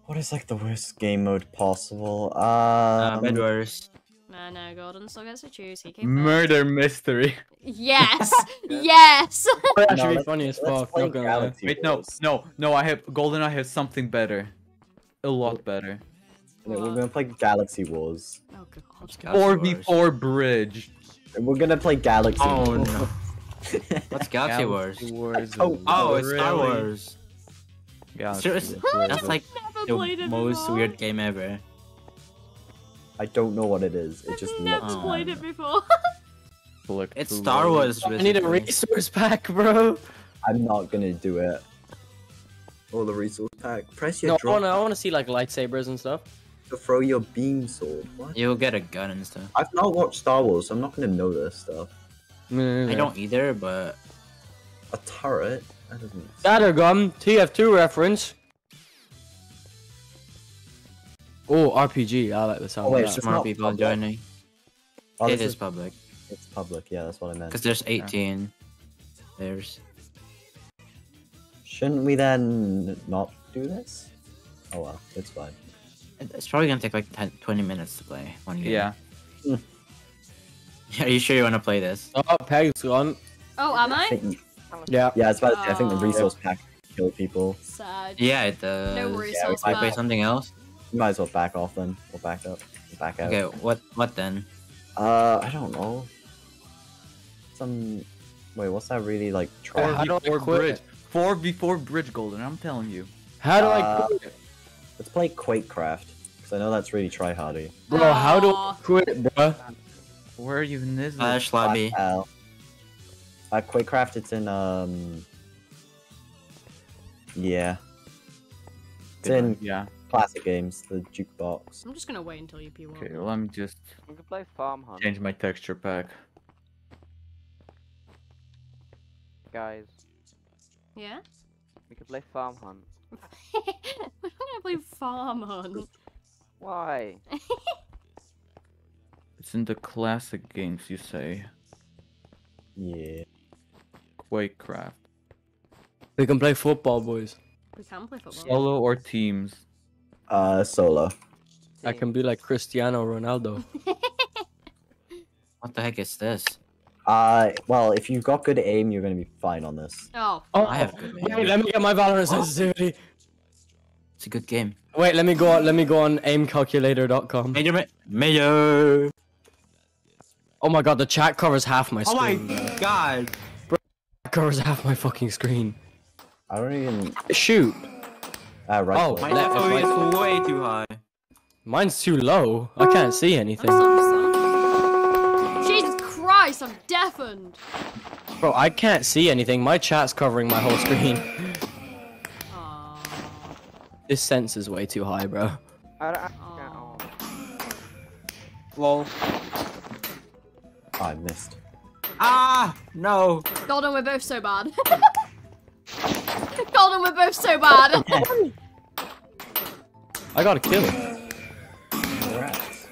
play, Golden?
What is like the worst game mode possible?
Uh,
Um,
Bed Wars.
No, no, Golden still gets to choose. He came first.
Murder mystery.
Yes! yes!
That
No,
should be funny as fuck. Not gonna lie.
Wait, no, no, no. I have Golden. I have something better. A lot better.
No, We're gonna play Galaxy Wars.
Oh, God.
Galaxy
Four
Wars.
v four bridge.
We're gonna play Galaxy
Oh
Wars.
no. What's Galaxy Wars?
Wars.
Oh,
Oh, it's Star
really-
Wars.
Galaxy
Seriously?
Wars.
That's like the most
before.
weird game ever.
I don't know what it is. It just
I've never
looks.
Played it before.
Collect
It's Star
worlds.
Wars.
I need a resource pack, bro.
I'm not gonna do it. Oh, the resource pack. Press your
No, I wanna, I wanna see like lightsabers and stuff.
to throw your beam sword. What?
You'll get a gun and stuff.
I've not watched Star Wars, so I'm not gonna know this stuff.
I don't either, but
A turret? That doesn't.
Scattergun, TF2 reference. Oh, RPG. I like the sound
Oh, wait,
of
it's
that.
just
more
not
people
public.
joining.
Oh,
it
this
is
is
public
It's public. Yeah, that's what I meant.
because there's 18 players.
Shouldn't we then not do this? Oh well, it's fine.
It's probably gonna take like 10, 20 minutes to play one game.
Yeah. Hmm.
Are you sure you want to play this?
Oh, Peg's gone.
Oh, am
I
I?
Yeah.
yeah, it's about to say, I think the resource pack kill people.
Sad.
Yeah, it does.
No
we
resource
Can I play
pack.
something else?
You might as well back off then, or back up, back out.
Okay, what what then?
Uh, I don't know. Some. Wait, what's that really like?
Four
how
Try?
do I
v four
quit?
bridge. Four v four bridge, Golden. I'm telling you.
How do
Uh,
I quit?
Let's play Quakecraft because I know that's really try hardy.
Bro, how do I
Aw.
quit, bro?
Where even is it?
Slash lobby.
Uh, uh, Quakecraft, it's in um. Yeah, it's in
Yeah.
classic games, the jukebox.
I'm just gonna wait until you P1.
Okay, let me just
We can play Farm Hunt,
change my texture pack.
guys.
Yeah?
We can play Farm Hunt.
We're not gonna play Farm Hunt.
Why?
It's in the classic games, you say.
Yeah.
Quakecraft.
We can play football, boys.
We can play football.
Solo or teams?
Uh, solo.
I can be like Cristiano Ronaldo.
What the heck is this?
Uh, well, if you've got good aim, you're gonna be fine on this.
Oh,
Oh,
I have good aim.
wait, let me get my Valorant sensitivity.
It's a good game.
Wait, let me go. on- Let me go on aimcalculator.com.
Major, major.
Oh my god, the chat covers half my screen.
Oh my
screen.
god.
It covers half my fucking screen.
I don't even.
Shoot,
Uh, right.
Oh,
My
click.
left,
FOV
right.
is way too high.
mine's too low. I can't see anything.
Jesus Christ, I'm deafened.
Bro, I can't see anything. My chat's covering my whole screen.
Aww.
This sense is way too high, bro.
I don't. I
Aw.
can't-
Lol.
Oh, I missed.
Ah no.
Golden, we're both so bad. Golden, we're both so bad.
I got a kill.
Congrats.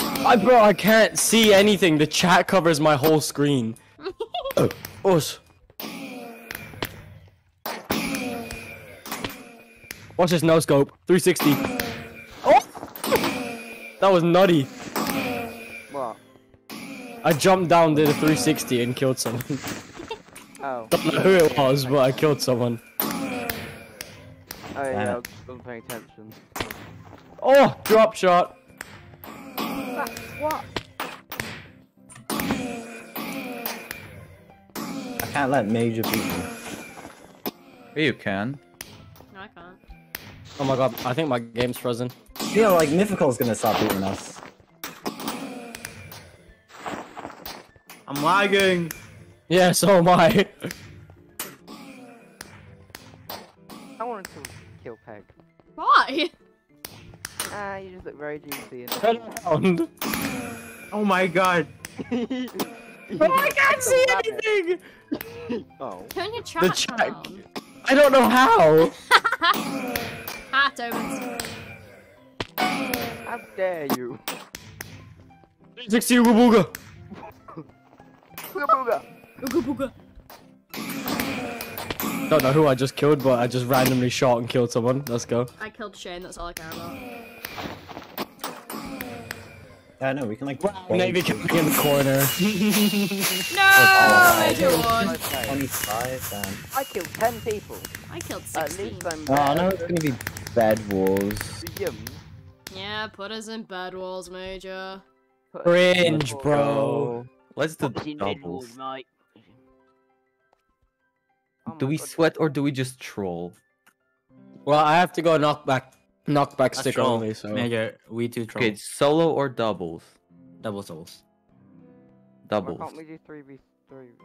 I bro, I can't see anything. The chat covers my whole screen. oh, us. Watch this no scope. 360. Oh! That was nutty.
What?
I jumped down, did a 360, and killed someone.
Oh.
Don't know who it was, but I killed someone.
Oh yeah, I
it.
wasn't paying attention.
Oh, drop shot.
What?
I can't let Major beat me.
Yeah, you can.
No, I can't.
Oh my god, I think my game's frozen.
I feel like Mythical's gonna stop beating us.
I'm lagging.
Yeah, so am I.
I wanted to kill Peg.
Why?
Ah, you just look very juicy.
Turn around.
Oh my god.
And...
I can't see anything!
Oh.
Turn your chat
chat-
down.
I don't know how.
Ah, Tobin.
How dare you?
360 Ooga Booga.
Booga booga.
Ooga booga.
Don't know who I just killed, but I just randomly shot and killed someone. Let's go.
I killed Shane, that's all I care about.
Yeah, no, we can like.
Navy coming in the corner.
No!
Oh,
Major one!
25 then.
I killed 10 people.
I killed
At least I'm
Oh, no, it's gonna be bed wars.
Yum.
Yeah, put us in bed wars, Major.
Cringe, bro.
Let's do
Put
doubles.
bedwars, mate. Oh
Do we
God.
sweat or do we just troll?
Well, I have to go knockback, knockback stick
troll.
only. So
Major, we two troll.
Okay, solo or doubles?
Double souls.
Why
Doubles.
can't we do 3v3?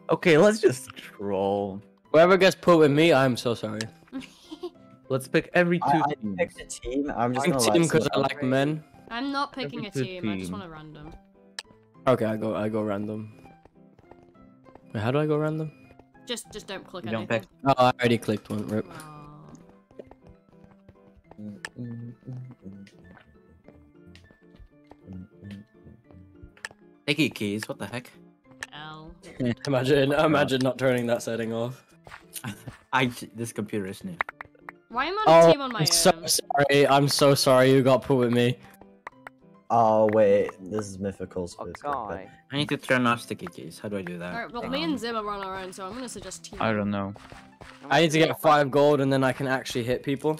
Okay, let's just troll.
whoever gets put with me, I'm so sorry.
Let's pick every two
I, I picked a team. I'm just
I'm
gonna
team because I like men.
I'm not picking a
Every good
team, I just want a random.
Okay, I go. I go random. Wait, how do I go random?
Just just don't click
You don't
anything.
pick.
Oh, I already clicked one. Rip.
Aw.
Sticky keys, what the heck?
L.
Imagine, imagine not turning that setting off.
I this computer is new.
Why am I on a
Oh,
team on my
I'm so sorry. I'm so sorry you got put with me.
Oh wait, this is Mythical's
Oh,
first. pick, but-
guy.
I need to turn off sticky keys. How do I do that?
Alright, well, me
Um,
and Zim are on our own, so I'm gonna suggest team.
I don't know.
I need to get five gold and then I can actually hit people.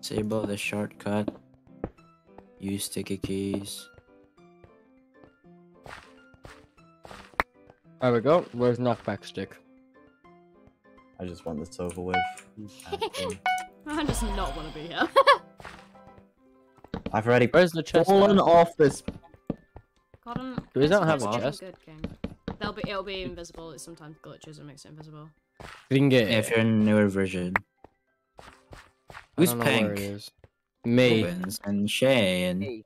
Disable the shortcut. Use sticky keys.
There we go. Where's knockback stick?
I just want this over with.
I just not want to be here.
I've already
Where's the chest?
fallen
at?
off this.
God, I'm,
Do we not have a chest?
Good King? They'll be, it'll be invisible. It sometimes glitches and makes it invisible.
We can get
If you're in a newer version. Who's
don't know where it
pink?
Me.
Owens and Shane.
Hey,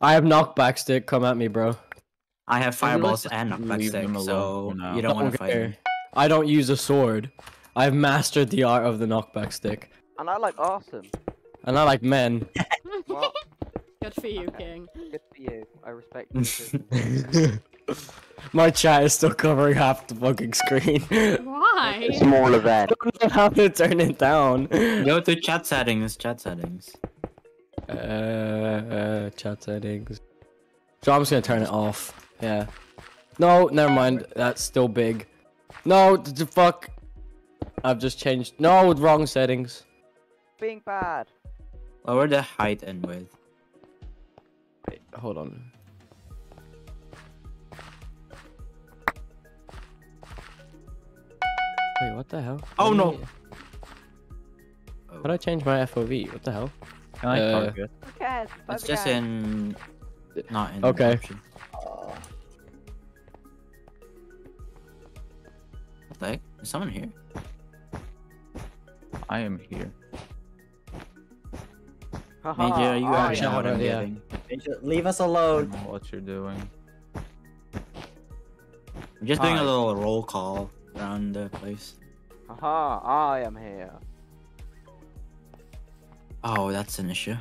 I have knockback stick. Come at me, bro.
I have fireballs and knockback stick, so
for
you don't want to fight me.
I don't use a sword. I've mastered the art of the knockback stick,
And I like awesome.
and I like men.
Well,
Good for you, King.
good for you. I respect you.
My chat is still covering half the fucking screen.
Why?
Small event.
I don't know how to turn it down.
Go to chat settings, chat settings.
Uh, uh, chat settings. So I'm just gonna turn it off. Yeah. No, never mind. That's still big. No, d- d- fuck. I've just changed. No, wrong settings.
Being bad.
Lower the height and width.
Wait, hold on. Wait, what the hell?
Oh,
How
no.
did I-
Oh.
How do I change my FOV? What the hell?
Can I
Uh,
target?
Who cares?
It's just
guys.
in. Not in.
Okay.
option.
Uh,
What the heck? Is someone here?
I am here.
Haha,
Major, you
I
actually know
am.
what I'm
yeah.
getting.
Major, leave us
I
alone.
know what you're doing.
I'm just doing a little roll call around the place.
Haha, I am here.
Oh, that's an issue.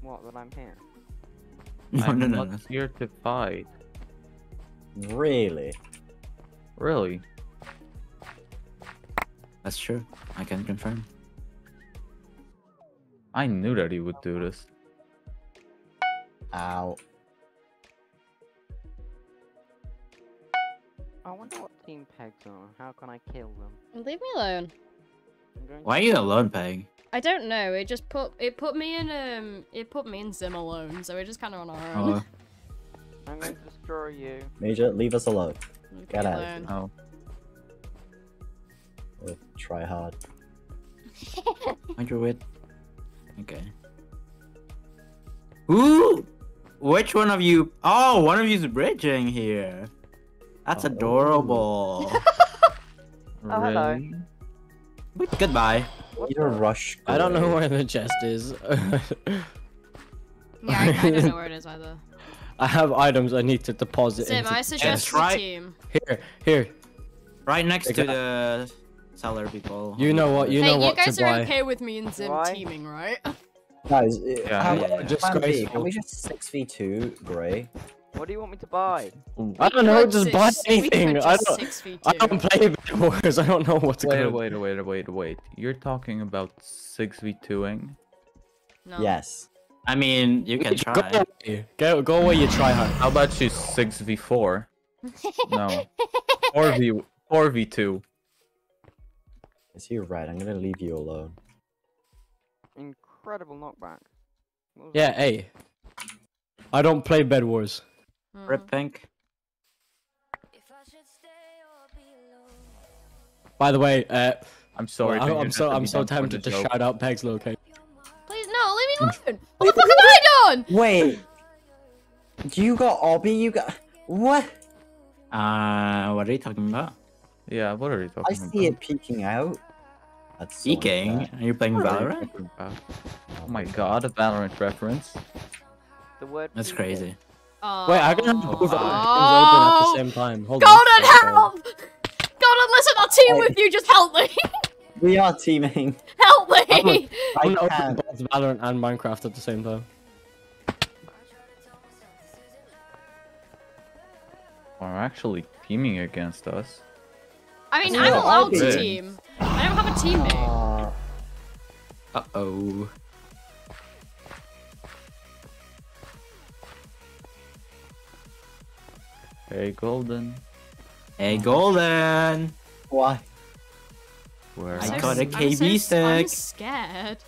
What, that I'm here?
No,
I'm
no, no,
not
no.
here to fight.
Really?
Really?
That's true. I can confirm.
I knew that he would do this.
Ow.
I wonder what team Peg's on. How can I kill them?
Leave me alone.
Why are you alone, Peg?
I don't know. It just put it put me in um it put me in Zim alone, so we're just kind of on our own.
Oh,
I'm going to destroy you.
Major, leave us alone.
Leave me
get out.
alone.
Oh,
We'll try hard.
aren't you with? Okay. Ooh! Which one of you? Oh, one of you's bridging here. That's
Oh.
adorable.
Oh, hello.
really?
Goodbye.
Need a rush.
I don't know where the chest is.
Yeah, I, I don't know where it is either.
I have items I need to deposit
Sim, I suggest the
right.
team.
here. Here.
Right next
They
to the seller people.
You know what? You
hey,
know
you
what
guys are
buy.
okay with me and Zim
Why?
teaming, right?
Guys,
Yeah,
how,
yeah, yeah.
Plan Can we just 6v2 Gray?
What do you want me to buy?
I don't know. Just buy
we could
anything. I don't.
6v2.
I don't play Bed Wars. I don't know what to
Wait,
do.
wait, wait, wait, wait. You're talking about 6v2ing?
No.
Yes.
I mean, you can
Go
try.
away. Go, go away, you try hard.
How about you 6v4? No. 4v 4v2.
Yes, you're right. I'm gonna leave you alone.
Incredible knockback.
Yeah,
that?
hey. I don't play Bed Wars.
Mhm.
Rip Pink.
By the way, uh,
I'm sorry. Well,
I'm, so I'm so tempted
the
to
joke.
shout out Peg's location.
Please, no, leave me alone. what the fuck have I done?
Wait. Do you got Obby. You got what?
Uh, what are you talking about?
Yeah, what are you talking
I
about?
I see it peeking out. That's so
Are you playing
What are you
Valorant?
Oh my god, a Valorant reference.
The word.
That's crazy.
Oh.
Wait, I can have both items open at the same time. Hold
Golden,
on.
help! Golden, listen, I'll team with you. Just help me.
We are teaming.
help me.
I'm
I
gonna open
can't.
both Valorant and Minecraft at the same time.
Are actually teaming against us.
I mean, I'm allowed to team. I don't have a teammate.
Uh,
Uh oh.
Hey, Golden.
Hey, Golden.
why?
Where?
I
So
got a
s- I'm so
KB
s- I'm
stick.
scared.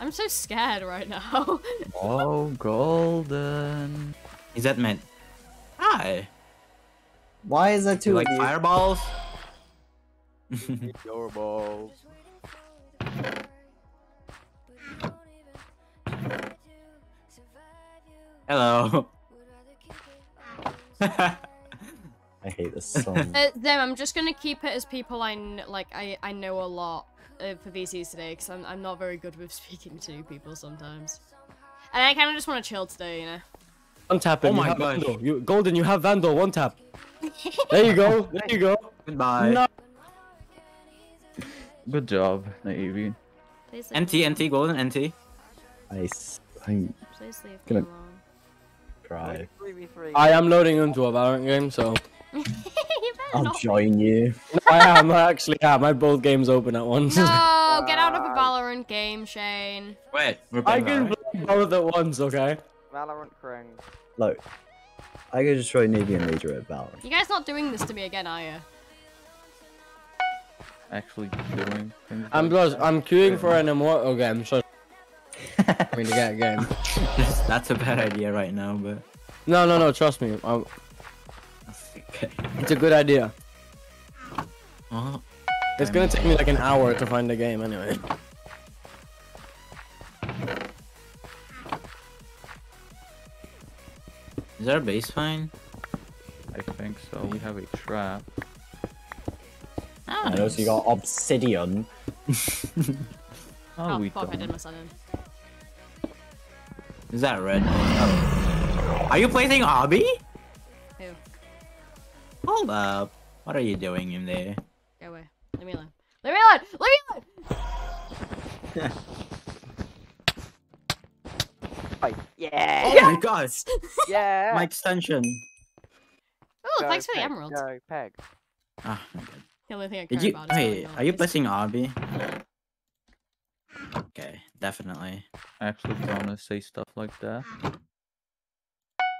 I'm so scared right now.
Oh, Golden.
Is that meant? Hi.
Why is that
Do
two
you like fireballs?
Your balls.
Hello.
I hate this song. much.
Uh, them, I'm just gonna keep it as people I kn- like. I I know a lot uh, for VCs today because I'm I'm not very good with speaking to people sometimes, and I kind of just want to chill today, you know.
One tap. it,
Oh my
have
gosh.
You, Golden, you have Vandal. One tap. There you go. There you go.
Goodbye.
No.
Good job, Navy.
Please leave
NT,
me
NT, Golden, NT.
I, s- I
Please leave me
Gonna-
alone.
cry.
Three v three.
I am loading into a Valorant game, so
I'll
not.
join you.
No, I am. I actually am. I have both games open at once.
No, get out of a
God.
Valorant game, Shane.
Wait, we're
I can
Valorant.
play both at once. Okay.
Valorant Krang.
Look, I could destroy Navy and Major at Valorant.
You guys not doing this to me again, are you?
Actually doing things.
I'm
like that.
I'm queuing for an immortal oh, game, so I mean to get a game.
That's a bad idea right now, but
No, no, no. Trust me. i
okay.
it's a good idea.
Well,
It's gonna take me like an hour to find a game anyway.
is our base fine?
I think so. We have a trap.
Ah,
I noticed you got Obsidian.
Oh,
Oh,
we
fuck, I did
don't.
my son in.
Is that red? Oh. Are you playing Obby?
Who?
Hold up. What are you doing in there?
Go away. Leave me alone. Leave me alone! Leave me alone!
Fight. Yeah.
Oh my gosh!
Yeah.
My extension.
Oh, thanks for the
emerald.
emeralds.
Go, Peg.
Ah, my God.
The only thing I care
Did you
about is
wait? Are you
zombies.
blessing Obby? Okay, definitely.
I actually, gonna say stuff like that.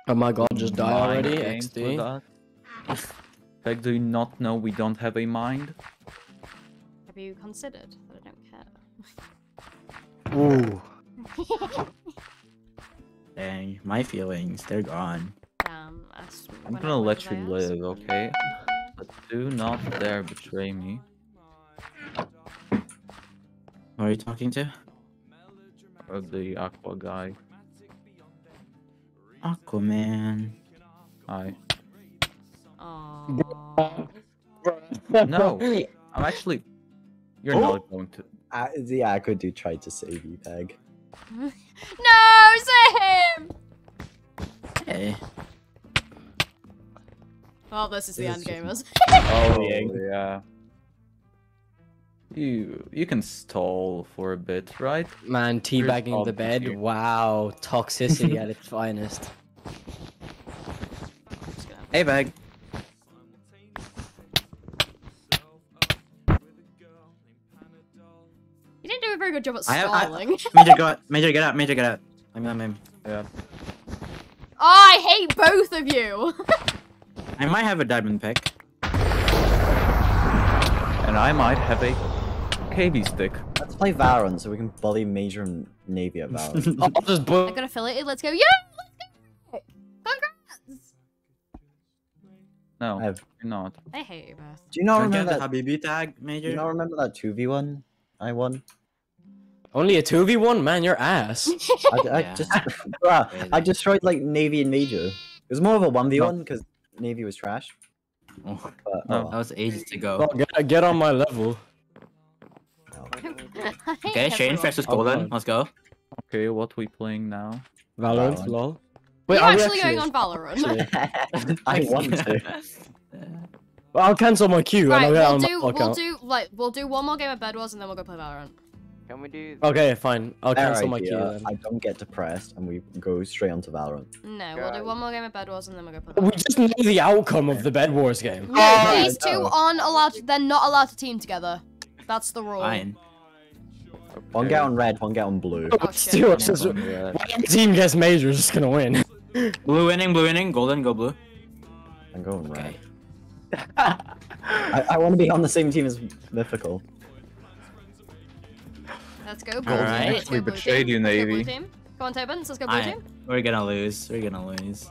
Oh my god, just die
Mind
already?
games with
XD.
that. Like, do you not know we don't have a mind?
Have you considered that I don't care?
Ooh.
Dang, my feelings, they're gone.
Um, Damn,
I'm gonna let you live, okay? But do not dare betray me.
Who are you talking to?
Or the aqua guy.
Aquaman.
Hi.
Aw.
No, I'm actually. You're
Oh.
not going to.
Uh, yeah, I could do try to save you, Peg.
no, save! Him.
Hey.
Well, this is the end gamers.
Oh yeah. You you can stall for a bit, right?
Man, teabagging
all
the
the
bed.
cheer.
Wow, toxicity at its finest.
Hey, bag.
You didn't do a very good job at
I have- I-
stalling.
Major, go out. Major, get out. Major, get out. I'm, I'm, I'm,
Yeah.
oh, I hate both of you!
I might have a diamond pick.
And I might have a KB stick.
Let's play Valorant so we can bully Major and Navy at Valorant.
I'll just
I
book.
got affiliated, let's go. Yeah! Let's go! Congrats!
No,
I have-
you're not.
I hate you both.
Do you not
Don't you have
remember
the
that?
Habibi tag, Major?
Do
Major?
you not remember that two v one I won?
Only a 2v1? Man, you're ass.
I, I
Yeah.
just, Bruh, I destroyed like Navy and Major. It was more of a one v one because Navy was trash.
Oh,
But,
No.
oh,
that was ages ago.
Well, get, get on my level.
No.
Okay, Shane
everyone.
versus Golden.
God.
Let's go.
Okay, what we playing now?
Valorant,
Valorant.
lol.
Are you
are we
actually going on Valorant?
I want to.
Well, I'll cancel my queue
right,
and I'll
we'll
on
do
my
we'll do like we'll do one more game of Bed Wars and then we'll go play Valorant.
Can we do?
Okay, fine. I'll
Fair
cancel my queue
idea.
then.
I don't get depressed and we go straight onto Valorant.
No, we'll do one more game of Bed Wars and then we'll go play
We just know the outcome of the Bed Wars game.
No,
Oh,
these two aren't allowed. To, they're not allowed to team together. That's the rule.
Fine.
One get on red, one get on blue.
Oh, shit, okay.
just-
On red.
team gets major is just gonna win.
Blue winning, blue winning. Golden, go blue.
I'm going red. I, I want to be on the same team as Mythical.
Let's go blue
Alright.
team. Let's go
We betrayed
team.
you,
Let's go
Navy.
Come on, Tobin. Let's go blue
I,
team.
we're gonna lose. We're gonna lose.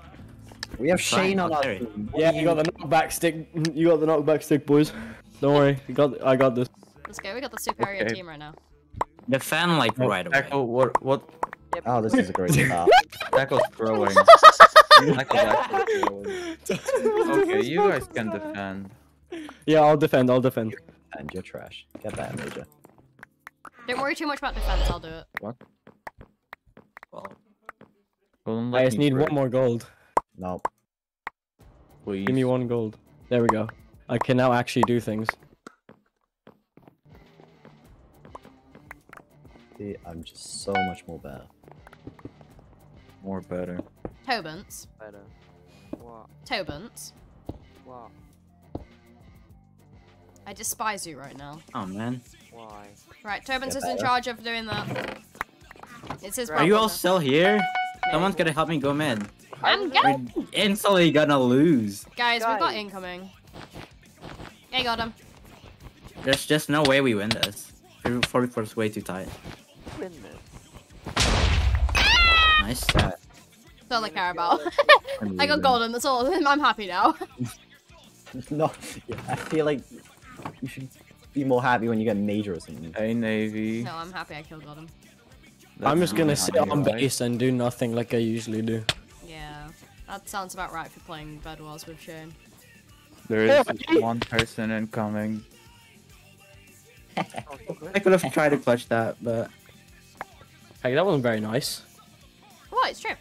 We have
Fine,
Shane on
I'll
our team.
Yeah, you got the knockback stick. You got the knockback stick, boys. Don't worry, you got. I got this.
Let's go. We got the superior
Okay.
team right now.
Defend like oh, right away.
Tackle, what? What?
Oh, this is a great start.
Tackle's throwing. Tackle's actually throwing. Okay, you guys can defend.
Yeah, I'll defend. I'll defend.
and you're trash. Get that, Major.
Don't worry too much about defense. I'll do it.
Well,
Golden,
I just need
through,
one more gold.
No.
Please.
Give me one gold. There we go. I can now actually do things.
See, I'm just so much more better.
More better.
Tobins.
Better. What?
Tobins.
What?
I despise you right now.
oh man.
Why?
Right,
Turbans
is in charge of doing that. It's his
Are
problem.
Are you all still here? Someone's gonna help me go mid.
I'm
We're instantly gonna lose.
Guys, we've got incoming. Hey, got him.
There's just no way we win this. 44 is way too tight.
Win this. Ah!
Nice.
That's all I care about.
I'm
got golden. That's all. I'm happy now.
no, yeah, I feel like you should be more happy when you get Major or something.
Hey, Navy.
no, I'm happy I killed golden.
I'm just gonna sit on
right?
base and do nothing like I usually do.
Yeah, that sounds about right for playing Bed Wars with Shane.
There is one person incoming.
Good.
I could have tried to clutch that, but
Hey, that wasn't very nice.
What? It's true.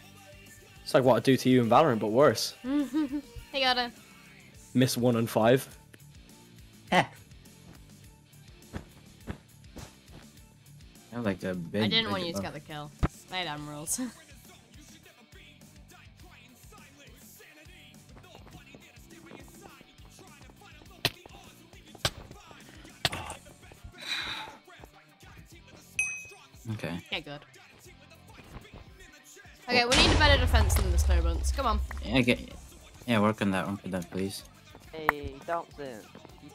It's like what I do to you in Valorant, but worse.
hey, got him.
Miss one and five.
Like a big.
I didn't
big
want to
use
cut the kill. I had emeralds.
okay.
Yeah, good. Okay, we need a better defense than this moment. Come on.
Yeah, get, yeah, work on that one for that, please.
Hey, You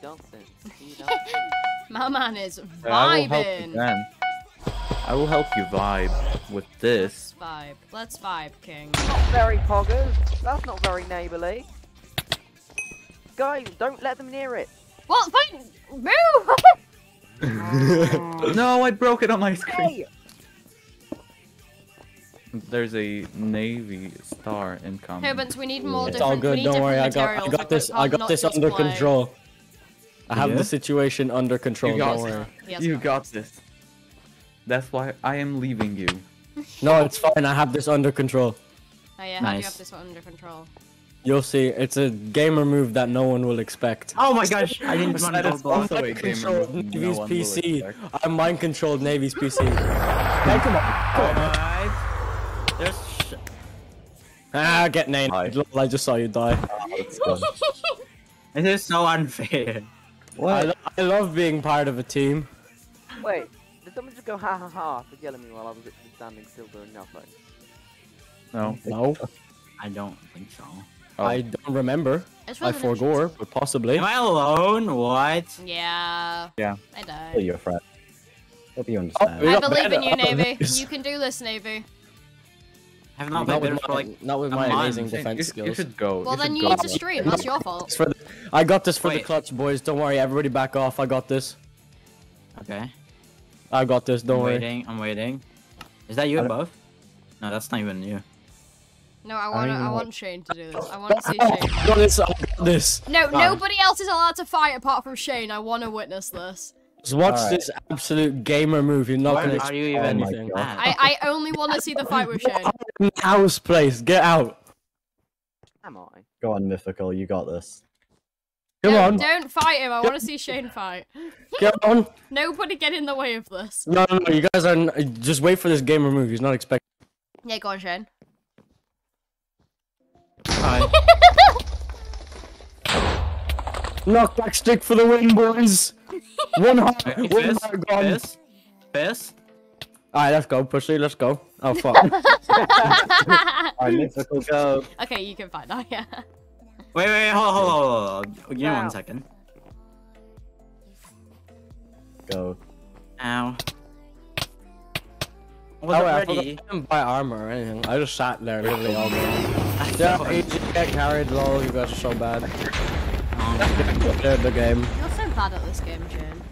You
My man is vibing
then. I will help you vibe with this.
Vibe. Let's vibe, King.
not very poggers. That's not very neighbourly. Guys, don't let them near it.
What? Fine. Move!
No, I broke it on my screen.
Hey!
There's a navy star incoming.
Tobans, we need more
It's all
different. we
good. Don't worry. I got. I got this. I got this under
play.
control. I have
Yeah?
the situation under control.
You
Don't
got
worry.
Yes,
you got this. That's why I am leaving you.
No, it's fine. I have this under control.
Oh yeah, how do you have this under control?
You'll see. It's a gamer move that no one will expect.
Oh my gosh! I didn't want
That
to
is
go
also
I
a gamer
controlled
move no
Navy's
one
PC.
expect.
I mind controlled Navy's PC. hey, come on.
Alright. There's. Sh-
Ah, get named.
Hi.
I just saw you die.
Let's
this is so unfair.
I, lo- I love being part of a team.
Wait, did someone just go ha ha ha for yelling me while I was literally standing still doing nothing?
No.
No,
I don't think so.
Oh.
I don't remember.
It's
I
residential.
forgore, but possibly.
Am I alone? What?
Yeah.
Yeah.
I
Kill
died.
your friend. Hope you
Oh,
understand.
we
I believe in you,
Oh,
Navy. You can do this, Navy.
I have not
Not
been
with
better
my,
for like.
not with
a
my
month.
amazing
You-
defense
you,
skills.
You should go.
Well,
you
then you
go.
need to stream. That's your fault.
For the- I got this for the clutch, boys. Don't worry, everybody back off. I got this.
Okay.
I got this. Don't
I'm
worry.
waiting. I'm waiting. Is that you
I don't-
above? No, that's not even you.
No, I want.
even
I want Shane to do this. I want to see Shane.
I got this. I got this.
No,
Fine.
nobody else is allowed to fight apart from Shane. I want to witness this.
Just watch
Alright.
this absolute gamer move. You're not
Why
gonna
are you even
my
anything.
I, I only want to see the fight with Shane.
House place. Get out.
Am I?
Go on, Mythical. You got this.
Come
No,
on.
Don't fight him. I want to see Shane fight.
Get on.
Nobody get in the way of this.
No, no, no. You guys are. n- Just wait for this gamer move. He's not expecting.
Yeah, go on, Shane.
Hi.
Knockback stick for the win, boys. One heart.
Hey,
One
Fizz?
heart gone.
Fizz? Fizz?
Alright, let's go. Pussy, let's go. Oh, fuck.
Alright, Mythical, go.
okay, you can fight now. Yeah.
Wait, wait, hold, hold, hold, hold, hold. Give me
Wow.
one second.
Go.
Ow.
Oh,
Was
wait, I,
it
forgot, I
ready?
didn't buy armor or anything. I just sat there literally all day. Yeah,
thought-
AJ get carried, lol. You guys are so bad.
Um,
They're the game.
You're so bad at this game, Shane.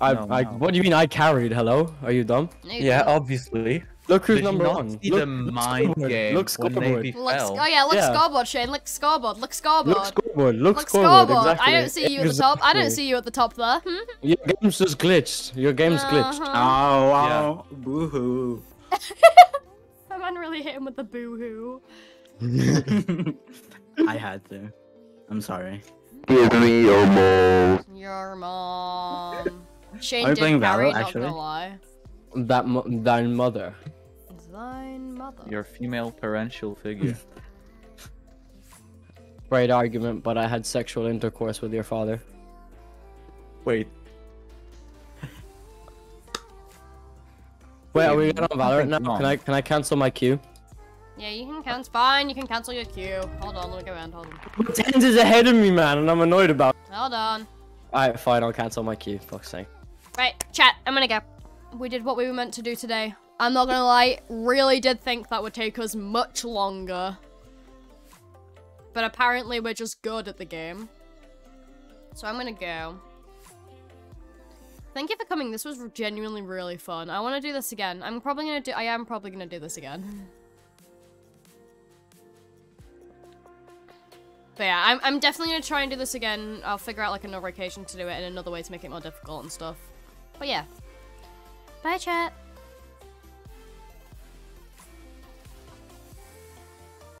I,
No,
I,
no.
what do you mean I carried? Hello? Are you dumb?
No,
Yeah,
don't.
obviously.
Look who's
Did you
number
not
one.
see
look,
the
look
mind
scoreboard.
game
Look
when
scoreboard.
Navy
Look,
fell?
oh yeah, look
Yeah.
scoreboard, Shane. Look scoreboard. Look scoreboard.
Look scoreboard. Look,
Look
scoreboard.
scoreboard.
Exactly.
I don't see you at the top. I don't see you at the top there. Hmm?
Your game's just glitched. Your game's glitched.
Uh-huh.
Oh, wow. Boo-hoo.
That man really hit him with the boo-hoo.
I had to. I'm sorry.
Give me Your mom. Shane
Are you
did
playing
carry,
Valor,
not
actually?
gonna lie.
That mo- thine mother.
Thine mother.
Your female parental figure.
Great argument, but I had sexual intercourse with your father.
Wait.
Wait, are we
Wait,
on Valorant now?
no.
Can I can I cancel my queue?
Yeah, you can cancel. Fine, you can cancel your queue. Hold on, let me go around. Hold on.
Tens is ahead of me, man, and I'm annoyed about. it.
Hold on.
Alright, fine. I'll cancel my queue. Fuck's sake.
Right, chat. I'm gonna go. We did what we were meant to do today. I'm not gonna lie. Really did think that would take us much longer. But apparently we're just good at the game. So I'm gonna go. Thank you for coming. This was genuinely really fun. I want to do this again. I'm probably gonna do. I am probably gonna do this again. But yeah, I'm, I'm definitely gonna try and do this again. I'll figure out like another occasion to do it and another way to make it more difficult and stuff. But yeah. Bye, chat.